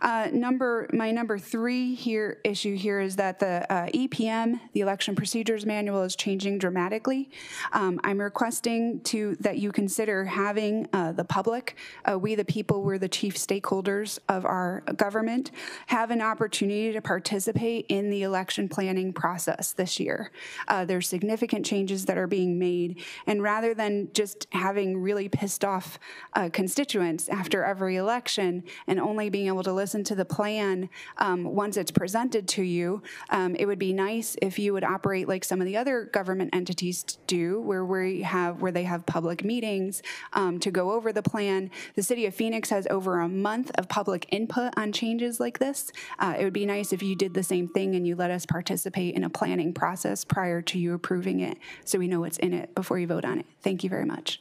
Uh, number my number three here issue here is that the uh, EPM, the Election Procedures Manual, is changing dramatically. Um, I'm requesting to that you consider having uh, the public, uh, we the people, we're the chief stakeholders of our government, have an opportunity to participate in the election planning process this year. Uh, there's significant changes that are being made, and rather than just having really pissed off uh, constituents after every election and only being able to listen to the plan um, once it's presented to you, um, it would be nice if you would operate like some of the other government entities do, where we have where they have public meetings um, to go over the plan. The city of Phoenix has over a month of public input on changes like this. Uh, it would be nice if you did the same thing and you let us participate in a planning process prior to you approving it, so we know what's in it before you vote on it. Thank you very much.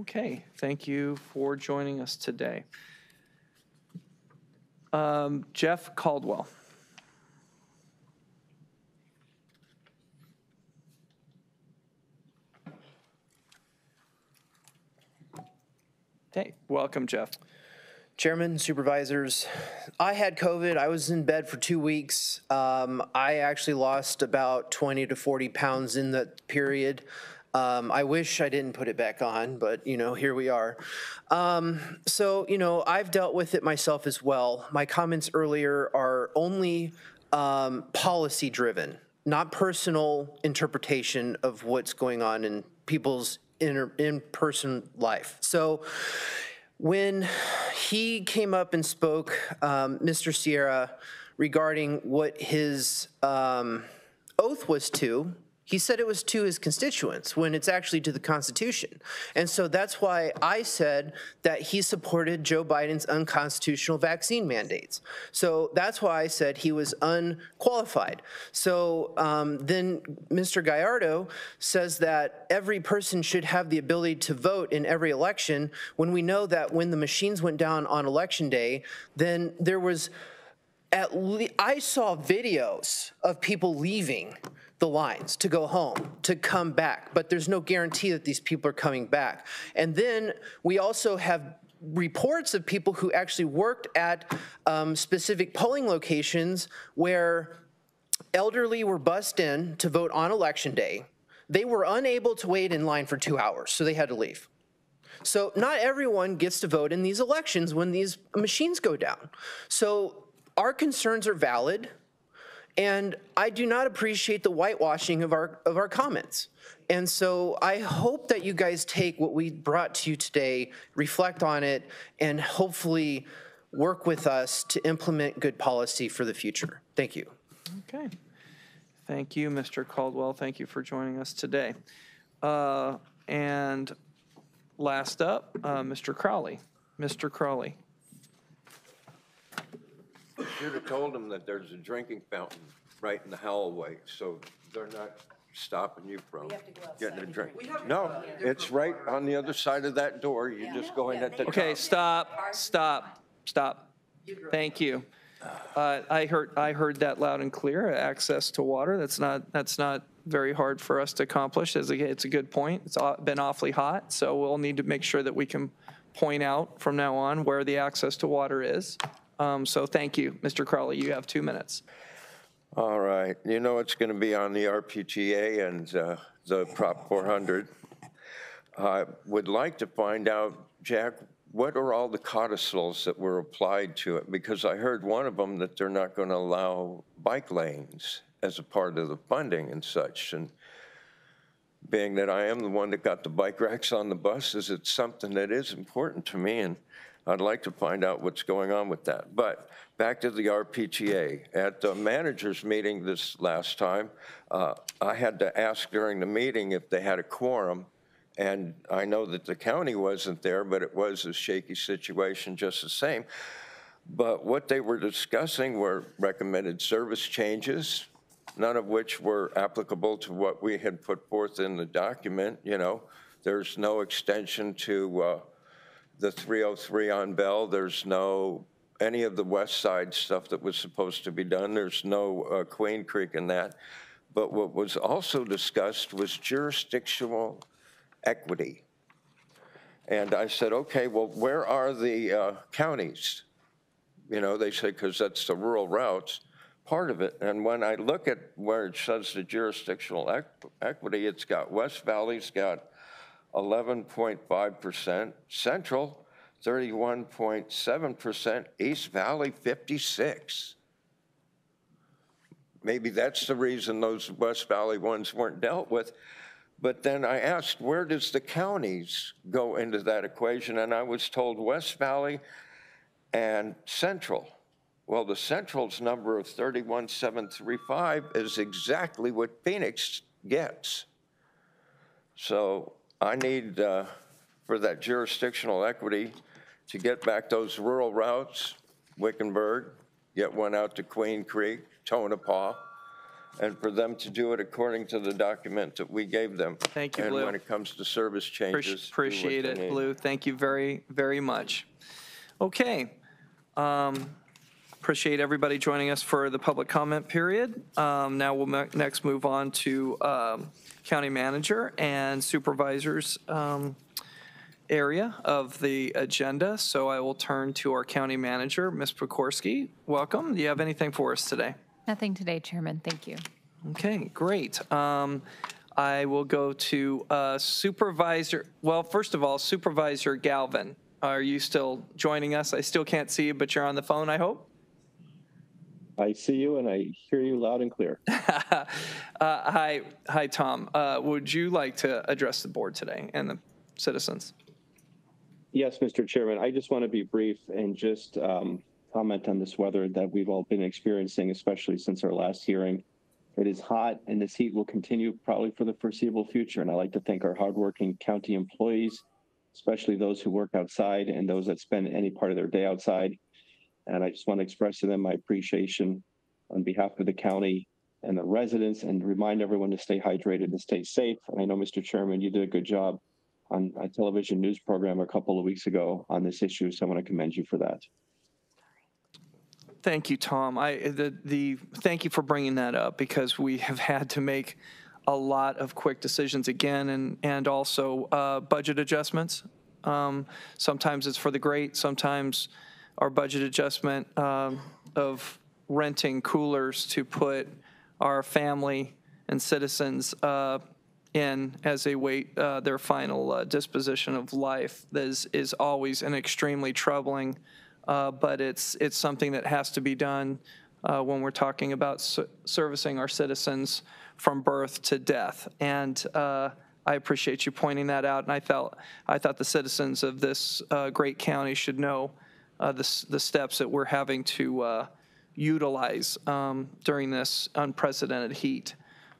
Okay, thank you for joining us today. Um, Jeff Caldwell. Hey, welcome, Jeff. Chairman, supervisors, I had COVID. I was in bed for two weeks. Um, I actually lost about 20 to 40 pounds in that period. Um, I wish I didn't put it back on, but you know, here we are. Um, so, you know, I've dealt with it myself as well. My comments earlier are only um, policy driven, not personal interpretation of what's going on in people's inter- in-person life. So, when he came up and spoke, um, Mr. Sierra, regarding what his um, oath was to, he said it was to his constituents when it's actually to the Constitution. And so that's why I said that he supported Joe Biden's unconstitutional vaccine mandates. So that's why I said he was unqualified. So um, then Mr. Gallardo says that every person should have the ability to vote in every election when we know that when the machines went down on election day, then there was at le- I saw videos of people leaving the lines to go home, to come back, but there's no guarantee that these people are coming back. And then we also have reports of people who actually worked at um, specific polling locations where elderly were bussed in to vote on election day. They were unable to wait in line for two hours, so they had to leave. So not everyone gets to vote in these elections when these machines go down. So our concerns are valid, and I do not appreciate the whitewashing of our of our comments. And so I hope that you guys take what we brought to you today, reflect on it, and hopefully work with us to implement good policy for the future. Thank you. Okay. Thank you, Mr. Caldwell. Thank you for joining us today. Uh, And last up, uh, Mr. Crowley. Mr. Crowley. Should have told them that there's a drinking fountain right in the hallway, so they're not stopping you from getting a drink. No, it's right on the other side of that door. You just go in at the top. Okay, stop, stop, stop. Thank you. Uh, I heard, I heard that loud and clear, access to water. That's not, that's not very hard for us to accomplish. It's a, it's a good point. It's aw- been awfully hot, so we'll need to make sure that we can point out from now on where the access to water is. Um, So thank you, Mr. Crowley. You have two minutes. All right, you know it's going to be on the RPTA and uh, the Prop 400. I would like to find out, Jack, what are all the codicils that were applied to it? Because I heard one of them that they're not going to allow bike lanes as a part of the funding and such. And being that I am the one that got the bike racks on the buses, it's something that is important to me, and I'd like to find out what's going on with that. But back to the RPTA. At the managers' meeting this last time, uh, I had to ask during the meeting if they had a quorum, and I know that the county wasn't there, but it was a shaky situation just the same. But what they were discussing were recommended service changes, none of which were applicable to what we had put forth in the document, you know. There's no extension to uh, the 303 on Bell. There's no, any of the west side stuff that was supposed to be done. There's no uh, Queen Creek in that. But what was also discussed was jurisdictional equity. And I said, okay, well, where are the uh, counties? You know, they say, because that's the rural routes part of it. And when I look at where it says the jurisdictional equ- equity, it's got West Valley's got 11.5%, Central 31.7%, East Valley 56. Maybe that's the reason those West Valley ones weren't dealt with. But then I asked, where does the counties go into that equation? And I was told West Valley and Central. Well, the Central's number of 31735 is exactly what Phoenix gets. So I need, uh, for that jurisdictional equity, to get back those rural routes, Wickenburg, get one out to Queen Creek, Tonopah, and for them to do it according to the document that we gave them. Thank you, And Blue. when it comes to service changes. do what Appreciate they it, need. Blue. Thank you very, very much. Okay. Um, Appreciate everybody joining us for the public comment period. Um, Now we'll mo- next move on to um, county manager and supervisors um, area of the agenda. So I will turn to our county manager, Ms. Pokorski. Welcome. Do you have anything for us today? Nothing today, Chairman. Thank you. Okay, great. Um, I will go to uh, Supervisor, well, first of all, Supervisor Galvin, are you still joining us? I still can't see you, but you're on the phone, I hope? I see you and I hear you loud and clear. Uh, Hi, hi, Tom. Uh, Would you like to address the board today and the citizens? Yes, Mr. Chairman, I just want to be brief and just um, comment on this weather that we've all been experiencing, especially since our last hearing. It is hot and this heat will continue probably for the foreseeable future. And I'd like to thank our hardworking county employees, especially those who work outside and those that spend any part of their day outside. And I just want to express to them my appreciation on behalf of the county and the residents and remind everyone to stay hydrated and stay safe. And I know, Mr. Chairman, you did a good job on a television news program a couple of weeks ago on this issue, so I want to commend you for that. Thank you, Tom. I, the, the, thank you for bringing that up because we have had to make a lot of quick decisions again and, and also uh, budget adjustments. Um, Sometimes it's for the great, sometimes our budget adjustment um, of renting coolers to put our family and citizens uh, in as they wait uh, their final uh, disposition of life is, is always an extremely troubling, uh, but it's, it's something that has to be done uh, when we're talking about ser- servicing our citizens from birth to death. And uh, I appreciate you pointing that out, and I felt, I thought the citizens of this uh, great county should know uh, the, the steps that we're having to uh, utilize um, during this unprecedented heat.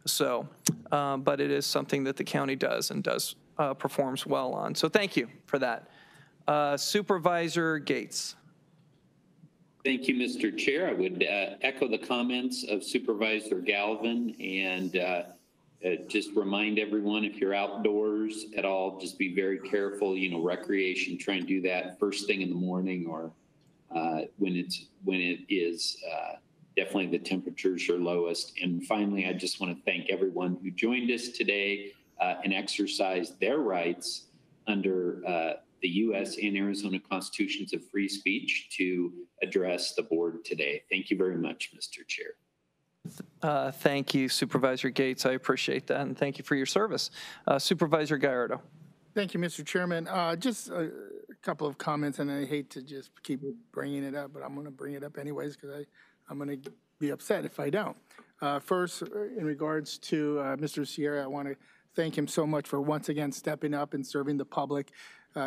So, um, but it is something that the county does and does, uh, performs well on. So thank you for that. Uh, Supervisor Gates. Thank you, Mr. Chair. I would uh, echo the comments of Supervisor Galvin and uh, just remind everyone, if you're outdoors at all, just be very careful, you know, recreation, try and do that first thing in the morning or uh, when it's, when it is uh, definitely the temperatures are lowest. And finally, I just want to thank everyone who joined us today uh, and exercised their rights under uh, the U.S. and Arizona constitutions of free speech to address the board today. Thank you very much, Mr. Chair. Uh, Thank you Supervisor Gates. I appreciate that, and thank you for your service. Uh, Supervisor Gallardo. Thank you, Mr. Chairman. Uh, Just a couple of comments, and I hate to just keep bringing it up, but I'm going to bring it up anyways because I'm going to be upset if I don't. Uh, First, uh, in regards to uh, Mr. Sierra, I want to thank him so much for once again stepping up and serving the public.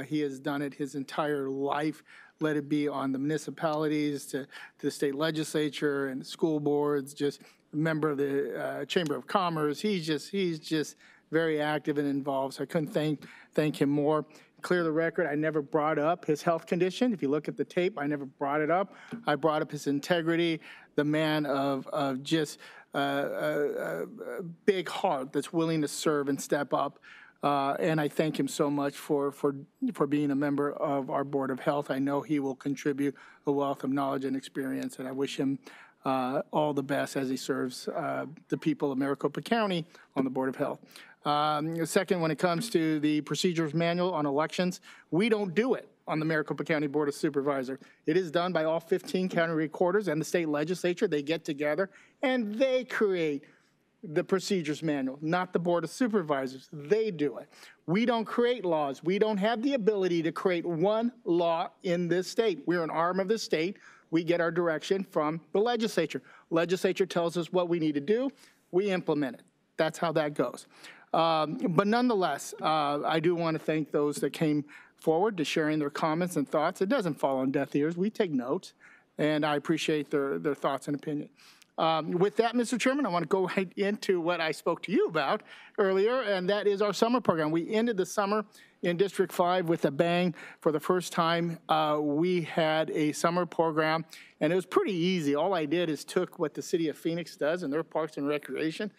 He has done it his entire life, let it be on the municipalities, to, to the state legislature and school boards, just a member of the uh, Chamber of Commerce. He's just, he's just very active and involved, so I couldn't thank, thank him more. Clear the record, I never brought up his health condition. If you look at the tape, I never brought it up. I brought up his integrity, the man of, of just uh, a, a, a big heart that's willing to serve and step up. Uh, and I thank him so much for, for, for being a member of our Board of Health. I know he will contribute a wealth of knowledge and experience, and I wish him uh, all the best as he serves uh, the people of Maricopa County on the Board of Health. Um, Second, when it comes to the procedures manual on elections, we don't do it on the Maricopa County Board of Supervisor. It is done by all 15 county recorders and the state legislature. They get together and they create the procedures manual, not the Board of Supervisors. They do it. We don't create laws. We don't have the ability to create one law in this state. We're an arm of the state. We get our direction from the legislature. Legislature tells us what we need to do. We implement it. That's how that goes. Um, But nonetheless, uh, I do want to thank those that came forward to sharing their comments and thoughts. It doesn't fall on deaf ears. We take notes, and I appreciate their, their thoughts and opinion. Um, With that, Mr. Chairman, I want to go right into what I spoke to you about earlier, and that is our summer program. We ended the summer in District 5 with a bang. For the first time, uh, we had a summer program, and it was pretty easy. All I did is took what the city of Phoenix does in their Parks and Recreation,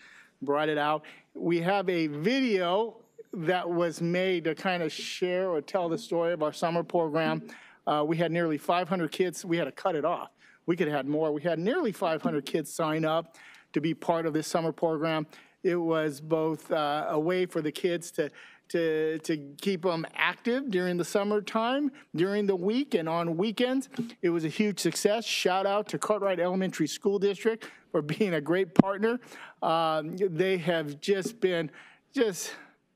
brought it out. We have a video that was made to kind of share or tell the story of our summer program. Uh, we had nearly 500 kids. We had to cut it off. We could have had more. We had nearly 500 kids sign up to be part of this summer program. It was both uh, a way for the kids to to, to keep them active during the summertime, during the week, and on weekends. It was a huge success. Shout out to Cartwright Elementary School District for being a great partner. Um, they have just been just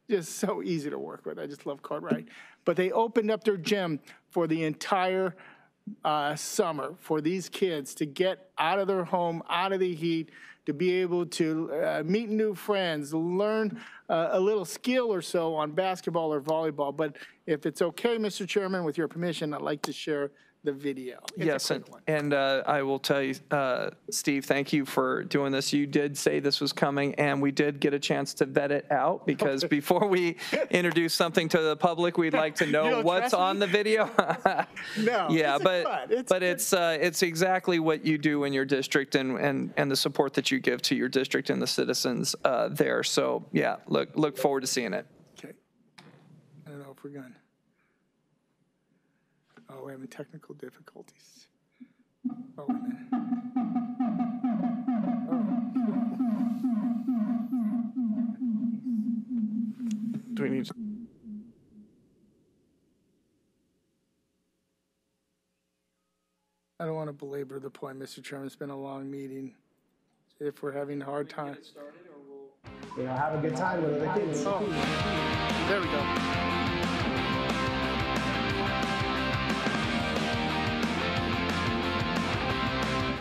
just so easy to work with. I just love Cartwright. But they opened up their gym for the entire uh, summer for these kids to get out of their home, out of the heat, to be able to uh, meet new friends, learn uh, a little skill or so on basketball or volleyball. But if it's okay, Mr. Chairman, with your permission, I'd like to share the video. It's Yes, and, and uh, I will tell you, uh, Steve, thank you for doing this. You did say this was coming, and we did get a chance to vet it out, because before we introduce something to the public, we'd like to know what's on the video. No, Yeah, it's but. It's but it's, uh, it's exactly what you do in your district and, and, and the support that you give to your district and the citizens uh, there. So, yeah, look, look forward to seeing it. Okay. I don't know if we're going. Oh, we're having technical difficulties. Oh, wait a minute. Do we need? to- I don't want to belabor the point, Mr. Chairman. It's been a long meeting. If we're having a hard time. You know, have a good time with the kids. Oh, there we go.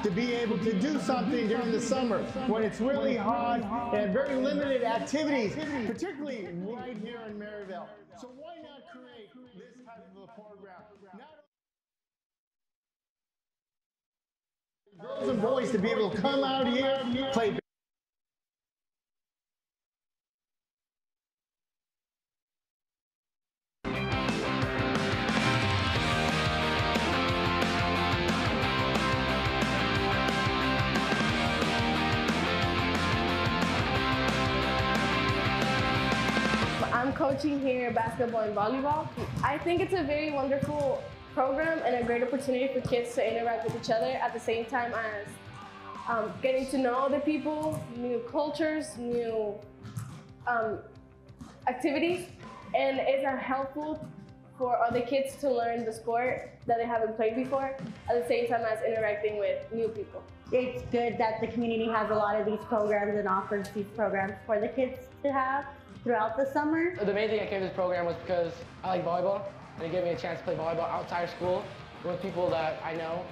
To be able to do something during the summer when it's really hot and very limited activities, particularly right here in Maryvale. So why not create this type of a program? Not girls and boys to be able to come out here, play coaching here basketball and volleyball. I think it's a very wonderful program and a great opportunity for kids to interact with each other at the same time as um, getting to know other people, new cultures, new um, activities, and it's helpful for other kids to learn the sport that they haven't played before at the same time as interacting with new people. It's good that the community has a lot of these programs and offers these programs for the kids to have throughout the summer. The main thing I came to this program was because I like volleyball and it gave me a chance to play volleyball outside of school with people that I know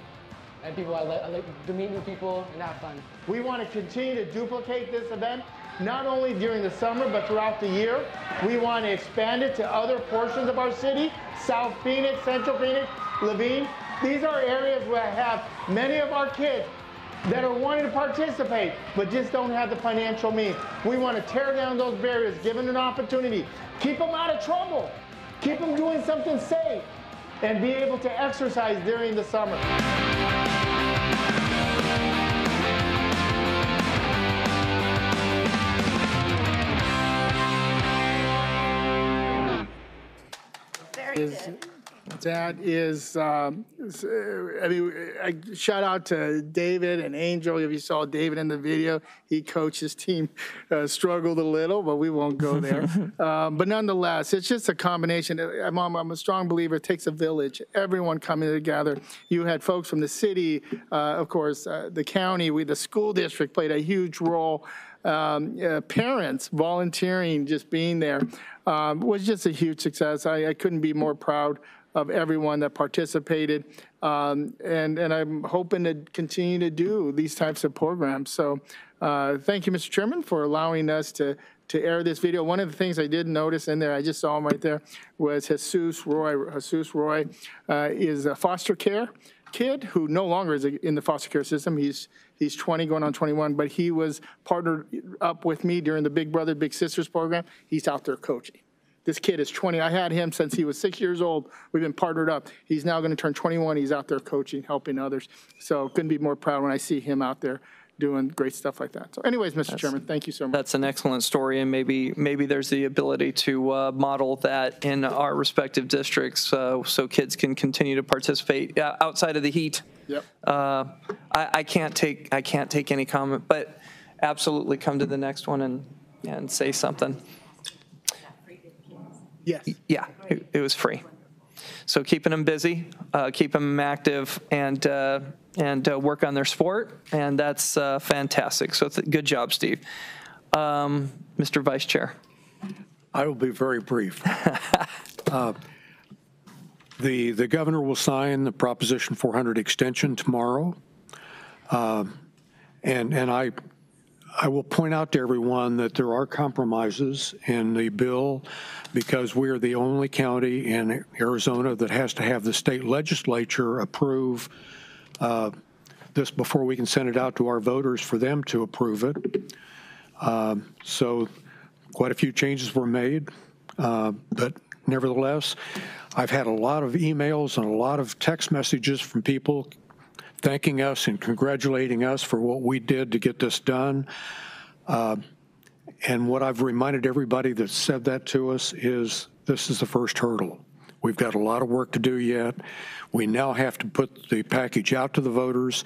and people I like, I like to meet new people and have fun. We want to continue to duplicate this event, not only during the summer, but throughout the year. We want to expand it to other portions of our city, South Phoenix, Central Phoenix, Laveen. These are areas where I have many of our kids that are wanting to participate, but just don't have the financial means. We want to tear down those barriers, give them an opportunity, keep them out of trouble, keep them doing something safe, and be able to exercise during the summer. is, that is, um, s- uh, I mean, I shout out to David and Angel. If you saw David in the video, he coached his team, uh, struggled a little, but we won't go there. um, but nonetheless, it's just a combination. I'm, I'm I'm a strong believer. It takes a village. Everyone coming together. You had folks from the city, uh, of course, uh, the county. We, the school district played a huge role um, uh, parents volunteering, just being there, um, was just a huge success. I, I couldn't be more proud of everyone that participated. Um, and, and I'm hoping to continue to do these types of programs. So uh, thank you, Mr. Chairman, for allowing us to, to air this video. One of the things I did notice in there, I just saw him right there, was Jesus Roy. Jesus Roy uh, is a foster care kid who no longer is in the foster care system. He's he's 20, going on 21, but he was partnered up with me during the Big Brother Big Sisters program. He's out there coaching. This kid is 20. I had him since he was six years old. We've been partnered up. He's now going to turn 21. He's out there coaching, helping others. So couldn't be more proud when I see him out there doing great stuff like that. So anyways, Mr. Chairman, thank you so much. That's an excellent story, and maybe, maybe there's the ability to uh, model that in our respective districts, uh, so kids can continue to participate uh, outside of the heat. Yep. Uh, I, I can't take, I can't take any comment, but absolutely come to the next one and, and say something. Yes. Yeah, it, it was free. So keeping them busy, uh, keeping them active, and uh, and uh, work on their sport, and that's uh, fantastic. So th- good job, Steve. Um, Mr. Vice Chair. I will be very brief. Uh, The, the governor will sign the Proposition 400 extension tomorrow. Um, And, and I, I will point out to everyone that there are compromises in the bill because we are the only county in Arizona that has to have the state legislature approve uh, this before we can send it out to our voters for them to approve it. Um, So quite a few changes were made, uh, but nevertheless, I've had a lot of emails and a lot of text messages from people thanking us and congratulating us for what we did to get this done. Uh, And what I've reminded everybody that said that to us is this is the first hurdle. We've got a lot of work to do yet. We now have to put the package out to the voters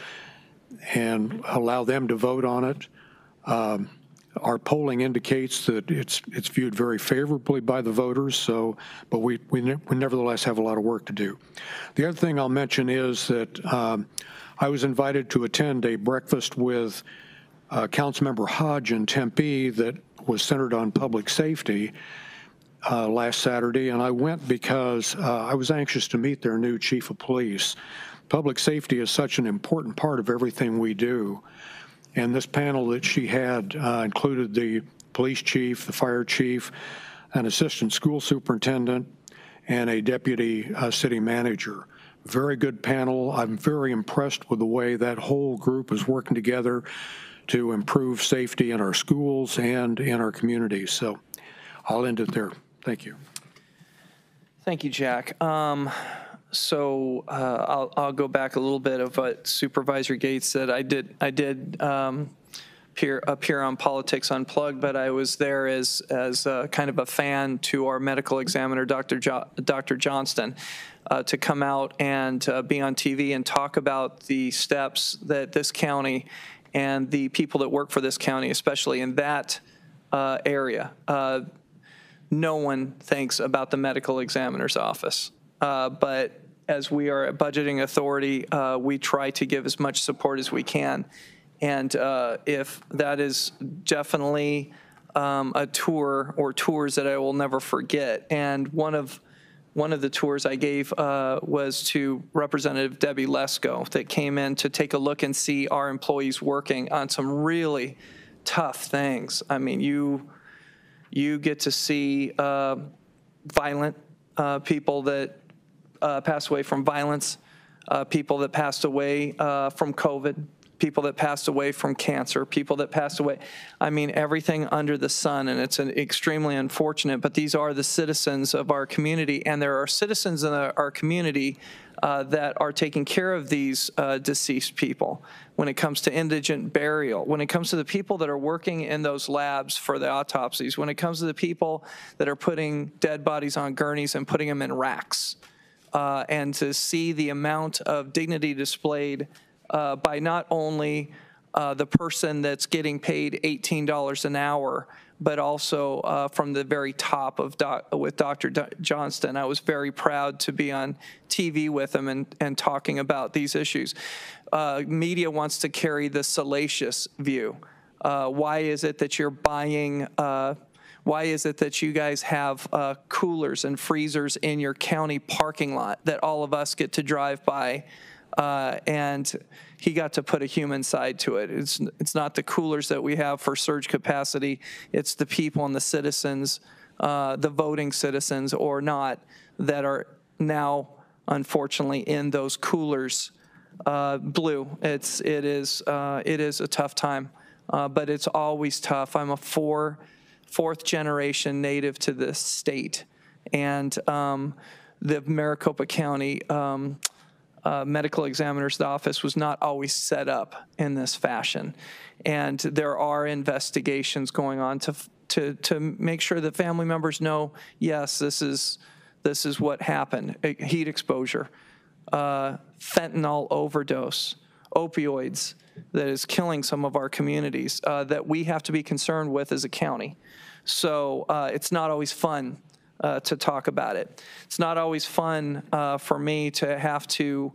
and allow them to vote on it. Um, Our polling indicates that it's, it's viewed very favorably by the voters, so, but we, we ne- we nevertheless have a lot of work to do. The other thing I'll mention is that um, I was invited to attend a breakfast with uh, Councilmember Hodge in Tempe that was centered on public safety uh, last Saturday, and I went because uh, I was anxious to meet their new chief of police. Public safety is such an important part of everything we do. And this panel that she had uh, included the police chief, the fire chief, an assistant school superintendent, and a deputy uh, city manager. Very good panel. I'm very impressed with the way that whole group is working together to improve safety in our schools and in our communities. So I'll end it there. Thank you. Thank you, Jack. Um, So uh, I'll, I'll go back a little bit of what Supervisor Gates said. I did, I did um, appear, appear on Politics Unplugged, but I was there as, as kind of a fan to our medical examiner, Dr. Jo- Dr. Johnston, uh, to come out and uh, be on TV and talk about the steps that this county and the people that work for this county, especially in that uh, area, uh, no one thinks about the medical examiner's office. Uh, But as we are a budgeting authority, uh, we try to give as much support as we can. And uh, if that is definitely um, a tour or tours that I will never forget. And one of one of the tours I gave uh, was to Representative Debbie Lesko that came in to take a look and see our employees working on some really tough things. I mean, you you get to see uh, violent uh, people that uh, passed away from violence, uh, people that passed away uh, from COVID, people that passed away from cancer, people that passed away. I mean, everything under the sun, and it's an extremely unfortunate, but these are the citizens of our community, and there are citizens in our community uh, that are taking care of these uh, deceased people when it comes to indigent burial, when it comes to the people that are working in those labs for the autopsies, when it comes to the people that are putting dead bodies on gurneys and putting them in racks uh, and to see the amount of dignity displayed uh, by not only uh, the person that's getting paid $18 an hour, but also uh, from the very top of doc, with Dr. D- Johnston. I was very proud to be on TV with him and, and talking about these issues. Uh, media wants to carry the salacious view. Uh, why is it that you're buying uh, why is it that you guys have uh, coolers and freezers in your county parking lot that all of us get to drive by? Uh, and he got to put a human side to it. It's, it's not the coolers that we have for surge capacity, it's the people and the citizens, uh, the voting citizens or not, that are now unfortunately in those coolers. Uh, blue, it's, it, is, uh, it is a tough time, uh, but it's always tough. I'm a four fourth generation native to this state. And um, the Maricopa County um, uh, Medical Examiner's Office was not always set up in this fashion. And there are investigations going on to, to, to make sure that family members know, yes, this is, this is what happened, heat exposure, uh, fentanyl overdose, opioids that is killing some of our communities uh, that we have to be concerned with as a county. So uh, it's not always fun uh, to talk about it. It's not always fun uh, for me to have to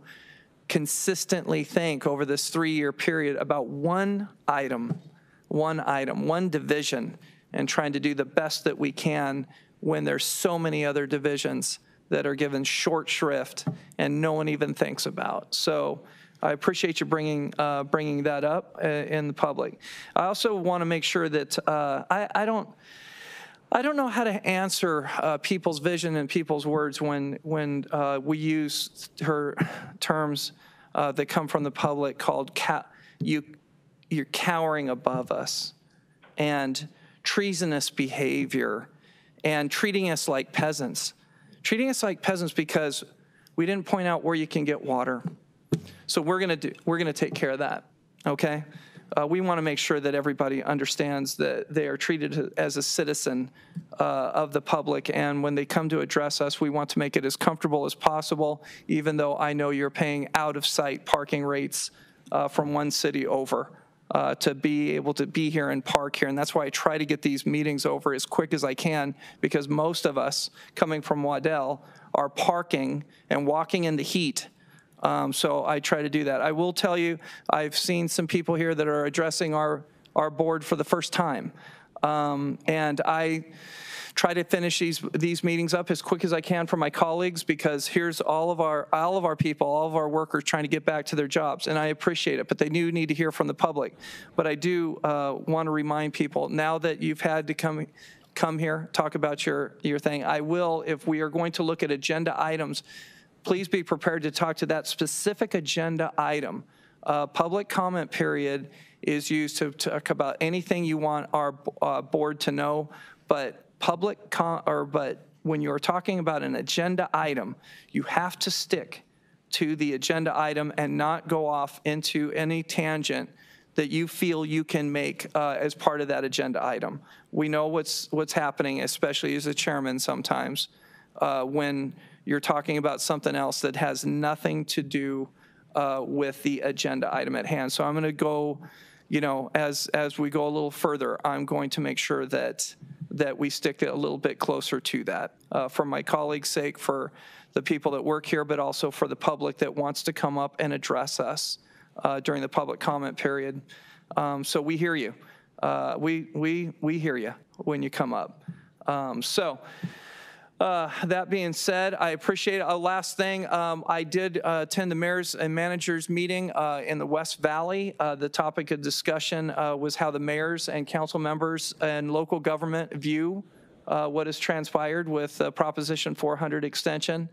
consistently think over this three year period about one item, one item, one division, and trying to do the best that we can when there's so many other divisions that are given short shrift and no one even thinks about. So I appreciate you bringing uh, bringing that up uh, in the public. I also want to make sure that uh, I, I, don't. I don't know how to answer uh, people's vision and people's words when when uh, we use her terms uh, that come from the public called ca- you you're cowering above us and treasonous behavior and treating us like peasants treating us like peasants because we didn't point out where you can get water so we're going to do, we're going to take care of that. Okay. Uh, we want to make sure that everybody understands that they are treated as a citizen uh, of the public. And when they come to address us, we want to make it as comfortable as possible, even though I know you're paying out of sight parking rates uh, from one city over. Uh, to be able to be here and park here. And that's why I try to get these meetings over as quick as I can because most of us coming from Waddell are parking and walking in the heat um, so I try to do that. I will tell you, I've seen some people here that are addressing our, our board for the first time. Um, and I try to finish these, these meetings up as quick as I can for my colleagues because here's all of our, all of our people, all of our workers trying to get back to their jobs. And I appreciate it, but they do need to hear from the public. But I do uh, want to remind people now that you've had to come come here, talk about your, your thing. I will, if we are going to look at agenda items, please be prepared to talk to that specific agenda item. Uh, public comment period is used to talk about anything you want our uh, board to know, but public or but when you're talking about an agenda item, you have to stick to the agenda item and not go off into any tangent that you feel you can make uh, as part of that agenda item. We know what's what's happening, especially as a chairman sometimes, uh, when you're talking about something else that has nothing to do uh, with the agenda item at hand. So I'm going to go, you know, as as we go a little further, I'm going to make sure that that we stick a little bit closer to that uh, for my colleagues' sake, for the people that work here, but also for the public that wants to come up and address us uh, during the public comment period. Um, so we hear you. Uh, we we we hear you when you come up. Um, so. Uh, That being said, I appreciate, a last thing, um, I did uh, attend the mayors and managers meeting uh, in the West Valley. Uh, The topic of discussion uh, was how the mayors and council members and local government view uh, what has transpired with Proposition 400 extension.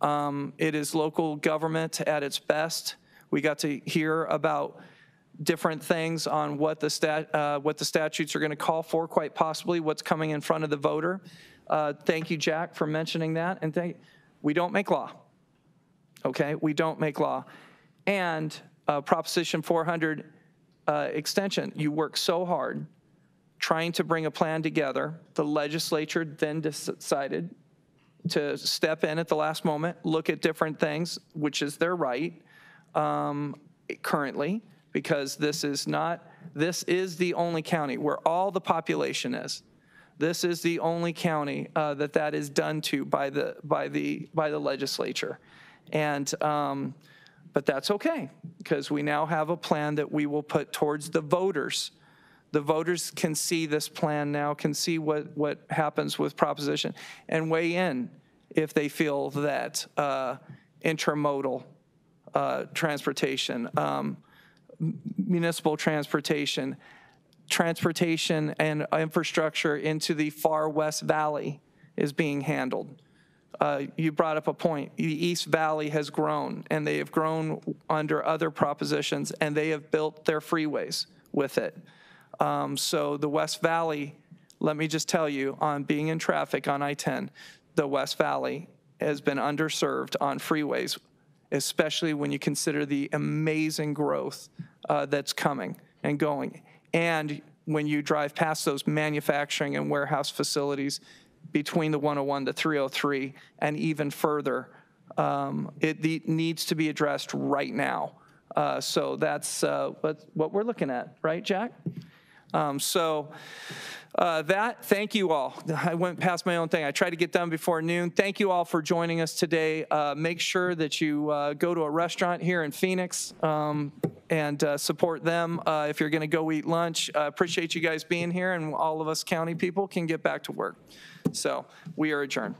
Um, It is local government at its best. We got to hear about different things on what the stat, what the statutes are going to call for, quite possibly, what's coming in front of the voter. Uh, Thank you, Jack, for mentioning that, and thank, we don't make law. Okay, we don't make law. And uh, Proposition 400 uh, extension, you work so hard trying to bring a plan together. The legislature then decided to step in at the last moment, look at different things, which is their right um, currently, because this is not, this is the only county where all the population is. This is the only county uh, that that is done to by the, by the, by the legislature. And, um, but that's okay, because we now have a plan that we will put towards the voters. The voters can see this plan now, can see what, what happens with proposition, and weigh in if they feel that uh, intermodal uh, transportation, um, municipal transportation, transportation and infrastructure into the far west valley is being handled. Uh, You brought up a point. The East Valley has grown, and they have grown under other propositions, and they have built their freeways with it. Um, So the West Valley, let me just tell you, on being in traffic on I-10, the West Valley has been underserved on freeways, especially when you consider the amazing growth uh, that's coming and going. And when you drive past those manufacturing and warehouse facilities between the 101 the 303 and even further, um, it needs to be addressed right now. Uh, So that's uh, what what we're looking at, right, Jack? Um, So uh, that, thank you all. I went past my own thing. I tried to get done before noon. Thank you all for joining us today. Uh, Make sure that you uh, go to a restaurant here in Phoenix um, and uh, support them uh, if you're going to go eat lunch. Appreciate you guys being here, and all of us county people can get back to work. So we are adjourned.